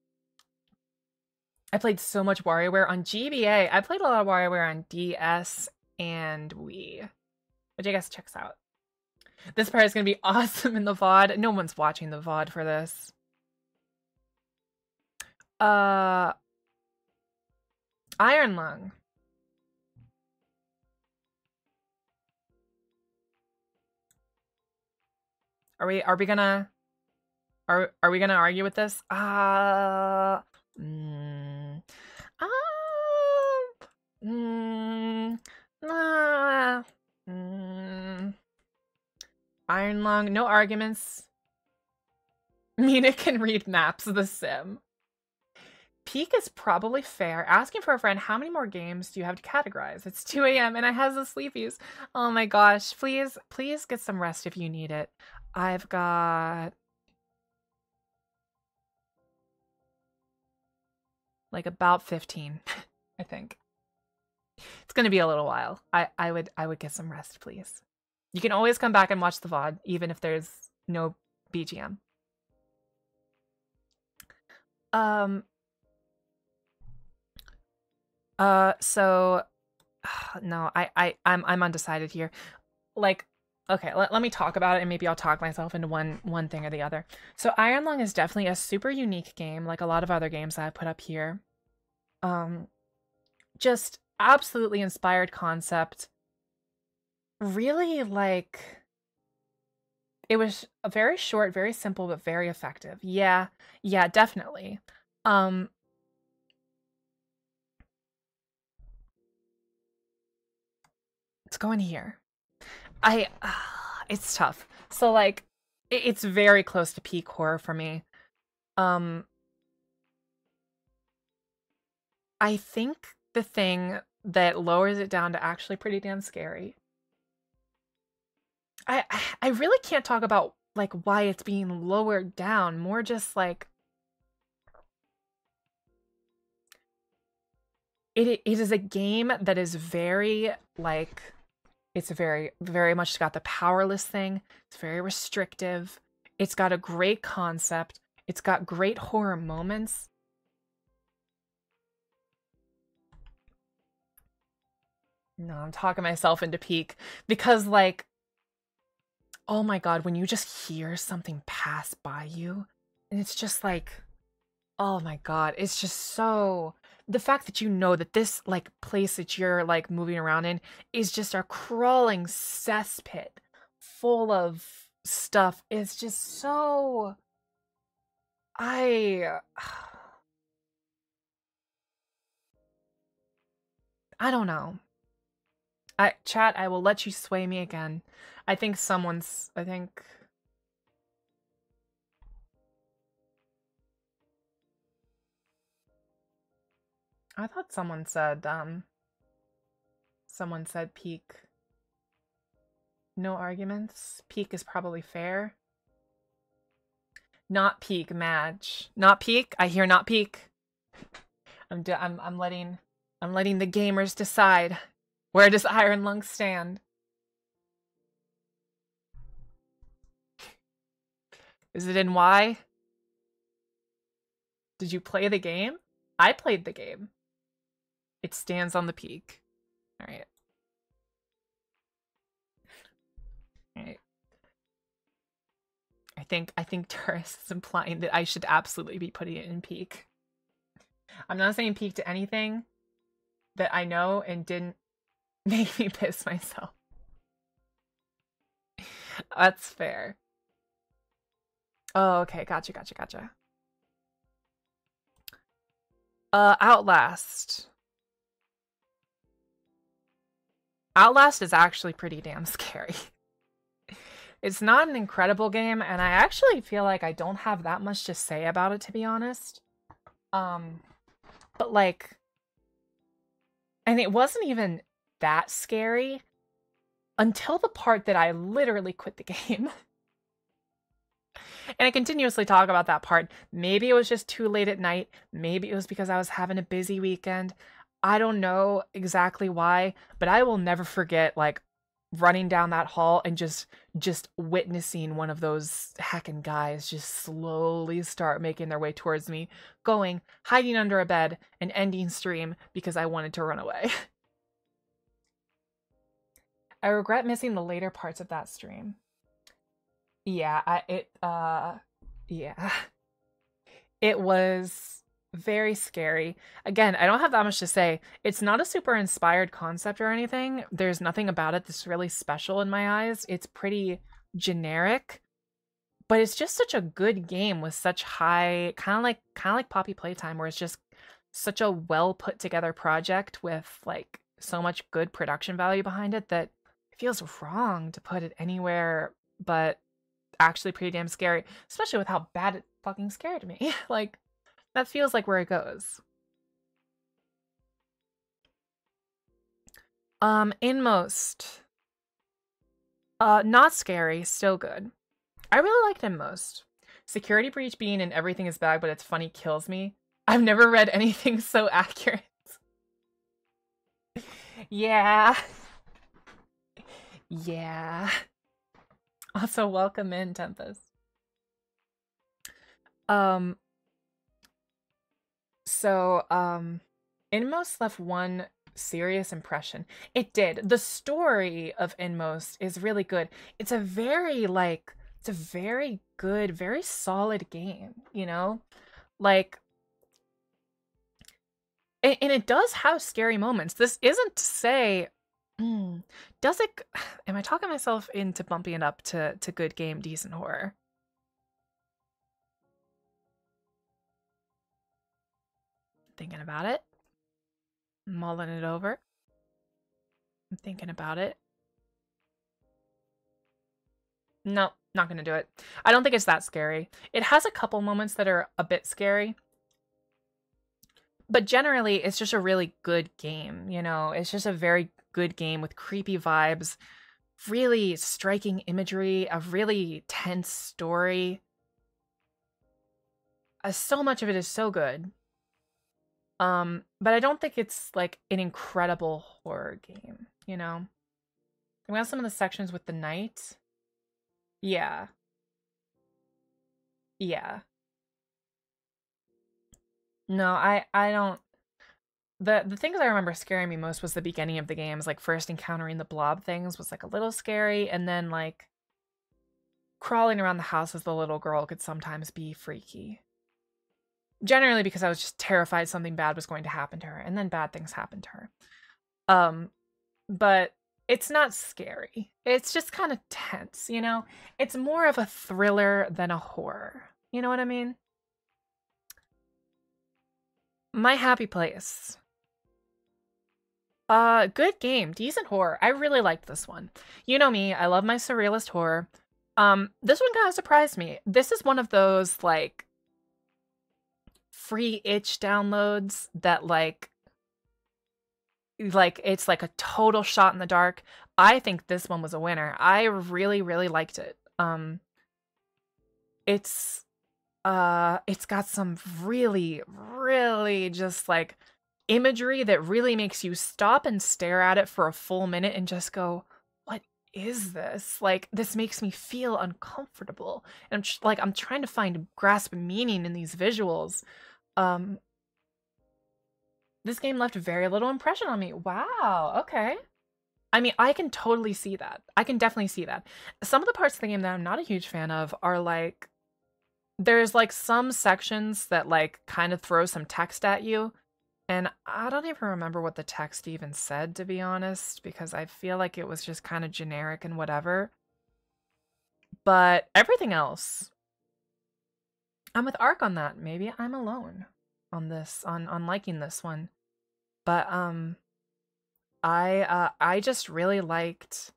I played so much WarioWare on GBA. I played a lot of WarioWare on DS and Wii, which I guess checks out. This part is gonna be awesome in the VOD. No one's watching the VOD for this. Uh, Iron Lung. Are we are we gonna are are we gonna argue with this? Uh mm, uh, mm, uh, mm, Iron Lung, no arguments. Mena can read maps of the sim. Peak is probably fair. Asking for a friend, how many more games do you have to categorize? It's 2 a.m. and I have the sleepies. Oh my gosh. Please, please get some rest if you need it. I've got like about 15, I think. It's going to be a little while. I I would I would get some rest, please. You can always come back and watch the VOD even if there's no BGM. Um uh so no, I I I'm I'm undecided here. Like okay let, let me talk about it and maybe i'll talk myself into one one thing or the other. So iron lung is definitely a super unique game like a lot of other games that i put up here. Um just absolutely inspired concept. Really like it was a very short very simple but very effective. Yeah yeah definitely. Um let's go in here I uh, it's tough. So like it, it's very close to peak horror for me. Um I think the thing that lowers it down to actually pretty damn scary. I I really can't talk about like why it's being lowered down, more just like it it is a game that is very like it's very, very much got the powerless thing. It's very restrictive. It's got a great concept. It's got great horror moments. No, I'm talking myself into peak because, like, oh my god, when you just hear something pass by you, and it's just like, oh my god, it's just so the fact that you know that this like place that you're like moving around in is just a crawling cesspit full of stuff is just so I I don't know. I chat, I will let you sway me again. I think someone's I think I thought someone said, um, someone said peak. No arguments. Peak is probably fair. Not peak match. Not peak. I hear not peak. I'm I'm I'm letting I'm letting the gamers decide. Where does Iron Lung stand? Is it in Y? Did you play the game? I played the game. It stands on the peak. All right. All right. I think I think Taurus is implying that I should absolutely be putting it in peak. I'm not saying peak to anything that I know and didn't make me piss myself. That's fair. Oh, okay. Gotcha, gotcha, gotcha. Uh, Outlast. Outlast is actually pretty damn scary. it's not an incredible game, and I actually feel like I don't have that much to say about it, to be honest. Um, but like, and it wasn't even that scary until the part that I literally quit the game. and I continuously talk about that part. Maybe it was just too late at night. Maybe it was because I was having a busy weekend. I don't know exactly why, but I will never forget like running down that hall and just just witnessing one of those heckin' guys just slowly start making their way towards me, going, hiding under a bed, and ending stream because I wanted to run away. I regret missing the later parts of that stream. Yeah, I it uh yeah. It was very scary. Again, I don't have that much to say. It's not a super inspired concept or anything. There's nothing about it that's really special in my eyes. It's pretty generic. But it's just such a good game with such high kind of like kind of like Poppy Playtime where it's just such a well put together project with like so much good production value behind it that it feels wrong to put it anywhere but actually pretty damn scary, especially with how bad it fucking scared me. like, that feels like where it goes. Um, Inmost. Uh, not scary, still good. I really liked Inmost. Security breach being in everything is bad, but it's funny kills me. I've never read anything so accurate. yeah. Yeah. Also, welcome in, Tempest. Um, so, um, Inmost left one serious impression. It did. The story of Inmost is really good. It's a very, like, it's a very good, very solid game, you know? Like, and, and it does have scary moments. This isn't to say Mm. Does it? Am I talking myself into bumping it up to to good game, decent horror? Thinking about it, mulling it over. I'm thinking about it. No, not gonna do it. I don't think it's that scary. It has a couple moments that are a bit scary, but generally it's just a really good game you know it's just a very good game with creepy vibes, really striking imagery, a really tense story. Uh, so much of it is so good. Um, but I don't think it's like an incredible horror game, you know? We have some of the sections with the night. Yeah. Yeah. No, I I don't the the things I remember scaring me most was the beginning of the games, like first encountering the blob things was like a little scary, and then like crawling around the house as the little girl could sometimes be freaky. Generally because I was just terrified something bad was going to happen to her, and then bad things happened to her. Um, but it's not scary. It's just kind of tense, you know? It's more of a thriller than a horror. You know what I mean? My happy place. Uh, good game, decent horror. I really liked this one. You know me, I love my surrealist horror. Um, this one kind of surprised me. This is one of those like free itch downloads that like like it's like a total shot in the dark. I think this one was a winner. I really really liked it. Um it's uh it's got some really really just like imagery that really makes you stop and stare at it for a full minute and just go, what is this? Like, this makes me feel uncomfortable. And I'm tr- like, I'm trying to find grasp meaning in these visuals. Um, this game left very little impression on me. Wow. Okay. I mean, I can totally see that. I can definitely see that. Some of the parts of the game that I'm not a huge fan of are like, there's like some sections that like kind of throw some text at you and I don't even remember what the text even said, to be honest, because I feel like it was just kind of generic and whatever. But everything else, I'm with Ark on that. Maybe I'm alone on this on on liking this one. But um I uh I just really liked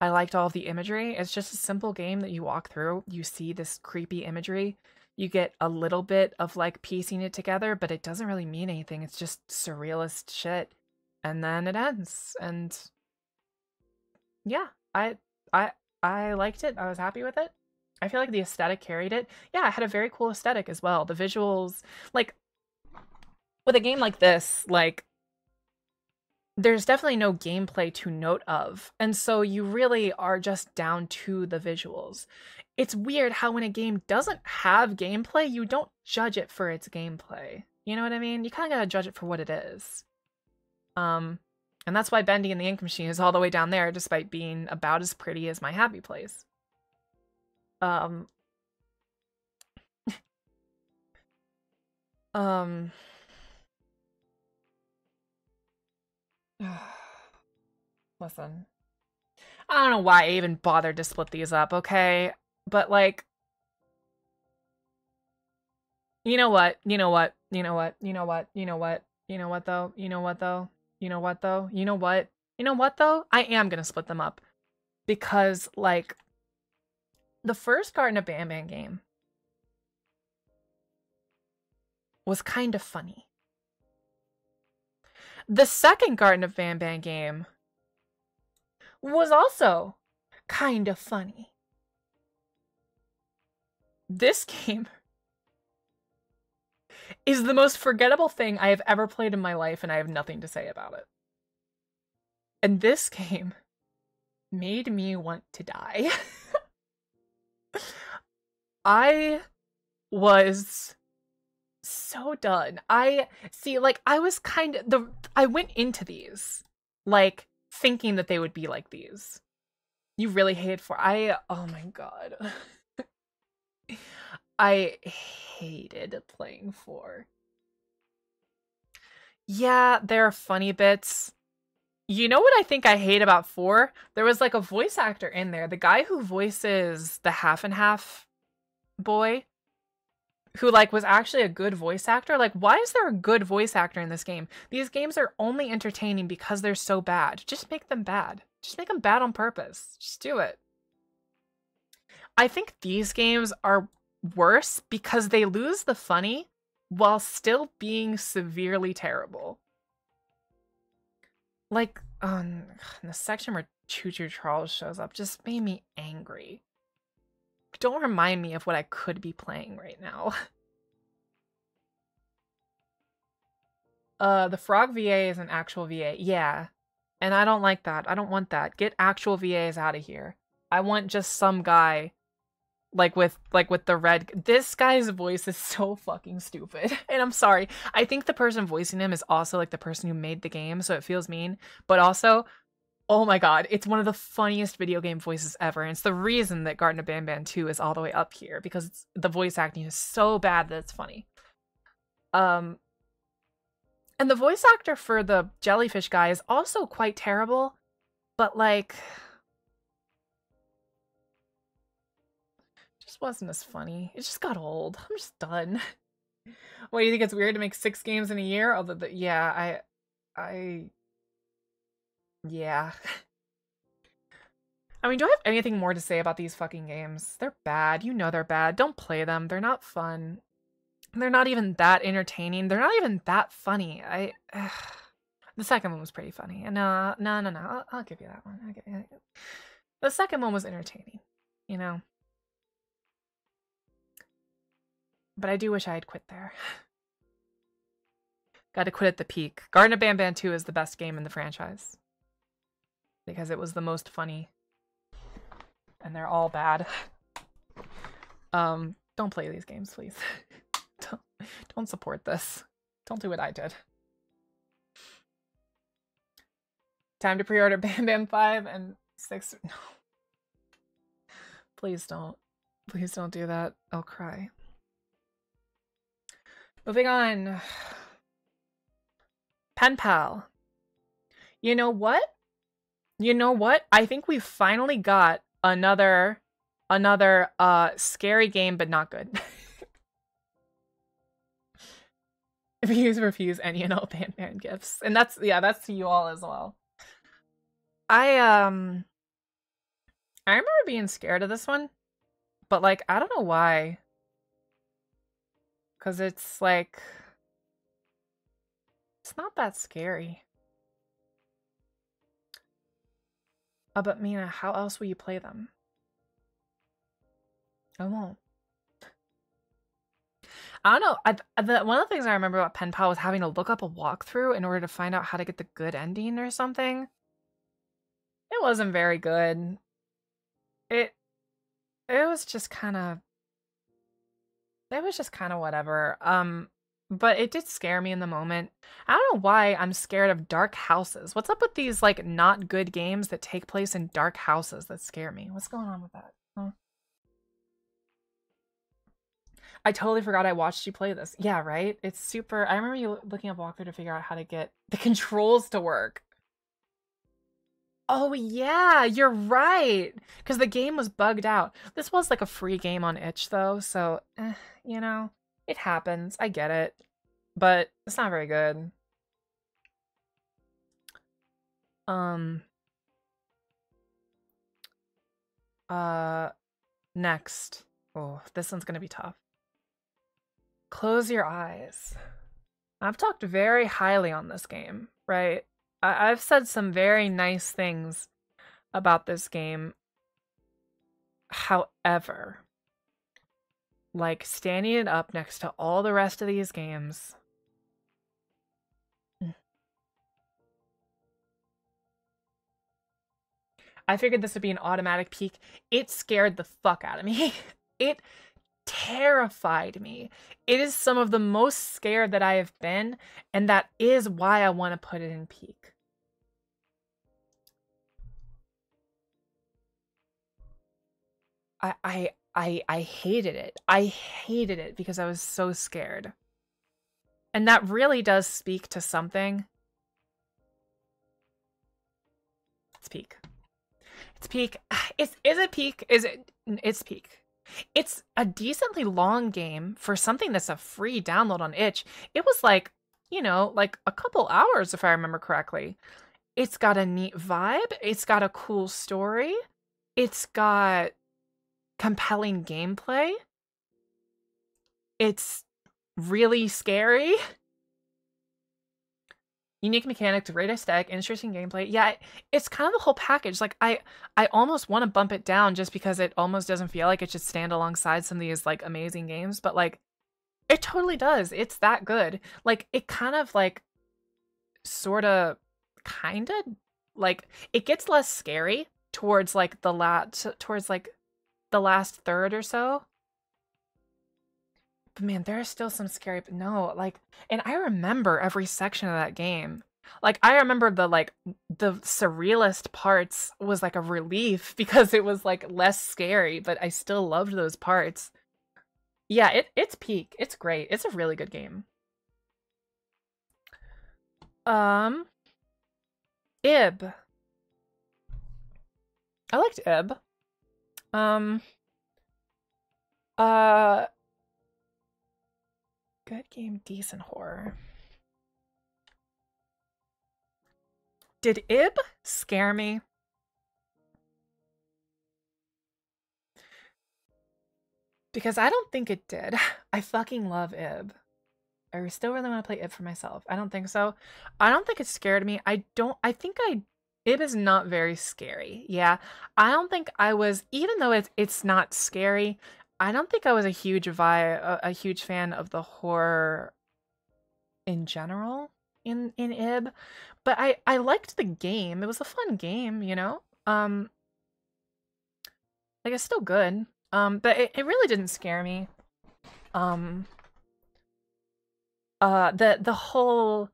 I liked all the imagery. It's just a simple game that you walk through, you see this creepy imagery, you get a little bit of like piecing it together, but it doesn't really mean anything. It's just surrealist shit. And then it ends. And yeah, I I I liked it. I was happy with it. I feel like the aesthetic carried it. Yeah, it had a very cool aesthetic as well. The visuals, like with a game like this, like there's definitely no gameplay to note of. And so you really are just down to the visuals. It's weird how when a game doesn't have gameplay, you don't judge it for its gameplay. You know what I mean? You kind of got to judge it for what it is. Um and that's why Bendy and the Ink Machine is all the way down there despite being about as pretty as my happy place. Um um Listen. I don't know why I even bothered to split these up, okay? But like You know what? You know what? You know what? You know what? You know what? You know what though? You know what though? You know what though? You know what? You know what though? I am going to split them up because like the first Garten of Banban game was kind of funny. The second Garten of Banban game was also kind of funny. This game is the most forgettable thing I have ever played in my life, and I have nothing to say about it. And this game made me want to die. I was so done. I see like I was kind of the I went into these like thinking that they would be like these. You really hate for I oh my god. I hated playing 4. Yeah, there are funny bits. You know what I think I hate about 4? There was like a voice actor in there. The guy who voices the half and half boy who like was actually a good voice actor. Like why is there a good voice actor in this game? These games are only entertaining because they're so bad. Just make them bad. Just make them bad on purpose. Just do it. I think these games are worse because they lose the funny while still being severely terrible. Like um, the section where Choo Choo Charles shows up just made me angry. Don't remind me of what I could be playing right now. uh, the Frog VA is an actual VA. Yeah. And I don't like that. I don't want that. Get actual VAs out of here. I want just some guy like with like with the red this guy's voice is so fucking stupid and i'm sorry i think the person voicing him is also like the person who made the game so it feels mean but also oh my god it's one of the funniest video game voices ever and it's the reason that garten of banban 2 is all the way up here because the voice acting is so bad that it's funny um and the voice actor for the jellyfish guy is also quite terrible but like just wasn't as funny. It just got old. I'm just done. What do you think it's weird to make six games in a year? Although, the, yeah, I, I, yeah. I mean, do I have anything more to say about these fucking games? They're bad. You know they're bad. Don't play them. They're not fun. They're not even that entertaining. They're not even that funny. I. The second one was pretty funny. And uh, no, no, no. I'll, I'll give you that one. I'll give you that. The second one was entertaining. You know. But I do wish I had quit there. Got to quit at the peak. Garten of Banban 2 is the best game in the franchise. Because it was the most funny. And they're all bad. Um, don't play these games, please. don't, don't support this. Don't do what I did. Time to pre-order Banban 5 and 6. No. Please don't. Please don't do that. I'll cry. Moving on. Pen pal. You know what? You know what? I think we finally got another another uh scary game but not good. Views refuse any and all Batman gifts. And that's yeah, that's to you all as well. I um I remember being scared of this one, but like I don't know why. Cause it's like it's not that scary. Uh, but Mena, how else will you play them? I won't. I don't know. I, the, one of the things I remember about Pen Pal was having to look up a walkthrough in order to find out how to get the good ending or something. It wasn't very good. It it was just kind of it was just kind of whatever. Um but it did scare me in the moment. I don't know why I'm scared of dark houses. What's up with these like not good games that take place in dark houses that scare me? What's going on with that? Huh? I totally forgot I watched you play this. Yeah, right? It's super. I remember you looking up walkthrough to figure out how to get the controls to work. Oh, yeah, you're right. Because the game was bugged out. This was like a free game on itch, though, so, eh, you know, it happens. I get it. But it's not very good. Um. Uh. Next. Oh, this one's gonna be tough. Close your eyes. I've talked very highly on this game, right? I- have said some very nice things about this game. However, like standing it up next to all the rest of these games. Mm. I figured this would be an automatic peak. It scared the fuck out of me. it terrified me. It is some of the most scared that I have been, and that is why I want to put it in peak. I I I I hated it. I hated it because I was so scared. And that really does speak to something. It's peak. It's peak. It's is it peak? Is it it's peak. It's a decently long game for something that's a free download on itch. It was like, you know, like a couple hours if I remember correctly. It's got a neat vibe, it's got a cool story. It's got compelling gameplay. It's really scary. Unique mechanics, great aesthetic, interesting gameplay. Yeah, it's kind of the whole package. Like I I almost want to bump it down just because it almost doesn't feel like it should stand alongside some of these like amazing games, but like it totally does. It's that good. Like it kind of like sort of kind of like it gets less scary towards like the lat towards like the last third or so. But man, there are still some scary. But no, like, and I remember every section of that game. Like, I remember the like the surrealist parts was like a relief because it was like less scary, but I still loved those parts. Yeah, it it's peak. It's great. It's a really good game. Um, Ib. I liked Ib. Um. Uh. Good game, decent horror. Did Ib scare me? Because I don't think it did. I fucking love Ib. I still really want to play Ib for myself. I don't think so. I don't think it scared me. I don't. I think I it is not very scary. Yeah. I don't think I was even though it's it's not scary, I don't think I was a huge vi- a, a huge fan of the horror in general in in Ib, but I I liked the game. It was a fun game, you know. Um like it's still good. Um but it, it really didn't scare me. Um uh the the whole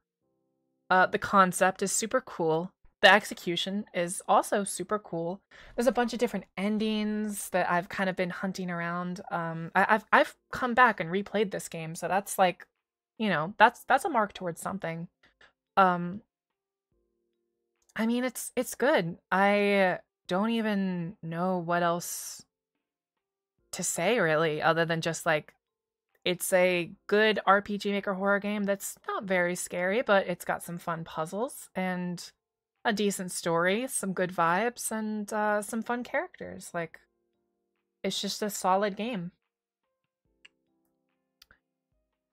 uh the concept is super cool the execution is also super cool. There's a bunch of different endings that I've kind of been hunting around. Um, I, have I've come back and replayed this game, so that's like, you know, that's that's a mark towards something. Um, I mean, it's it's good. I don't even know what else to say really, other than just like, it's a good RPG Maker horror game that's not very scary, but it's got some fun puzzles and a decent story, some good vibes, and uh, some fun characters. Like, it's just a solid game.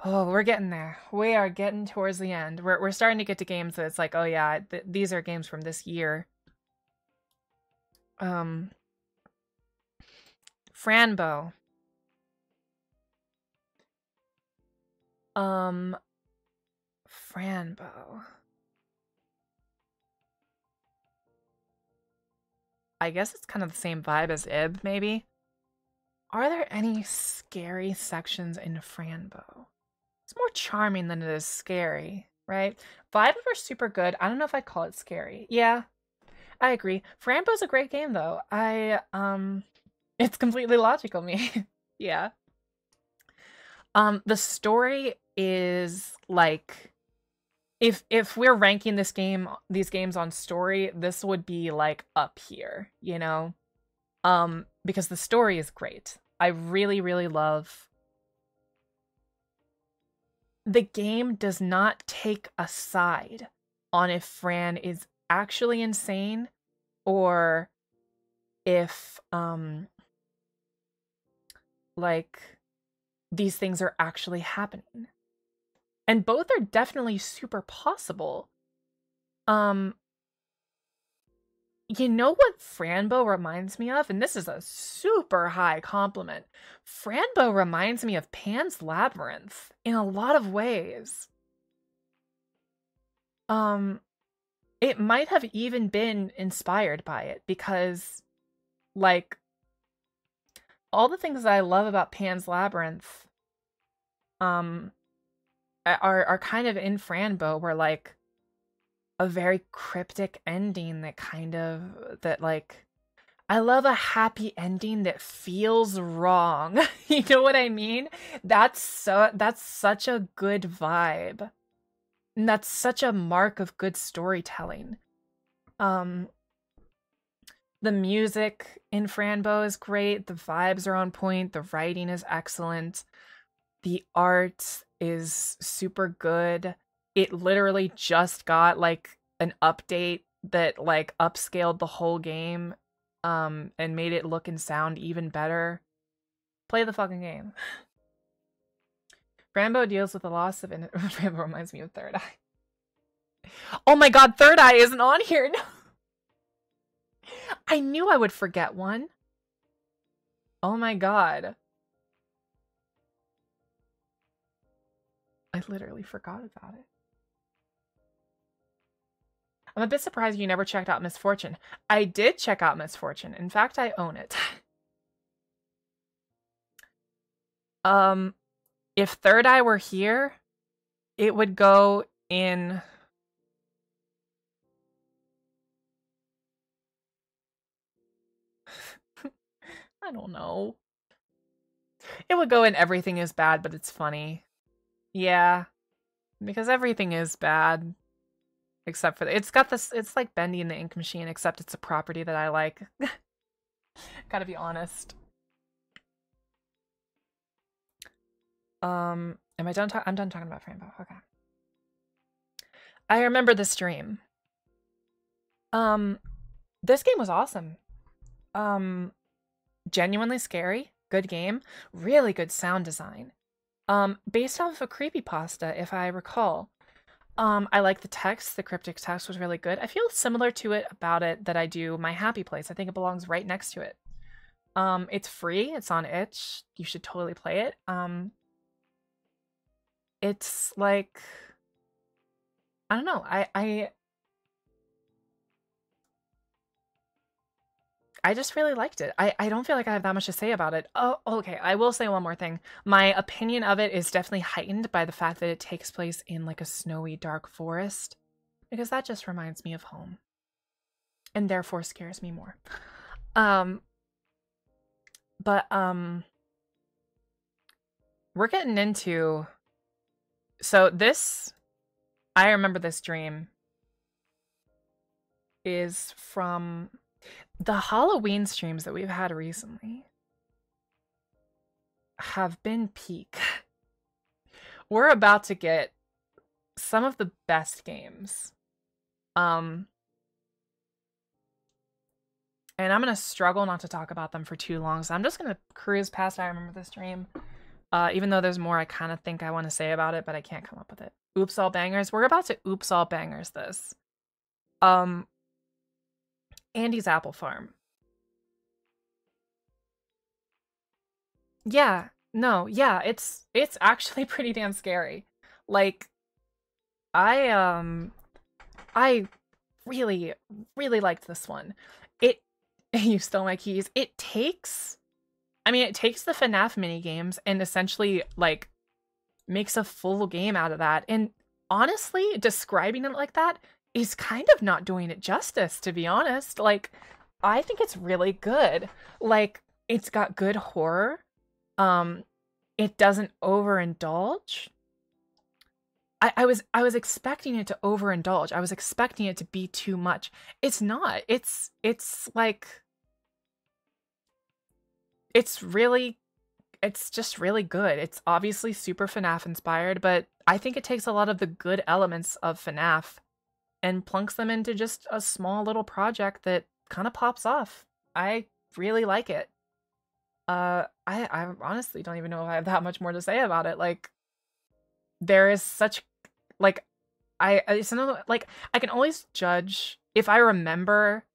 Oh, we're getting there. We are getting towards the end. We're we're starting to get to games that it's like, oh yeah, th- these are games from this year. Um, Fran Bow. Um, Fran Bow. I guess it's kind of the same vibe as Ib, maybe. Are there any scary sections in Fran Bow? It's more charming than it is scary, right? Vibes are super good. I don't know if I'd call it scary. Yeah, I agree. Fran Bow's a great game though. I um it's completely logical me. yeah. Um the story is like if if we're ranking this game these games on story, this would be like up here, you know? Um because the story is great. I really really love the game does not take a side on if Fran is actually insane or if um like these things are actually happening. And both are definitely super possible. Um you know what Fran Bow reminds me of? And this is a super high compliment. Fran Bow reminds me of Pan's Labyrinth in a lot of ways. Um, it might have even been inspired by it because, like, all the things that I love about Pan's Labyrinth, um, are are kind of in Fran Bow, where like a very cryptic ending that kind of that like I love a happy ending that feels wrong. you know what I mean? That's so that's such a good vibe. And that's such a mark of good storytelling. Um the music in Franbo is great, the vibes are on point, the writing is excellent. The art is super good it literally just got like an update that like upscaled the whole game um and made it look and sound even better. Play the fucking game. Rambo deals with the loss of Rambo reminds me of Third Eye. Oh my god, Third Eye isn't on here. No. I knew I would forget one. Oh my god. I literally forgot about it. I'm a bit surprised you never checked out Misfortune. I did check out Misfortune. In fact, I own it. um, if Third Eye were here, it would go in. I don't know. It would go in everything is bad, but it's funny. Yeah. Because everything is bad except for the, it's got this it's like bendy in the ink machine except it's a property that i like. Gotta be honest. Um am i done talking i'm done talking about Fran Bow okay. I remember the stream. Um this game was awesome. Um genuinely scary good game really good sound design um based off of a creepy pasta if i recall um, I like the text. The cryptic text was really good. I feel similar to it about it that I do my happy place. I think it belongs right next to it. Um, it's free. It's on itch. You should totally play it. Um, it's like I don't know. I I I just really liked it. I, I don't feel like I have that much to say about it. Oh, okay. I will say one more thing. My opinion of it is definitely heightened by the fact that it takes place in like a snowy, dark forest, because that just reminds me of home and therefore scares me more. Um, but, um, we're getting into. So this, I remember this dream is from the Halloween streams that we've had recently have been peak. we're about to get some of the best games. Um and I'm gonna struggle not to talk about them for too long, so I'm just gonna cruise past I remember this dream. Uh, even though there's more I kind of think I want to say about it, but I can't come up with it. Oops all bangers. We're about to oops all bangers this. Um Andy's Apple Farm. Yeah, no, yeah, it's it's actually pretty damn scary. Like I um I really really liked this one. It you stole my keys. It takes I mean it takes the FNAF mini games and essentially like makes a full game out of that. And honestly, describing it like that is kind of not doing it justice to be honest. Like I think it's really good. Like it's got good horror. Um it doesn't overindulge. I, I was I was expecting it to overindulge. I was expecting it to be too much. It's not. It's it's like it's really it's just really good. It's obviously super FNAF inspired, but I think it takes a lot of the good elements of FNAF and plunks them into just a small little project that kind of pops off. I really like it. Uh I I honestly don't even know if I have that much more to say about it. Like there is such like I it's another like I can always judge if I remember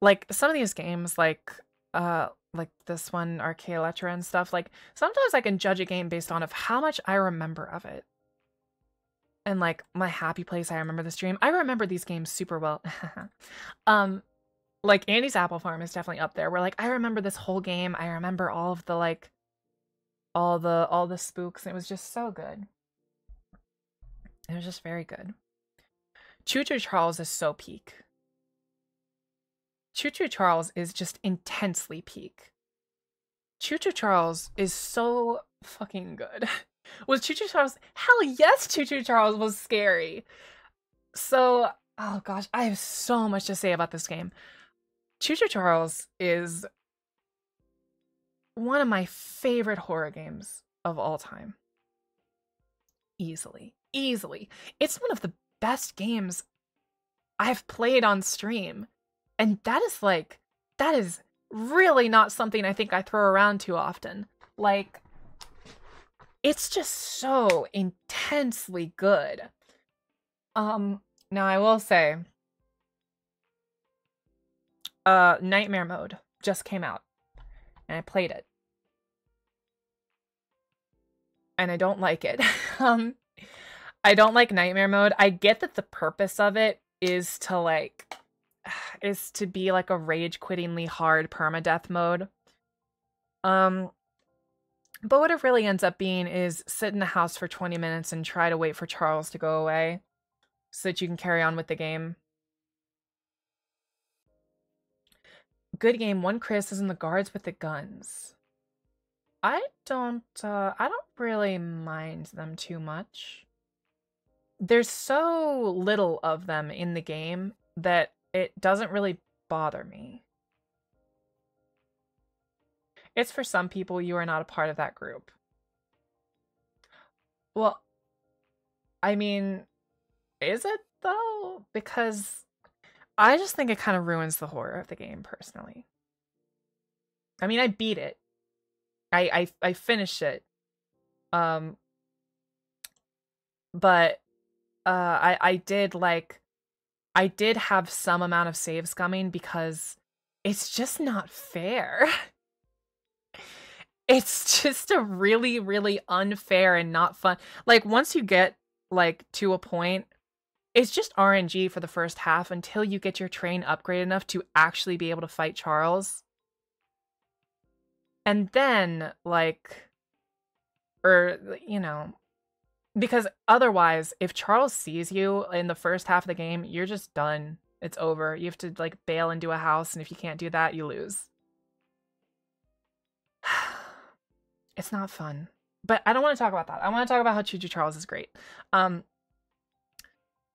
like some of these games like uh like this one Electra and stuff like sometimes I can judge a game based on of how much I remember of it. And like my happy place I remember this dream. I remember these games super well. um like Andy's Apple Farm is definitely up there. Where like I remember this whole game. I remember all of the like all the all the spooks. It was just so good. It was just very good. Choo Choo Charles is so peak. Choo Choo Charles is just intensely peak. Choo Choo Charles is so fucking good. was Choo Choo Charles? Hell yes, Choo Choo Charles was scary. So, oh gosh, I have so much to say about this game. Choo Choo Charles is one of my favorite horror games of all time. Easily. Easily. It's one of the best games I've played on stream. And that is like, that is really not something I think I throw around too often. Like, it's just so intensely good. Um, now I will say, uh, Nightmare Mode just came out, and I played it, and I don't like it. um, I don't like Nightmare Mode. I get that the purpose of it is to like is to be like a rage quittingly hard permadeath mode. Um but what it really ends up being is sit in the house for 20 minutes and try to wait for Charles to go away so that you can carry on with the game. Good game, one criticism the guards with the guns. I don't uh I don't really mind them too much. There's so little of them in the game that it doesn't really bother me. It's for some people you are not a part of that group. Well, I mean, is it though? Because I just think it kind of ruins the horror of the game personally. I mean, I beat it. I I I finished it. Um but uh I I did like I did have some amount of save scumming because it's just not fair. it's just a really, really unfair and not fun. Like once you get like to a point, it's just RNG for the first half until you get your train upgrade enough to actually be able to fight Charles. And then like or you know, because otherwise if charles sees you in the first half of the game you're just done it's over you have to like bail into a house and if you can't do that you lose it's not fun. But i don't want to talk about that. I want to talk about how choo choo charles is great. Um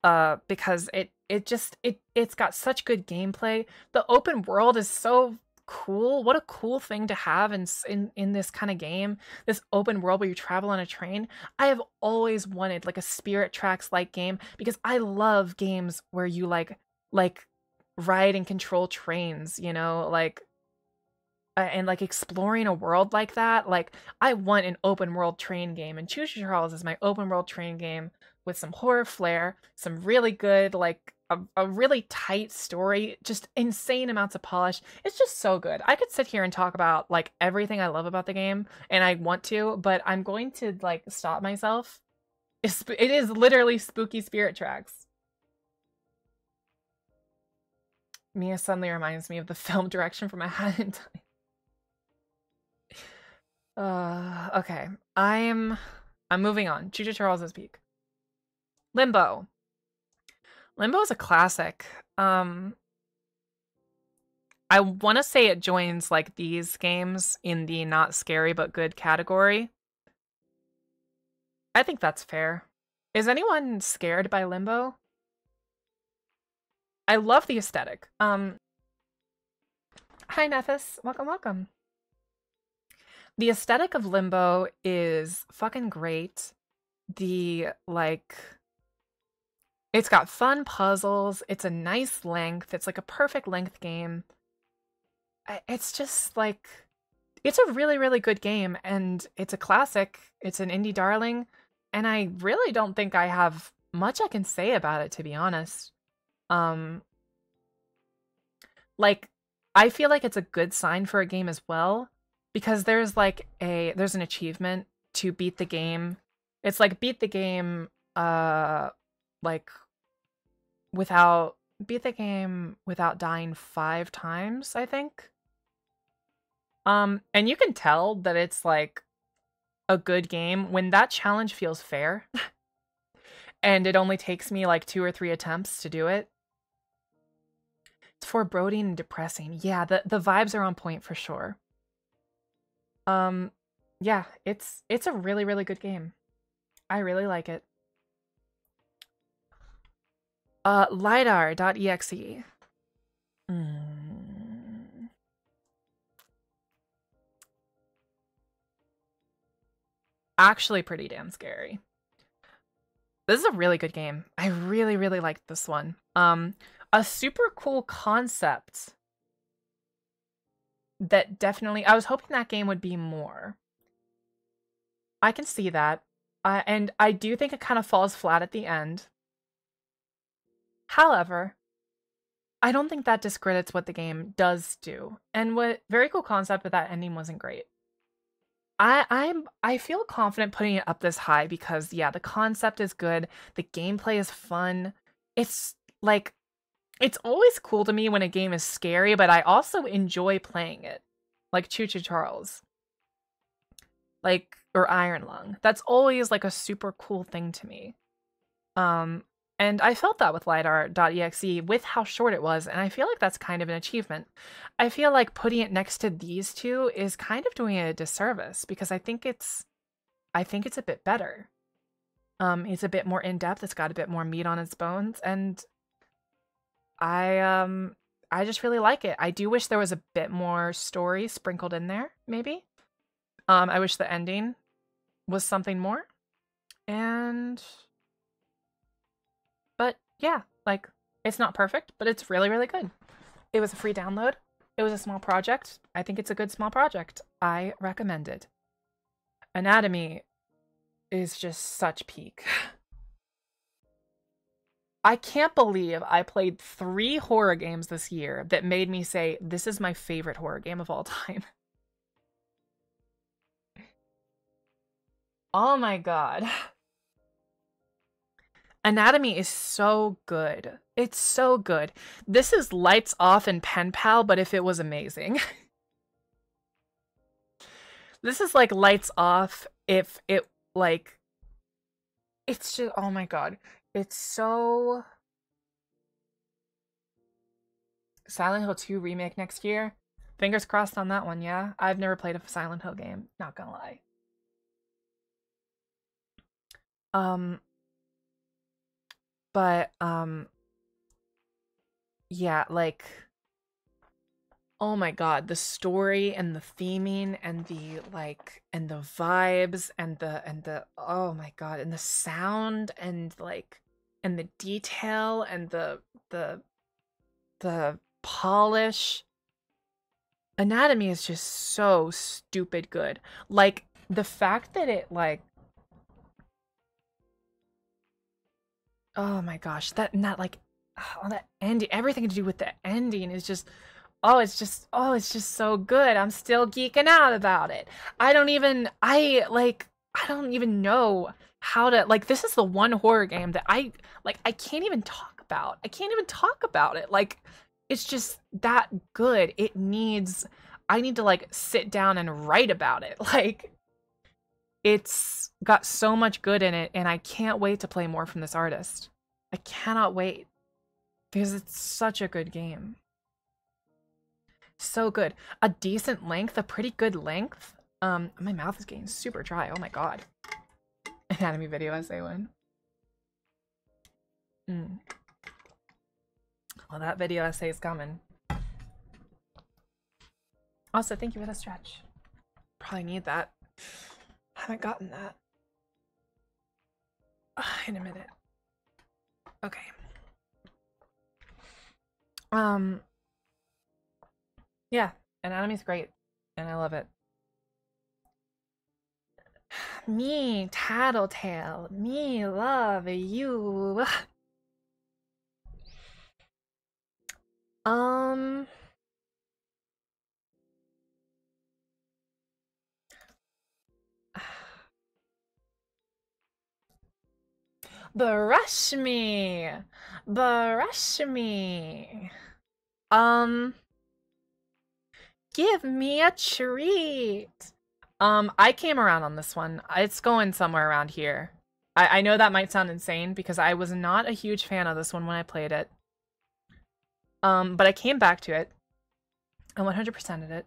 uh because it it just it it's got such good gameplay. The open world is so cool. What a cool thing to have in in in this kind of game. This open world where you travel on a train. I have always wanted like a spirit tracks like game because i love games where you like like ride and control trains you know? Like Uh, and like exploring a world like that like i want an open world train game and Choo Choo Charles is my open world train game with some horror flair some really good like a, a really tight story, just insane amounts of polish. It's just so good. I could sit here and talk about like everything I love about the game, and I want to, but I'm going to like stop myself. It's, it is literally spooky spirit tracks. Mia suddenly reminds me of the film direction from A Hat in Time. Uh, okay. I'm I'm moving on. Choo Choo Charles's peak. Limbo. Limbo is a classic. Um I want to say it joins like these games in the not scary but good category. I think that's fair. Is anyone scared by Limbo? I love the aesthetic. Um Hi Nephis, welcome, welcome. The aesthetic of Limbo is fucking great. The like it's got fun puzzles. It's a nice length. It's like a perfect length game. It's just like it's a really really good game and it's a classic. It's an indie darling and I really don't think I have much I can say about it to be honest. Um like I feel like it's a good sign for a game as well because there's like a there's an achievement to beat the game. It's like beat the game uh like without beat the game without dying five times, I think. Um, and you can tell that it's like a good game when that challenge feels fair. and it only takes me like two or three attempts to do it. It's foreboding and depressing. Yeah, the, the vibes are on point for sure. Um yeah, it's it's a really, really good game. I really like it. Uh, lidar.exe. Mm. Actually, pretty damn scary. This is a really good game. I really, really liked this one. Um, a super cool concept that definitely. I was hoping that game would be more. I can see that. Uh, and I do think it kind of falls flat at the end. However, I don't think that discredits what the game does do. And what very cool concept but that ending wasn't great. I I'm I feel confident putting it up this high because yeah, the concept is good, the gameplay is fun. It's like it's always cool to me when a game is scary, but I also enjoy playing it. Like Choo Choo Charles. Like or Iron Lung. That's always like a super cool thing to me. Um and I felt that with lidar.exe with how short it was, and I feel like that's kind of an achievement. I feel like putting it next to these two is kind of doing it a disservice because I think it's I think it's a bit better. Um it's a bit more in depth, it's got a bit more meat on its bones, and I um I just really like it. I do wish there was a bit more story sprinkled in there, maybe. Um I wish the ending was something more. And but yeah, like it's not perfect, but it's really, really good. It was a free download. It was a small project. I think it's a good small project. I recommend it. Anatomy is just such peak. I can't believe I played three horror games this year that made me say, this is my favorite horror game of all time. oh my god. Anatomy is so good. It's so good. This is lights off and pen pal, but if it was amazing. this is like lights off if it like it's just oh my god. It's so Silent Hill 2 remake next year. Fingers crossed on that one, yeah. I've never played a Silent Hill game, not gonna lie. Um but um yeah like oh my god, the story and the theming and the like and the vibes and the and the oh my god, and the sound and like and the detail and the the the polish. Anatomy is just so stupid good. Like the fact that it like oh my gosh that not like oh, that ending everything to do with the ending is just oh it's just oh it's just so good. I'm still geeking out about it. I don't even i like i don't even know how to like this is the one horror game that i like i can't even talk about. I can't even talk about it. Like it's just that good. It needs i need to like sit down and write about it. Like it's got so much good in it and i can't wait to play more from this artist. I cannot wait because it's such a good game so good. A decent length a pretty good length? Um my mouth is getting super dry. Oh my god. Anatomy video essay one. Mm. well that video essay is coming. Also thank you for the stretch. Probably need that. Haven't gotten that. Uh, in a minute. Okay. Um yeah, anatomy's great, and I love it. Me, Tattletail, me love you. um. Brush me, brush me. Um. Give me a treat. Um, I came around on this one. It's going somewhere around here. I, I know that might sound insane because I was not a huge fan of this one when I played it. Um, but I came back to it. I 100%ed it.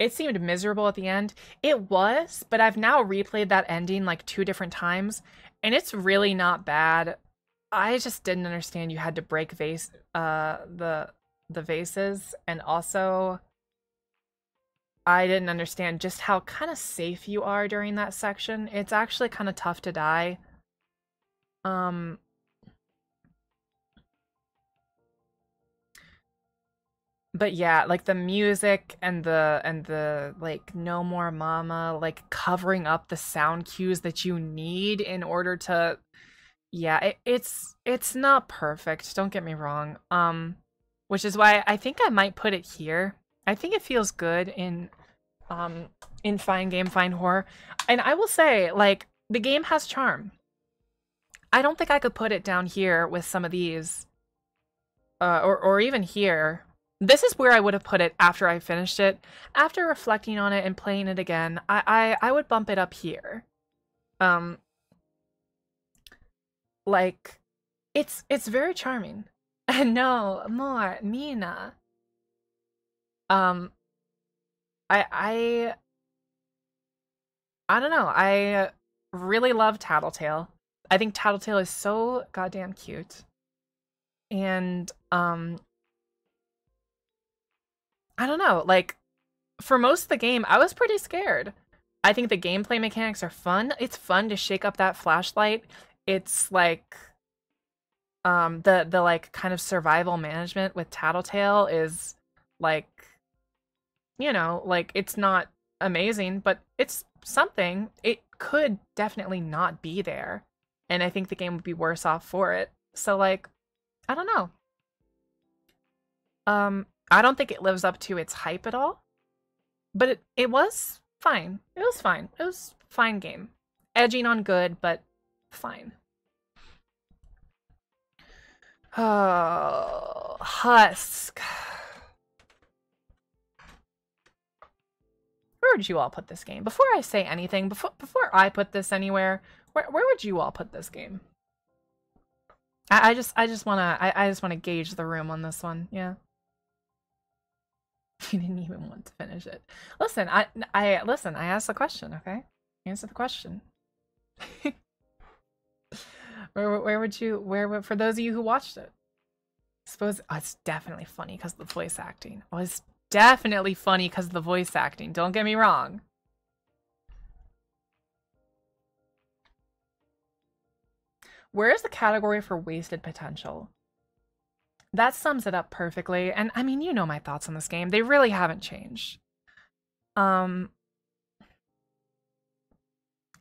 It seemed miserable at the end. It was, but I've now replayed that ending like two different times, and it's really not bad. I just didn't understand you had to break vase uh the the vases and also I didn't understand just how kind of safe you are during that section. It's actually kind of tough to die. Um But yeah, like the music and the and the like no more mama like covering up the sound cues that you need in order to yeah, it, it's it's not perfect, don't get me wrong. Um which is why I think I might put it here. I think it feels good in um in fine game fine horror. And I will say like the game has charm. I don't think I could put it down here with some of these uh or or even here. This is where I would have put it after I finished it. After reflecting on it and playing it again, I I, I would bump it up here. Um like it's it's very charming. no, more Mina. Um, I I I don't know. I really love Tattletail. I think Tattletail is so goddamn cute. And um I don't know, like for most of the game I was pretty scared. I think the gameplay mechanics are fun. It's fun to shake up that flashlight. It's like um the the like kind of survival management with Tattletail is like you know, like it's not amazing, but it's something. It could definitely not be there. And I think the game would be worse off for it. So like I don't know. Um I don't think it lives up to its hype at all. But it it was fine. It was fine. It was fine game. Edging on good, but fine. Oh, Husk. Where would you all put this game? Before I say anything, before before I put this anywhere, where where would you all put this game? I, I just I just wanna I, I just wanna gauge the room on this one. Yeah. You didn't even want to finish it. Listen, I I listen. I asked the question. Okay, answer the question. where where would you where for those of you who watched it? I suppose oh, it's definitely funny because of the voice acting. Oh, it's definitely funny because of the voice acting. Don't get me wrong. Where is the category for wasted potential? That sums it up perfectly. And I mean, you know my thoughts on this game. They really haven't changed. Um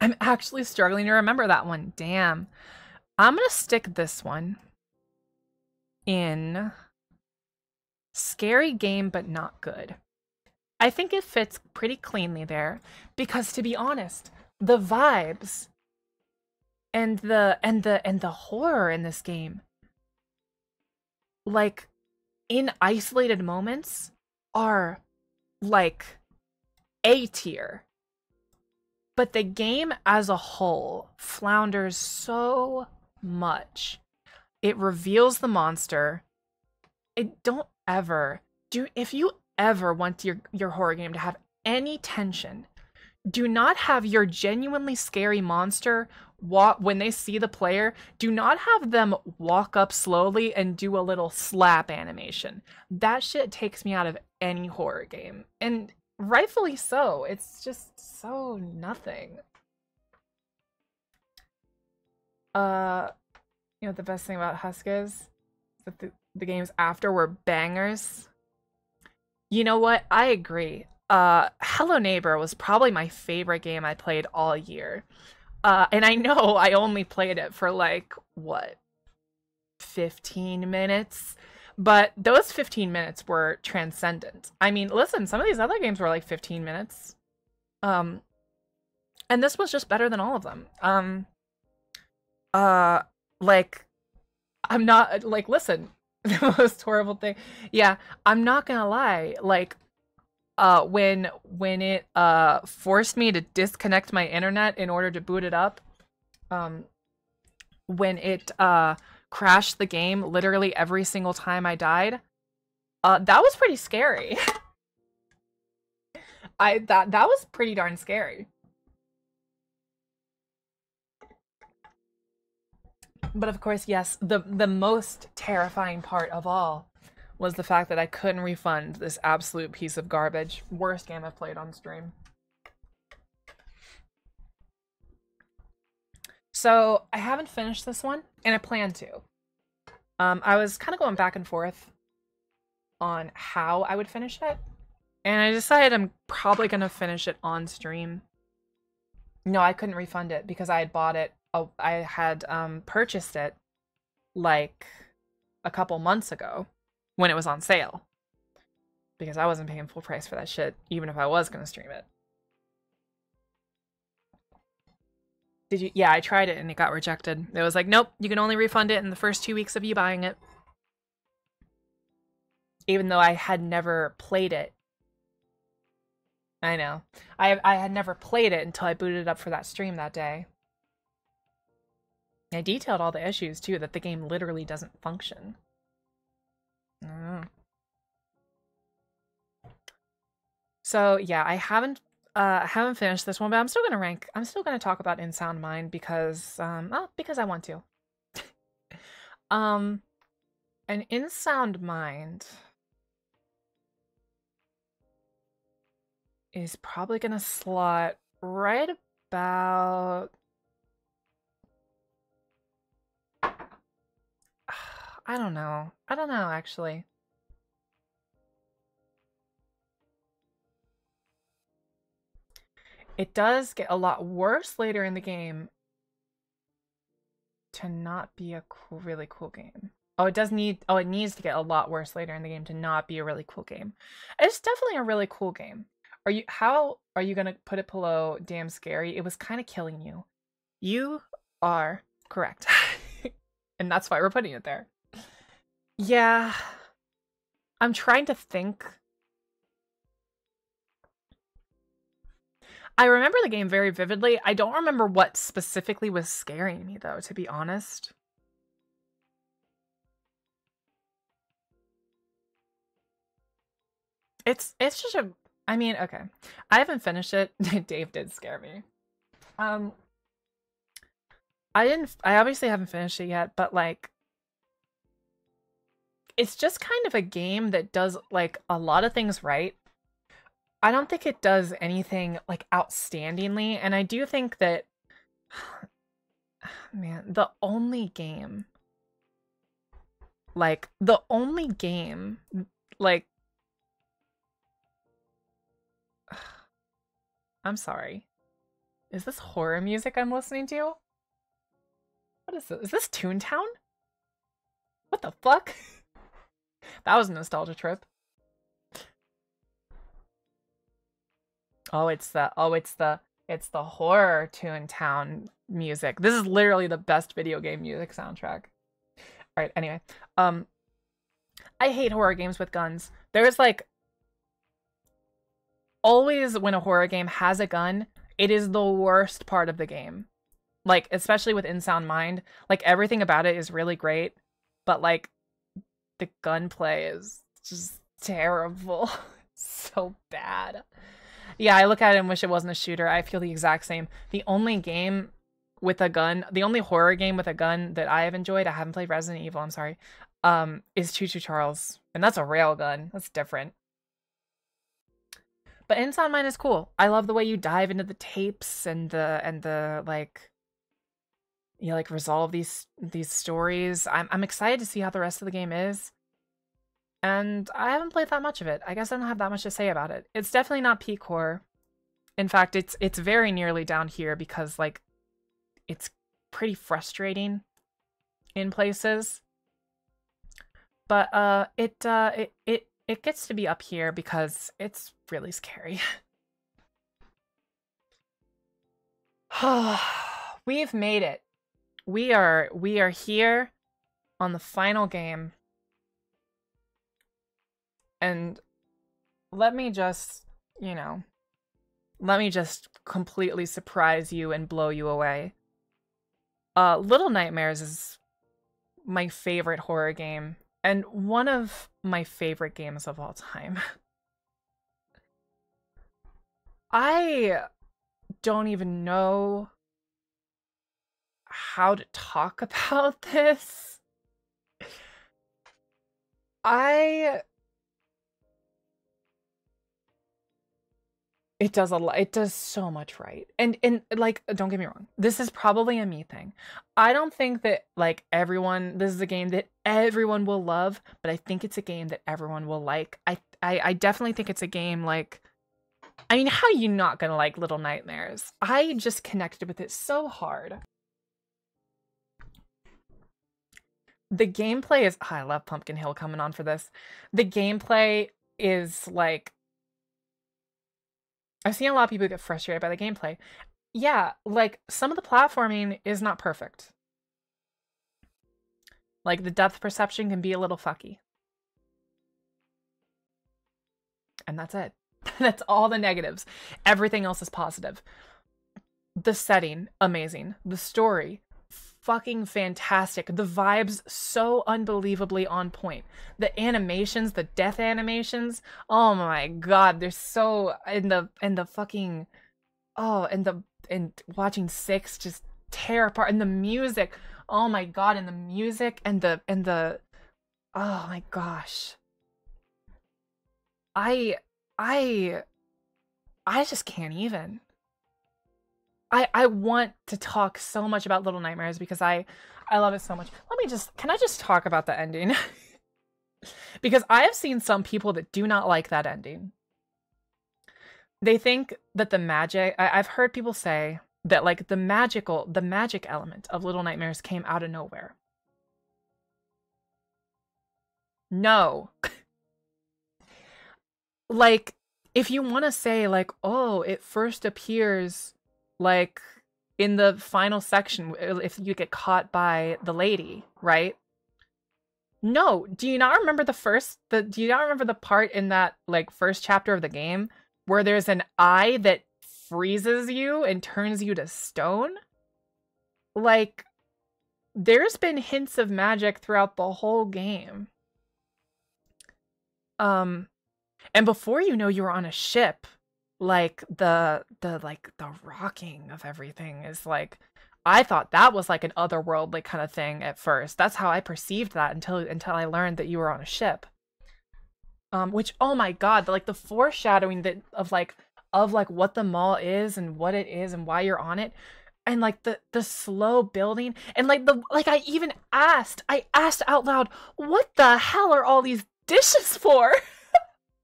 I'm actually struggling to remember that one. Damn. I'm going to stick this one in scary game but not good. I think it fits pretty cleanly there because to be honest, the vibes and the and the and the horror in this game like in isolated moments are like A tier. But the game as a whole flounders so much. It reveals the monster. It don't ever do if you ever want your your horror game to have any tension, do not have your genuinely scary monster walk when they see the player, do not have them walk up slowly and do a little slap animation. That shit takes me out of any horror game. And rightfully so. It's just so nothing. Uh you know the best thing about Husk is, that the, the games after were bangers. You know what? I agree. Uh Hello Neighbor was probably my favorite game I played all year. Uh, and I know I only played it for like what 15 minutes, but those 15 minutes were transcendent. I mean, listen, some of these other games were like 15 minutes. Um and this was just better than all of them. Um uh like I'm not like listen, the most horrible thing. Yeah, I'm not to lie. Like uh, when when it uh, forced me to disconnect my internet in order to boot it up. Um, when it uh, crashed the game literally every single time I died. Uh, that was pretty scary. I that that was pretty darn scary. But of course, yes, the the most terrifying part of all was the fact that I couldn't refund this absolute piece of garbage. Worst game I've played on stream. So I haven't finished this one, and I plan to. Um, I was kind of going back and forth on how I would finish it, and I decided I'm probably gonna finish it on stream. No, I couldn't refund it because I had bought it. I had um, purchased it like a couple months ago when it was on sale. Because I wasn't paying full price for that shit, even if I was going to stream it. Did you? Yeah, I tried it and it got rejected. It was like, nope, you can only refund it in the first two weeks of you buying it. Even though I had never played it. I know. I I had never played it until I booted it up for that stream that day. I detailed all the issues too, that the game literally doesn't function. Mm. So yeah, I haven't uh haven't finished this one, but I'm still gonna rank. I'm still gonna talk about In Sound Mind because um oh, because I want to. um, an In Sound Mind is probably gonna slot right about I don't know. I don't know, actually. It does get a lot worse later in the game to not be a cool, really cool game. Oh, it does need. Oh, it needs to get a lot worse later in the game to not be a really cool game. It's definitely a really cool game. Are you? How are you gonna put it below? Damn scary. It was kind of killing you. You are correct, and that's why we're putting it there. Yeah. I'm trying to think. I remember the game very vividly. I don't remember what specifically was scaring me though, to be honest. It's it's just a I mean, okay. I haven't finished it. Dave did scare me. Um I didn't I obviously haven't finished it yet, but like it's just kind of a game that does like a lot of things right. I don't think it does anything like outstandingly, and I do think that man, the only game like the only game like I'm sorry. Is this horror music I'm listening to? What is this? Is this Toontown? What the fuck? that was a nostalgia trip. Oh, it's the oh, it's the it's the horror Toontown music. This is literally the best video game music soundtrack. All right, anyway. Um I hate horror games with guns. There's like always when a horror game has a gun, it is the worst part of the game. Like especially with In Sound Mind, like everything about it is really great, but like the gunplay is just terrible. so bad. Yeah, I look at it and wish it wasn't a shooter. I feel the exact same. The only game with a gun, the only horror game with a gun that I have enjoyed, I haven't played Resident Evil, I'm sorry, um, is Choo Choo Charles. And that's a rail gun. That's different. But In Sound Mind is cool. I love the way you dive into the tapes and the and the like you like resolve these these stories. I'm I'm excited to see how the rest of the game is. And I haven't played that much of it. I guess I don't have that much to say about it. It's definitely not peak horror. In fact, it's it's very nearly down here because like it's pretty frustrating in places. But uh it uh it it it gets to be up here because it's really scary. We've made it. We are we are here on the final game. And let me just, you know, let me just completely surprise you and blow you away. Uh Little Nightmares is my favorite horror game and one of my favorite games of all time. I don't even know how to talk about this. I It does a lot. It does so much right. And and like don't get me wrong. This is probably a me thing. I don't think that like everyone this is a game that everyone will love, but I think it's a game that everyone will like. I I, I definitely think it's a game like I mean, how are you not to like Little Nightmares? I just connected with it so hard. The gameplay is oh, I love Pumpkin Hill coming on for this. The gameplay is like I've seen a lot of people get frustrated by the gameplay. Yeah, like some of the platforming is not perfect. Like the depth perception can be a little fucky. And that's it. that's all the negatives. Everything else is positive. The setting, amazing. The story, fucking fantastic. The vibes so unbelievably on point. The animations, the death animations, oh my god, they're so in the in the fucking oh, and the and watching 6 just tear apart and the music. Oh my god, and the music and the and the oh my gosh. I I I just can't even. I I want to talk so much about Little Nightmares because I I love it so much. Let me just can I just talk about the ending? because I have seen some people that do not like that ending. They think that the magic I, I've heard people say that like the magical the magic element of Little Nightmares came out of nowhere. No. like if you want to say like oh it first appears like in the final section if you get caught by the lady, right? No, do you not remember the first the do you not remember the part in that like first chapter of the game where there's an eye that freezes you and turns you to stone? Like there's been hints of magic throughout the whole game. Um and before you know you're on a ship like the the like the rocking of everything is like I thought that was like an otherworldly kind of thing at first. That's how I perceived that until until I learned that you were on a ship. Um, which oh my god, like the foreshadowing that of like of like what the Maw is and what it is and why you're on it and like the the slow building and like the like I even asked I asked out loud what the hell are all these dishes for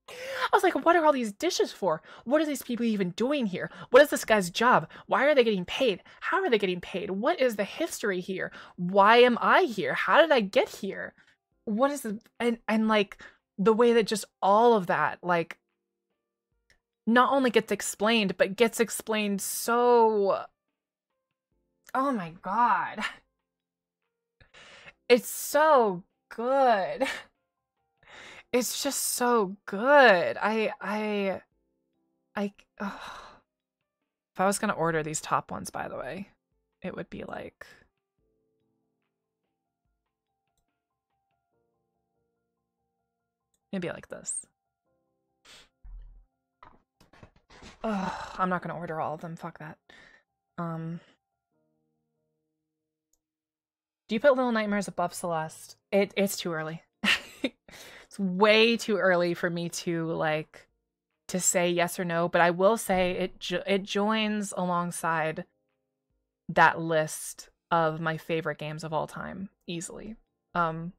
I was like what are all these dishes for? What are these people even doing here? What is this guy's job? Why are they getting paid? How are they getting paid? What is the history here? Why am I here? How did I get here? What is the and and like the way that just all of that like not only gets explained but gets explained so oh my god. It's so good it's just so good i i i ugh. if i was gonna order these top ones by the way it would be like maybe like this Ugh, I'm not gonna order all of them. Fuck that. Um, do you put Little Nightmares above Celeste? It it's too early. it's way too early for me to like to say yes or no. But I will say it jo- it joins alongside that list of my favorite games of all time easily. Um,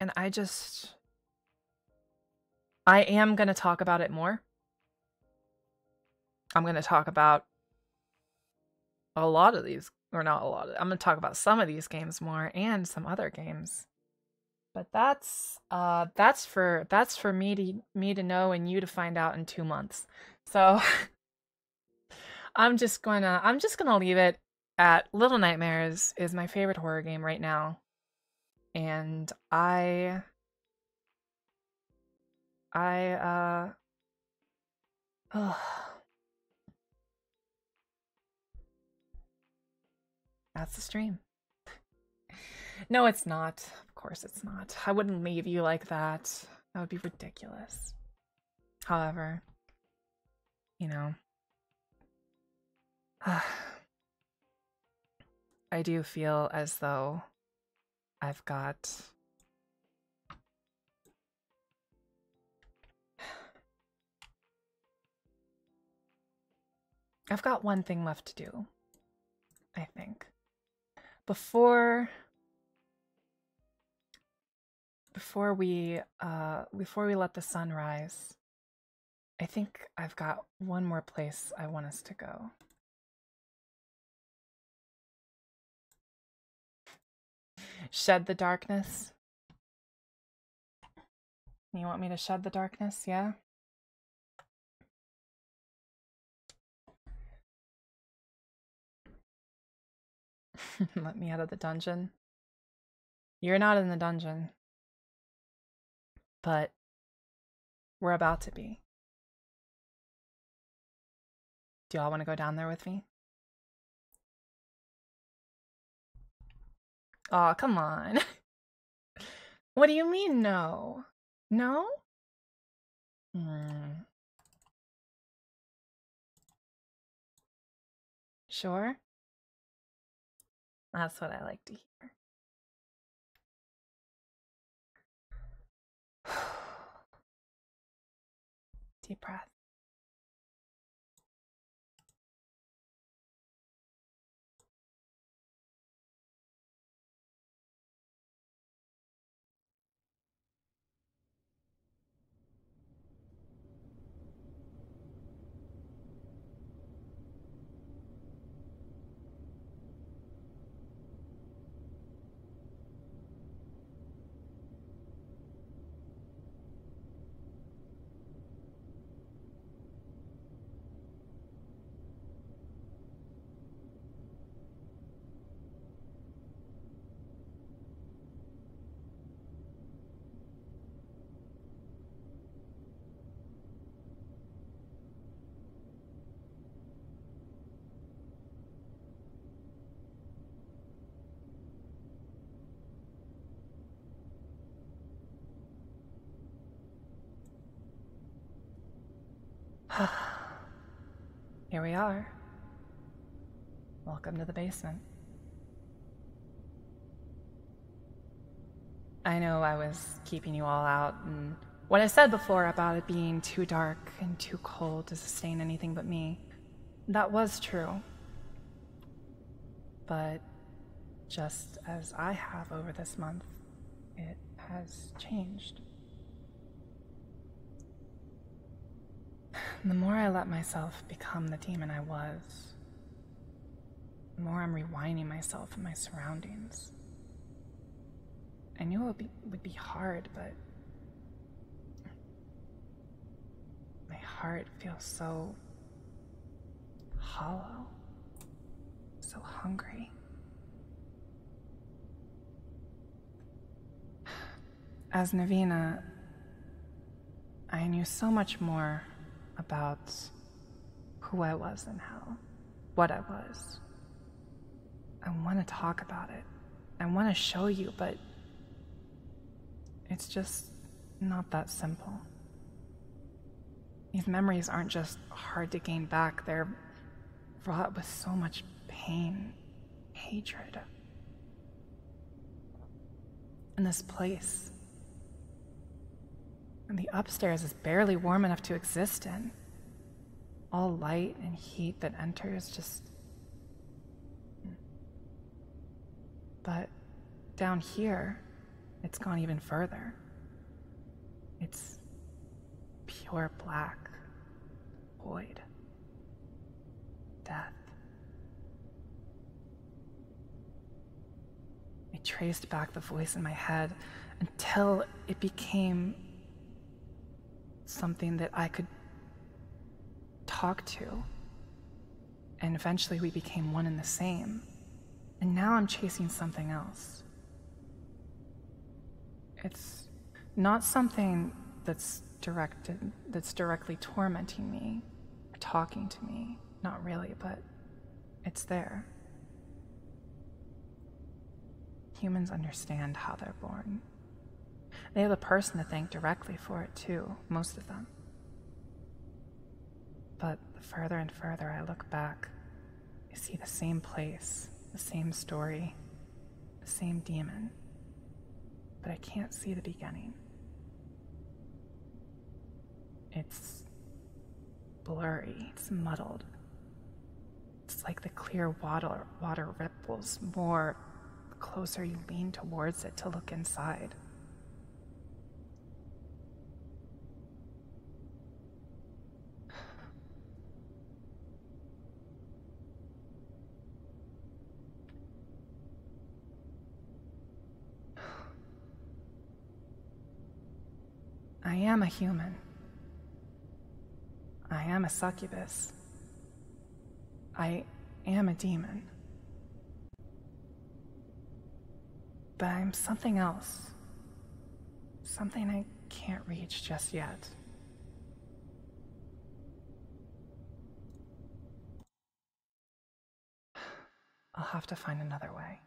and I just I am gonna talk about it more I'm going to talk about a lot of these, or not a lot. Of, I'm going to talk about some of these games more and some other games. But that's uh that's for that's for me to me to know and you to find out in 2 months. So I'm just going to I'm just going to leave it at Little Nightmares is my favorite horror game right now. And I I uh oh, That's the stream. no, it's not. Course it's not. I wouldn't leave you like that. That would be ridiculous. However, you know, I do feel as though I've got I've got one thing left to do. I think before before we uh before we let the sun rise i think i've got one more place i want us to go shed the darkness you want me to shed the darkness yeah Let me out of the dungeon. You're not in the dungeon. But we're about to be. Do y'all want to go down there with me? Oh, come on. what do you mean, no? No? Hmm. Sure? That's what I like to hear. Deep breath. Here we are. welcome to the basement. I know I was keeping you all out, and what I said before about it being too dark and too cold to sustain anything but me, that was true. But just as I have over this month, it has changed. The more I let myself become the demon I was, the more I'm rewinding myself and my surroundings. I knew it would be, would be hard, but my heart feels so hollow, so hungry. As Navina, I knew so much more about who I was in hell, what I was. I want to talk about it. I want to show you, but it's just not that simple. These memories aren't just hard to gain back, they're wrought with so much pain, hatred. And this place, and the upstairs is barely warm enough to exist in. All light and heat that enters just. But down here, it's gone even further. It's pure black, void, death. I traced back the voice in my head until it became something that I could talk to. And eventually we became one and the same. And now I'm chasing something else. It's not something that's directed, that's directly tormenting me or talking to me. Not really, but it's there. Humans understand how they're born. They have a person to thank directly for it, too, most of them. But the further and further I look back, I see the same place, the same story, the same demon. But I can't see the beginning. It's blurry, it's muddled. It's like the clear water, water ripples more the closer you lean towards it to look inside. I am a human. I am a succubus. I am a demon. But I'm something else. Something I can't reach just yet. I'll have to find another way.